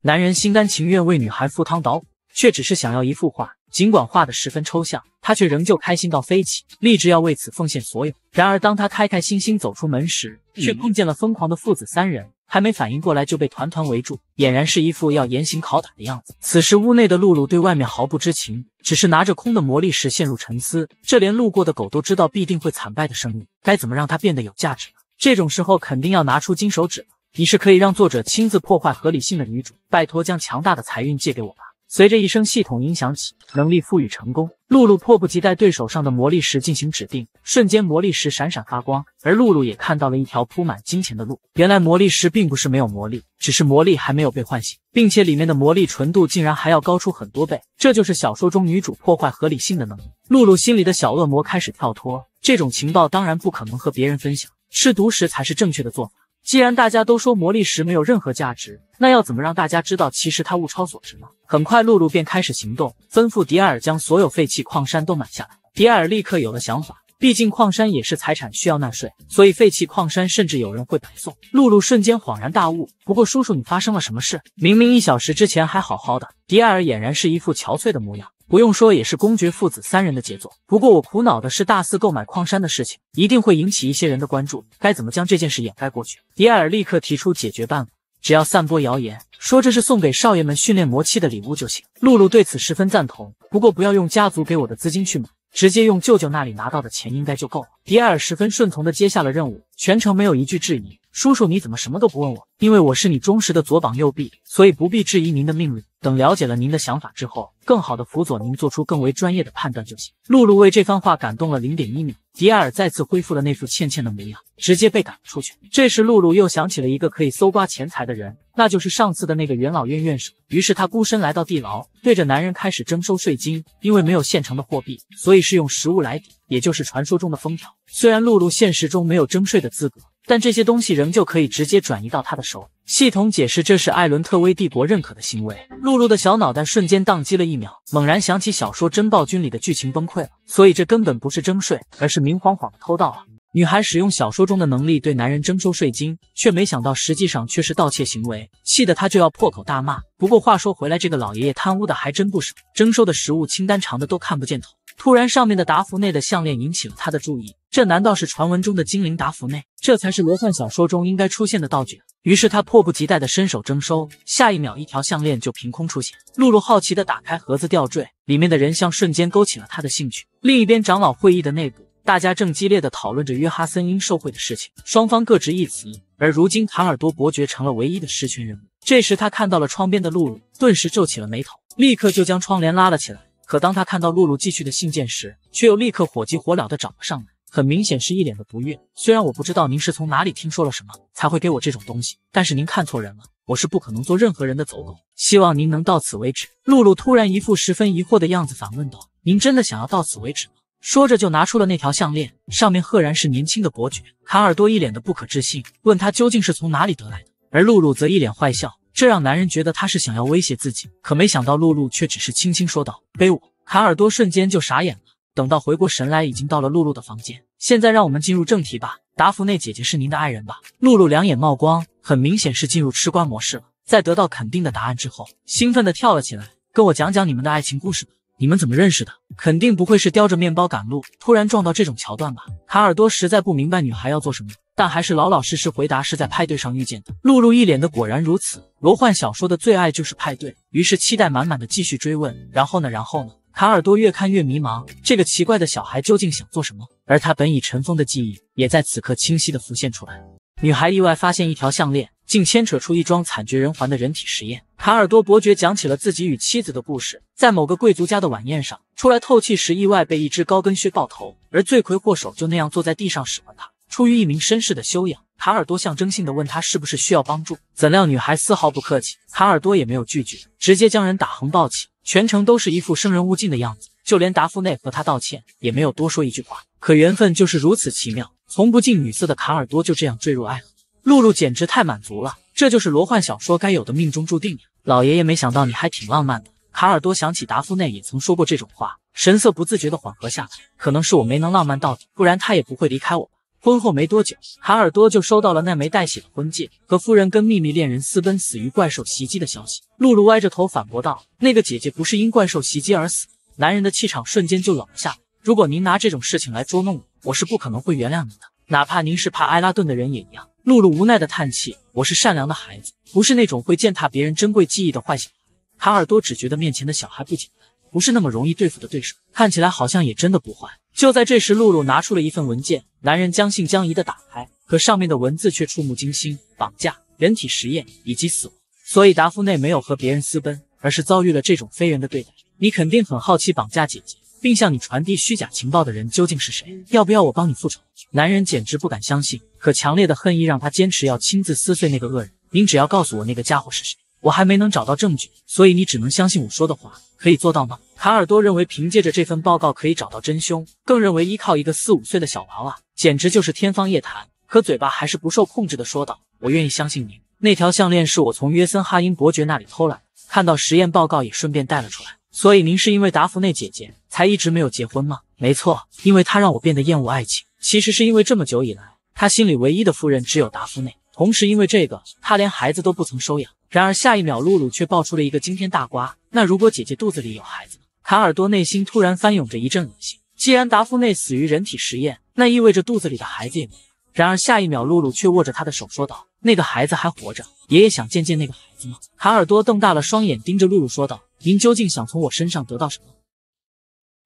男人心甘情愿为女孩赴汤蹈火，却只是想要一幅画。尽管画的十分抽象，他却仍旧开心到飞起，立志要为此奉献所有。然而，当他开开心心走出门时，却碰见了疯狂的父子三人，还没反应过来就被团团围住，俨然是一副要严刑拷打的样子。此时，屋内的露露对外面毫不知情，只是拿着空的魔力石陷入沉思。这连路过的狗都知道必定会惨败的生意，该怎么让它变得有价值呢？这种时候肯定要拿出金手指了。你是可以让作者亲自破坏合理性的女主，拜托将强大的财运借给我吧。随着一声系统音响起，能力赋予成功。露露迫不及待对手上的魔力石进行指定，瞬间魔力石闪闪发光，而露露也看到了一条铺满金钱的路。原来魔力石并不是没有魔力，只是魔力还没有被唤醒，并且里面的魔力纯度竟然还要高出很多倍。这就是小说中女主破坏合理性的能力。露露心里的小恶魔开始跳脱，这种情报当然不可能和别人分享，吃独食才是正确的做法。既然大家都说魔力石没有任何价值，那要怎么让大家知道其实它物超所值呢？很快，露露便开始行动，吩咐迪艾尔将所有废弃矿山都买下来。迪艾尔立刻有了想法，毕竟矿山也是财产，需要纳税，所以废弃矿山甚至有人会白送。露露瞬间恍然大悟，不过叔叔，你发生了什么事？明明一小时之前还好好的。迪艾尔俨然是一副憔悴的模样。不用说，也是公爵父子三人的杰作。不过我苦恼的是，大肆购买矿山的事情一定会引起一些人的关注，该怎么将这件事掩盖过去？迪埃尔立刻提出解决办法，只要散播谣言，说这是送给少爷们训练魔器的礼物就行。露露对此十分赞同，不过不要用家族给我的资金去买，直接用舅舅那里拿到的钱应该就够了。迪埃尔十分顺从的接下了任务，全程没有一句质疑。叔叔，你怎么什么都不问我？因为我是你忠实的左膀右臂，所以不必质疑您的命令。等了解了您的想法之后，更好的辅佐您做出更为专业的判断就行。露露为这番话感动了零点一秒，迪埃尔再次恢复了那副欠欠的模样，直接被赶了出去。这时，露露又想起了一个可以搜刮钱财的人，那就是上次的那个元老院院士。于是，她孤身来到地牢，对着男人开始征收税金。因为没有现成的货币，所以是用食物来抵，也就是传说中的封条。虽然露露现实中没有征税的资格。但这些东西仍旧可以直接转移到他的手里。系统解释，这是艾伦特威帝国认可的行为。露露的小脑袋瞬间宕机了一秒，猛然想起小说《真暴君》里的剧情，崩溃了。所以这根本不是征税，而是明晃晃的偷盗啊！女孩使用小说中的能力对男人征收税金，却没想到实际上却是盗窃行为，气得她就要破口大骂。不过话说回来，这个老爷爷贪污的还真不少，征收的食物清单长的都看不见头。突然，上面的达芙内的项链引起了他的注意。这难道是传闻中的精灵达芙内？这才是魔幻小说中应该出现的道具。于是他迫不及待地伸手征收，下一秒，一条项链就凭空出现。露露好奇地打开盒子吊坠，里面的人像瞬间勾起了他的兴趣。另一边，长老会议的内部，大家正激烈地讨论着约哈森因受贿的事情，双方各执一词。而如今，卡尔多伯爵成了唯一的实权人物。这时，他看到了窗边的露露，顿时皱起了眉头，立刻就将窗帘拉了起来。可当他看到露露寄去的信件时，却又立刻火急火燎地找了上来。很明显是一脸的不悦。虽然我不知道您是从哪里听说了什么才会给我这种东西，但是您看错人了，我是不可能做任何人的走狗。希望您能到此为止。露露突然一副十分疑惑的样子，反问道：“您真的想要到此为止吗？”说着就拿出了那条项链，上面赫然是年轻的伯爵卡尔多，一脸的不可置信，问他究竟是从哪里得来的。而露露则一脸坏笑，这让男人觉得他是想要威胁自己。可没想到露露却只是轻轻说道：“背我。”卡尔多瞬间就傻眼了。等到回过神来，已经到了露露的房间。现在让我们进入正题吧。达芙内姐姐是您的爱人吧？露露两眼冒光，很明显是进入吃瓜模式了。在得到肯定的答案之后，兴奋的跳了起来，跟我讲讲你们的爱情故事吧。你们怎么认识的？肯定不会是叼着面包赶路，突然撞到这种桥段吧？卡尔多实在不明白女孩要做什么，但还是老老实实回答是在派对上遇见的。露露一脸的果然如此，罗幻小说的最爱就是派对，于是期待满满的继续追问。然后呢？然后呢？卡尔多越看越迷茫，这个奇怪的小孩究竟想做什么？而他本已尘封的记忆，也在此刻清晰的浮现出来。女孩意外发现一条项链，竟牵扯出一桩惨绝人寰的人体实验。卡尔多伯爵讲起了自己与妻子的故事，在某个贵族家的晚宴上，出来透气时意外被一只高跟靴爆头，而罪魁祸首就那样坐在地上使唤他。出于一名绅士的修养，卡尔多象征性的问他是不是需要帮助，怎料女孩丝毫不客气，卡尔多也没有拒绝，直接将人打横抱起。全程都是一副生人勿近的样子，就连达芙内和他道歉也没有多说一句话。可缘分就是如此奇妙，从不近女色的卡尔多就这样坠入爱河。露露简直太满足了，这就是罗幻小说该有的命中注定呀！老爷爷没想到你还挺浪漫的。卡尔多想起达芙内也曾说过这种话，神色不自觉的缓和下来。可能是我没能浪漫到底，不然他也不会离开我吧。婚后没多久，卡尔多就收到了那枚带血的婚戒和夫人跟秘密恋人私奔死于怪兽袭击的消息。露露歪着头反驳道：“那个姐姐不是因怪兽袭击而死。”男人的气场瞬间就冷了下来。如果您拿这种事情来捉弄我，我是不可能会原谅您的，哪怕您是怕埃拉顿的人也一样。露露无奈的叹气：“我是善良的孩子，不是那种会践踏别人珍贵记忆的坏小孩。”卡尔多只觉得面前的小孩不简单，不是那么容易对付的对手，看起来好像也真的不坏。就在这时，露露拿出了一份文件，男人将信将疑的打开，可上面的文字却触目惊心：绑架、人体实验以及死亡。所以达芙内没有和别人私奔，而是遭遇了这种非人的对待。你肯定很好奇，绑架姐姐并向你传递虚假情报的人究竟是谁？要不要我帮你复仇？男人简直不敢相信，可强烈的恨意让他坚持要亲自撕碎那个恶人。您只要告诉我那个家伙是谁。我还没能找到证据，所以你只能相信我说的话，可以做到吗？卡尔多认为凭借着这份报告可以找到真凶，更认为依靠一个四五岁的小娃娃简直就是天方夜谭。可嘴巴还是不受控制的说道：“我愿意相信您，那条项链是我从约森哈因伯爵那里偷来的，看到实验报告也顺便带了出来。所以您是因为达芙内姐姐才一直没有结婚吗？没错，因为她让我变得厌恶爱情。其实是因为这么久以来，她心里唯一的夫人只有达芙内，同时因为这个，她连孩子都不曾收养。”然而下一秒，露露却爆出了一个惊天大瓜。那如果姐姐肚子里有孩子呢？卡尔多内心突然翻涌着一阵恶心。既然达芙内死于人体实验，那意味着肚子里的孩子也没了。然而下一秒，露露却握着他的手说道：“那个孩子还活着，爷爷想见见那个孩子吗？”卡尔多瞪大了双眼，盯着露露说道：“您究竟想从我身上得到什么？”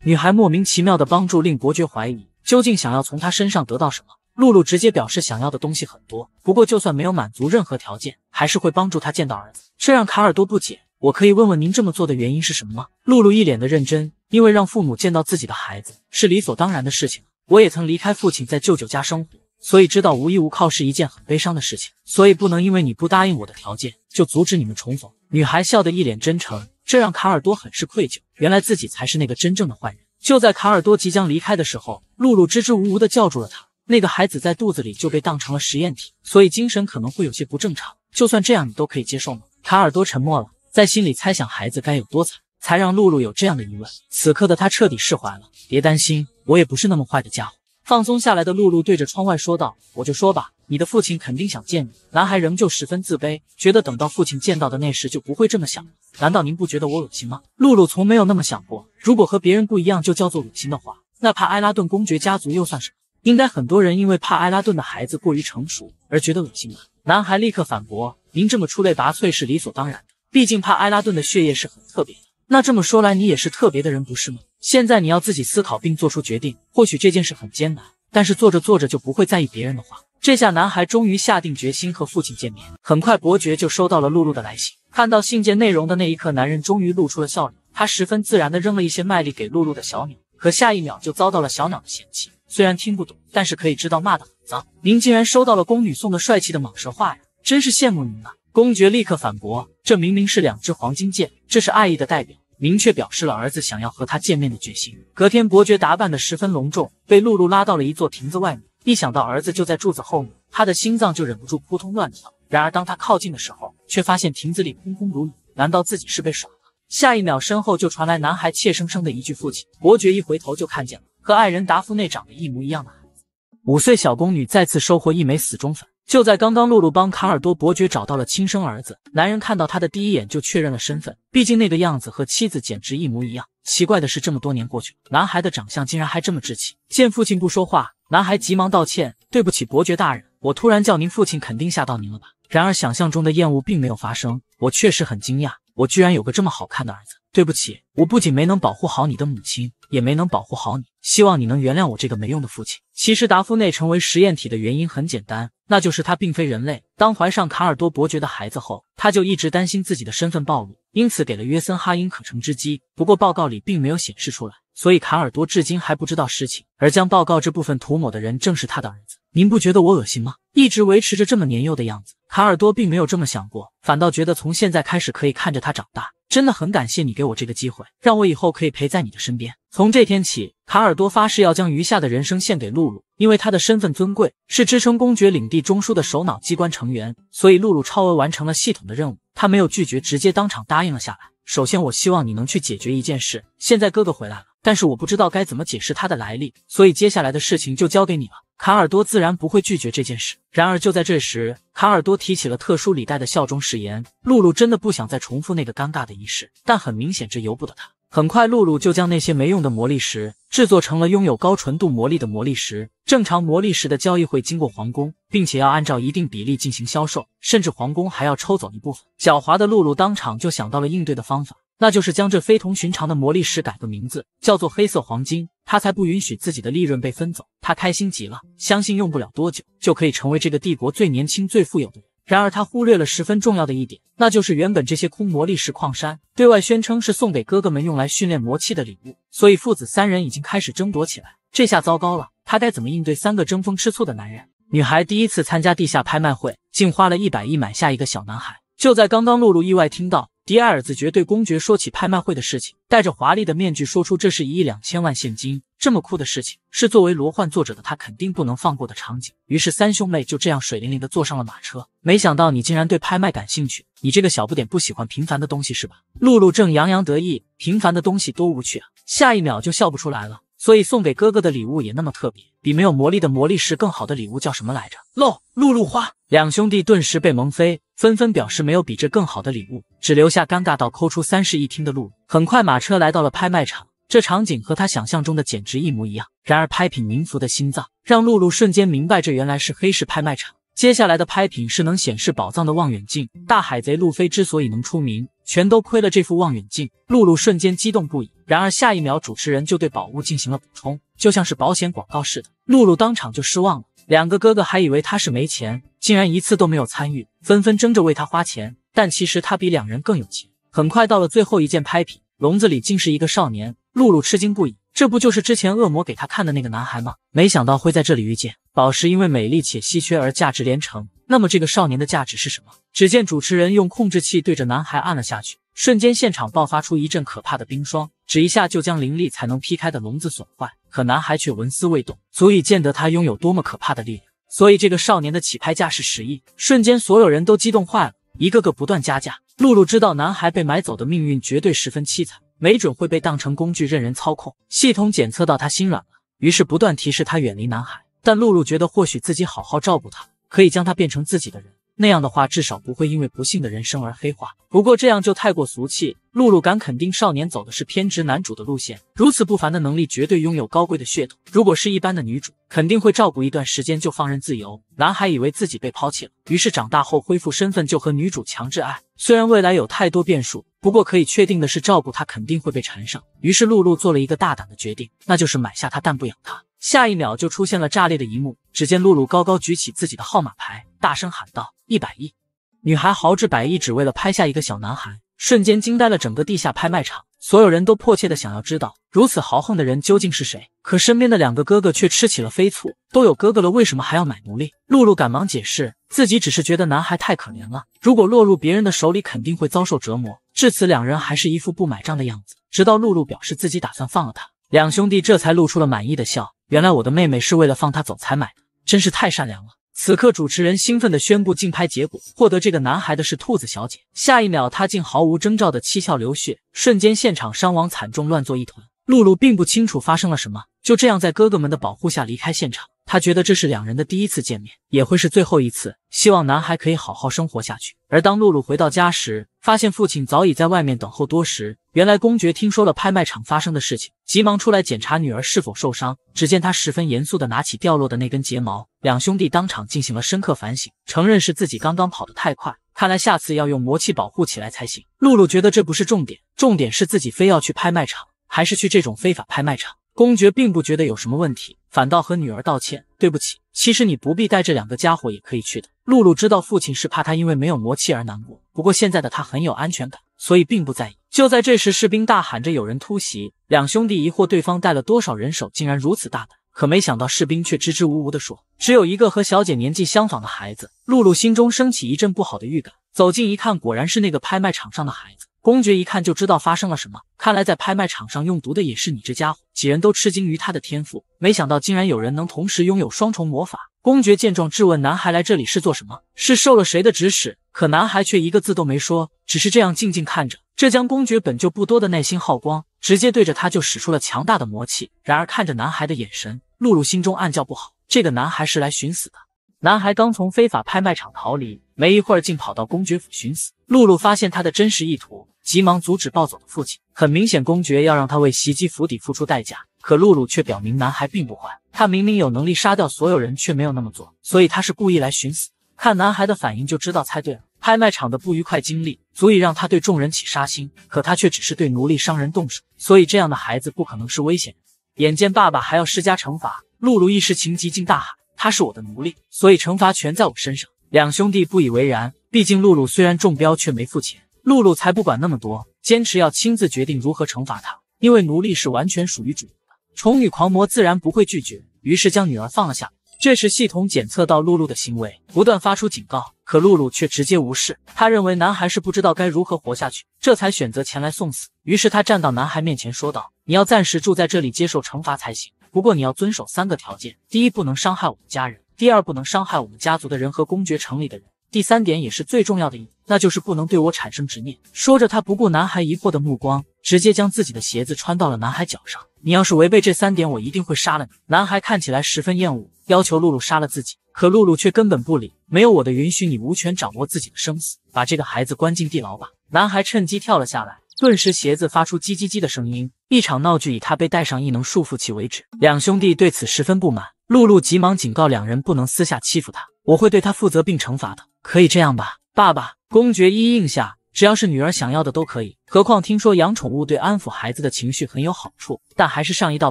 女孩莫名其妙的帮助令伯爵怀疑，究竟想要从他身上得到什么？露露直接表示想要的东西很多，不过就算没有满足任何条件，还是会帮助他见到儿子。这让卡尔多不解。我可以问问您这么做的原因是什么吗？露露一脸的认真，因为让父母见到自己的孩子是理所当然的事情。我也曾离开父亲在舅舅家生活，所以知道无依无靠是一件很悲伤的事情。所以不能因为你不答应我的条件，就阻止你们重逢。女孩笑得一脸真诚，这让卡尔多很是愧疚。原来自己才是那个真正的坏人。就在卡尔多即将离开的时候，露露支支吾吾地叫住了他。那个孩子在肚子里就被当成了实验体，所以精神可能会有些不正常。就算这样，你都可以接受吗？卡尔多沉默了，在心里猜想孩子该有多惨，才让露露有这样的疑问。此刻的他彻底释怀了。别担心，我也不是那么坏的家伙。放松下来的露露对着窗外说道：“我就说吧，你的父亲肯定想见你。”男孩仍旧十分自卑，觉得等到父亲见到的那时就不会这么想了。难道您不觉得我恶心吗？露露从没有那么想过。如果和别人不一样就叫做恶心的话，那怕埃拉顿公爵家族又算什么？应该很多人因为怕埃拉顿的孩子过于成熟而觉得恶心吧？男孩立刻反驳：“您这么出类拔萃是理所当然的，毕竟怕埃拉顿的血液是很特别的。那这么说来，你也是特别的人，不是吗？现在你要自己思考并做出决定。或许这件事很艰难，但是做着做着就不会在意别人的话。”这下男孩终于下定决心和父亲见面。很快，伯爵就收到了露露的来信。看到信件内容的那一刻，男人终于露出了笑脸。他十分自然地扔了一些麦粒给露露的小鸟，可下一秒就遭到了小鸟的嫌弃。虽然听不懂，但是可以知道骂得很脏。您竟然收到了宫女送的帅气的蟒蛇画呀，真是羡慕您了。公爵立刻反驳：“这明明是两支黄金剑，这是爱意的代表，明确表示了儿子想要和他见面的决心。”隔天，伯爵打扮得十分隆重，被露露拉到了一座亭子外面。一想到儿子就在柱子后面，他的心脏就忍不住扑通乱跳。然而当他靠近的时候，却发现亭子里空空如也。难道自己是被耍了？下一秒，身后就传来男孩怯生生的一句“父亲”。伯爵一回头就看见了和爱人达芙内长得一模一样的孩子。五岁小宫女再次收获一枚死忠粉。就在刚刚，露露帮卡尔多伯爵找到了亲生儿子。男人看到他的第一眼就确认了身份，毕竟那个样子和妻子简直一模一样。奇怪的是，这么多年过去了，男孩的长相竟然还这么稚气。见父亲不说话。男孩急忙道歉：“对不起，伯爵大人，我突然叫您父亲，肯定吓到您了吧？”然而想象中的厌恶并没有发生，我确实很惊讶，我居然有个这么好看的儿子。对不起，我不仅没能保护好你的母亲，也没能保护好你。希望你能原谅我这个没用的父亲。其实达夫内成为实验体的原因很简单，那就是他并非人类。当怀上卡尔多伯爵的孩子后，他就一直担心自己的身份暴露，因此给了约森哈因可乘之机。不过报告里并没有显示出来。所以卡尔多至今还不知道实情，而将报告这部分涂抹的人正是他的儿子。您不觉得我恶心吗？一直维持着这么年幼的样子。卡尔多并没有这么想过，反倒觉得从现在开始可以看着他长大。真的很感谢你给我这个机会，让我以后可以陪在你的身边。从这天起，卡尔多发誓要将余下的人生献给露露，因为他的身份尊贵，是支撑公爵领地中枢的首脑机关成员。所以露露超额完成了系统的任务，他没有拒绝，直接当场答应了下来。首先，我希望你能去解决一件事。现在哥哥回来了。但是我不知道该怎么解释他的来历，所以接下来的事情就交给你了。卡尔多自然不会拒绝这件事。然而就在这时，卡尔多提起了特殊礼带的效忠誓言。露露真的不想再重复那个尴尬的仪式，但很明显这由不得他。很快，露露就将那些没用的魔力石制作成了拥有高纯度魔力的魔力石。正常魔力石的交易会经过皇宫，并且要按照一定比例进行销售，甚至皇宫还要抽走一部分。狡猾的露露当场就想到了应对的方法。那就是将这非同寻常的魔力石改个名字，叫做黑色黄金，他才不允许自己的利润被分走。他开心极了，相信用不了多久就可以成为这个帝国最年轻、最富有的人。然而他忽略了十分重要的一点，那就是原本这些空魔力石矿山对外宣称是送给哥哥们用来训练魔器的礼物，所以父子三人已经开始争夺起来。这下糟糕了，他该怎么应对三个争风吃醋的男人？女孩第一次参加地下拍卖会，竟花了一百亿买下一个小男孩。就在刚刚，露露意外听到。迪埃尔子爵对公爵说起拍卖会的事情，戴着华丽的面具说出这是一亿两千万现金。这么酷的事情，是作为罗幻作者的他肯定不能放过的场景。于是三兄妹就这样水灵灵的坐上了马车。没想到你竟然对拍卖感兴趣，你这个小不点不喜欢平凡的东西是吧？露露正洋洋得意，平凡的东西多无趣啊，下一秒就笑不出来了。所以送给哥哥的礼物也那么特别，比没有魔力的魔力石更好的礼物叫什么来着？露露露花。两兄弟顿时被蒙飞，纷纷表示没有比这更好的礼物，只留下尴尬到抠出三室一厅的露露。很快，马车来到了拍卖场，这场景和他想象中的简直一模一样。然而，拍品冥福的心脏让露露瞬间明白，这原来是黑市拍卖场。接下来的拍品是能显示宝藏的望远镜。大海贼路飞之所以能出名，全都亏了这副望远镜。露露瞬间激动不已。然而下一秒，主持人就对宝物进行了补充，就像是保险广告似的。露露当场就失望了。两个哥哥还以为他是没钱，竟然一次都没有参与，纷纷争着为他花钱。但其实他比两人更有钱。很快到了最后一件拍品，笼子里竟是一个少年。露露吃惊不已。这不就是之前恶魔给他看的那个男孩吗？没想到会在这里遇见宝石，因为美丽且稀缺而价值连城。那么这个少年的价值是什么？只见主持人用控制器对着男孩按了下去，瞬间现场爆发出一阵可怕的冰霜，只一下就将灵力才能劈开的笼子损坏。可男孩却纹丝未动，足以见得他拥有多么可怕的力量。所以这个少年的起拍价是十亿。瞬间所有人都激动坏了，一个个不断加价。露露知道男孩被买走的命运绝对十分凄惨。没准会被当成工具任人操控。系统检测到他心软了，于是不断提示他远离男孩。但露露觉得，或许自己好好照顾他，可以将他变成自己的人。那样的话至少不会因为不幸的人生而黑化。不过这样就太过俗气。露露敢肯定，少年走的是偏执男主的路线，如此不凡的能力，绝对拥有高贵的血统。如果是一般的女主，肯定会照顾一段时间就放任自由。男孩以为自己被抛弃了，于是长大后恢复身份，就和女主强制爱。虽然未来有太多变数，不过可以确定的是，照顾他肯定会被缠上。于是露露做了一个大胆的决定，那就是买下他，但不养他。下一秒就出现了炸裂的一幕，只见露露高高举起自己的号码牌，大声喊道：“一百亿！”女孩豪掷百亿，只为了拍下一个小男孩。瞬间惊呆了整个地下拍卖场，所有人都迫切的想要知道如此豪横的人究竟是谁。可身边的两个哥哥却吃起了飞醋，都有哥哥了，为什么还要买奴隶？露露赶忙解释，自己只是觉得男孩太可怜了，如果落入别人的手里，肯定会遭受折磨。至此，两人还是一副不买账的样子，直到露露表示自己打算放了他，两兄弟这才露出了满意的笑。原来我的妹妹是为了放他走才买的，真是太善良了。此刻，主持人兴奋地宣布竞拍结果，获得这个男孩的是兔子小姐。下一秒，她竟毫无征兆的七窍流血，瞬间现场伤亡惨重，乱作一团。露露并不清楚发生了什么，就这样在哥哥们的保护下离开现场。他觉得这是两人的第一次见面，也会是最后一次。希望男孩可以好好生活下去。而当露露回到家时，发现父亲早已在外面等候多时。原来公爵听说了拍卖场发生的事情，急忙出来检查女儿是否受伤。只见他十分严肃地拿起掉落的那根睫毛，两兄弟当场进行了深刻反省，承认是自己刚刚跑得太快，看来下次要用魔气保护起来才行。露露觉得这不是重点，重点是自己非要去拍卖场，还是去这种非法拍卖场。公爵并不觉得有什么问题，反倒和女儿道歉：“对不起，其实你不必带这两个家伙也可以去的。”露露知道父亲是怕他因为没有魔气而难过，不过现在的他很有安全感，所以并不在意。就在这时，士兵大喊着有人突袭，两兄弟疑惑对方带了多少人手，竟然如此大胆。可没想到士兵却支支吾吾地说：“只有一个和小姐年纪相仿的孩子。”露露心中升起一阵不好的预感，走近一看，果然是那个拍卖场上的孩子。公爵一看就知道发生了什么，看来在拍卖场上用毒的也是你这家伙。几人都吃惊于他的天赋，没想到竟然有人能同时拥有双重魔法。公爵见状质问男孩来这里是做什么，是受了谁的指使？可男孩却一个字都没说，只是这样静静看着。这将公爵本就不多的耐心耗光，直接对着他就使出了强大的魔气。然而看着男孩的眼神，露露心中暗叫不好，这个男孩是来寻死的。男孩刚从非法拍卖场逃离，没一会儿竟跑到公爵府寻死。露露发现他的真实意图。急忙阻止暴走的父亲。很明显，公爵要让他为袭击府邸付出代价。可露露却表明，男孩并不坏，他明明有能力杀掉所有人，却没有那么做，所以他是故意来寻死。看男孩的反应就知道猜对了。拍卖场的不愉快经历足以让他对众人起杀心，可他却只是对奴隶商人动手，所以这样的孩子不可能是危险人。眼见爸爸还要施加惩罚，露露一时情急，竟大喊：“他是我的奴隶，所以惩罚全在我身上。”两兄弟不以为然，毕竟露露虽然中标，却没付钱。露露才不管那么多，坚持要亲自决定如何惩罚他，因为奴隶是完全属于主人的。宠女狂魔自然不会拒绝，于是将女儿放了下来。这时系统检测到露露的行为，不断发出警告，可露露却直接无视。他认为男孩是不知道该如何活下去，这才选择前来送死。于是他站到男孩面前说道：“你要暂时住在这里接受惩罚才行，不过你要遵守三个条件：第一，不能伤害我们家人；第二，不能伤害我们家族的人和公爵城里的人。”第三点也是最重要的一点，那就是不能对我产生执念。说着，他不顾男孩疑惑的目光，直接将自己的鞋子穿到了男孩脚上。你要是违背这三点，我一定会杀了你。男孩看起来十分厌恶，要求露露杀了自己，可露露却根本不理。没有我的允许，你无权掌握自己的生死。把这个孩子关进地牢吧。男孩趁机跳了下来，顿时鞋子发出叽叽叽的声音。一场闹剧以他被带上异能束缚器为止。两兄弟对此十分不满，露露急忙警告两人不能私下欺负他，我会对他负责并惩罚的。可以这样吧，爸爸。公爵一应下，只要是女儿想要的都可以。何况听说养宠物对安抚孩子的情绪很有好处，但还是上一道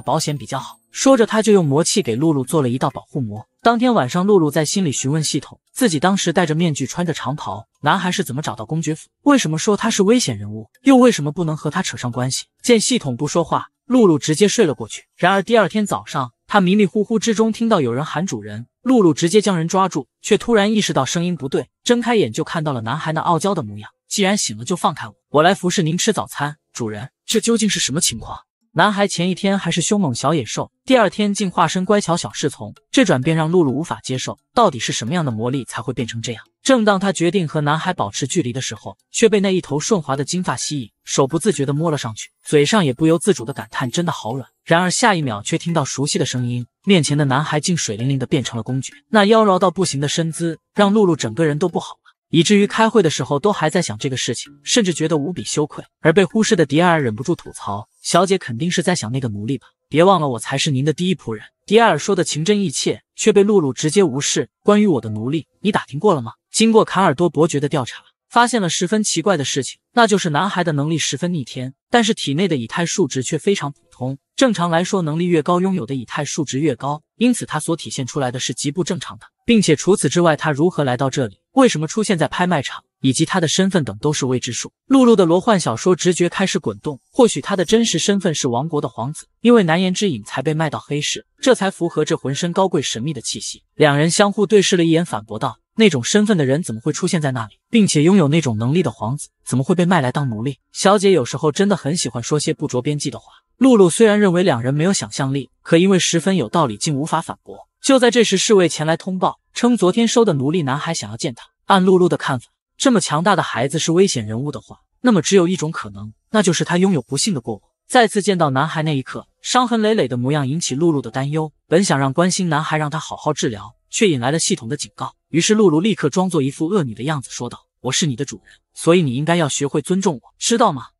保险比较好。说着，他就用魔气给露露做了一道保护膜。当天晚上，露露在心里询问系统，自己当时戴着面具，穿着长袍，男孩是怎么找到公爵府？为什么说他是危险人物？又为什么不能和他扯上关系？见系统不说话，露露直接睡了过去。然而第二天早上，她迷迷糊糊之中听到有人喊主人。露露直接将人抓住，却突然意识到声音不对，睁开眼就看到了男孩那傲娇的模样。既然醒了，就放开我，我来服侍您吃早餐。主人，这究竟是什么情况？男孩前一天还是凶猛小野兽，第二天竟化身乖巧小侍从，这转变让露露无法接受。到底是什么样的魔力才会变成这样？正当他决定和男孩保持距离的时候，却被那一头顺滑的金发吸引，手不自觉地摸了上去，嘴上也不由自主地感叹：“真的好软。”然而下一秒却听到熟悉的声音，面前的男孩竟水灵灵地变成了公爵，那妖娆到不行的身姿让露露整个人都不好了。以至于开会的时候都还在想这个事情，甚至觉得无比羞愧。而被忽视的迪埃尔忍不住吐槽：“小姐肯定是在想那个奴隶吧？别忘了，我才是您的第一仆人。”迪埃尔说的情真意切，却被露露直接无视。关于我的奴隶，你打听过了吗？经过卡尔多伯爵的调查，发现了十分奇怪的事情，那就是男孩的能力十分逆天，但是体内的以太数值却非常普通。正常来说，能力越高，拥有的以太数值越高，因此他所体现出来的是极不正常的。并且除此之外，他如何来到这里？为什么出现在拍卖场？以及他的身份等都是未知数。露露的罗幻小说直觉开始滚动，或许他的真实身份是王国的皇子，因为难言之隐才被卖到黑市，这才符合这浑身高贵神秘的气息。两人相互对视了一眼，反驳道：“那种身份的人怎么会出现在那里，并且拥有那种能力的皇子怎么会被卖来当奴隶？”小姐有时候真的很喜欢说些不着边际的话。露露虽然认为两人没有想象力，可因为十分有道理，竟无法反驳。就在这时，侍卫前来通报，称昨天收的奴隶男孩想要见他。按露露的看法，这么强大的孩子是危险人物的话，那么只有一种可能，那就是他拥有不幸的过往。再次见到男孩那一刻，伤痕累累的模样引起露露的担忧。本想让关心男孩，让他好好治疗，却引来了系统的警告。于是露露立刻装作一副恶女的样子说道：“我是你的主人，所以你应该要学会尊重我，知道吗？”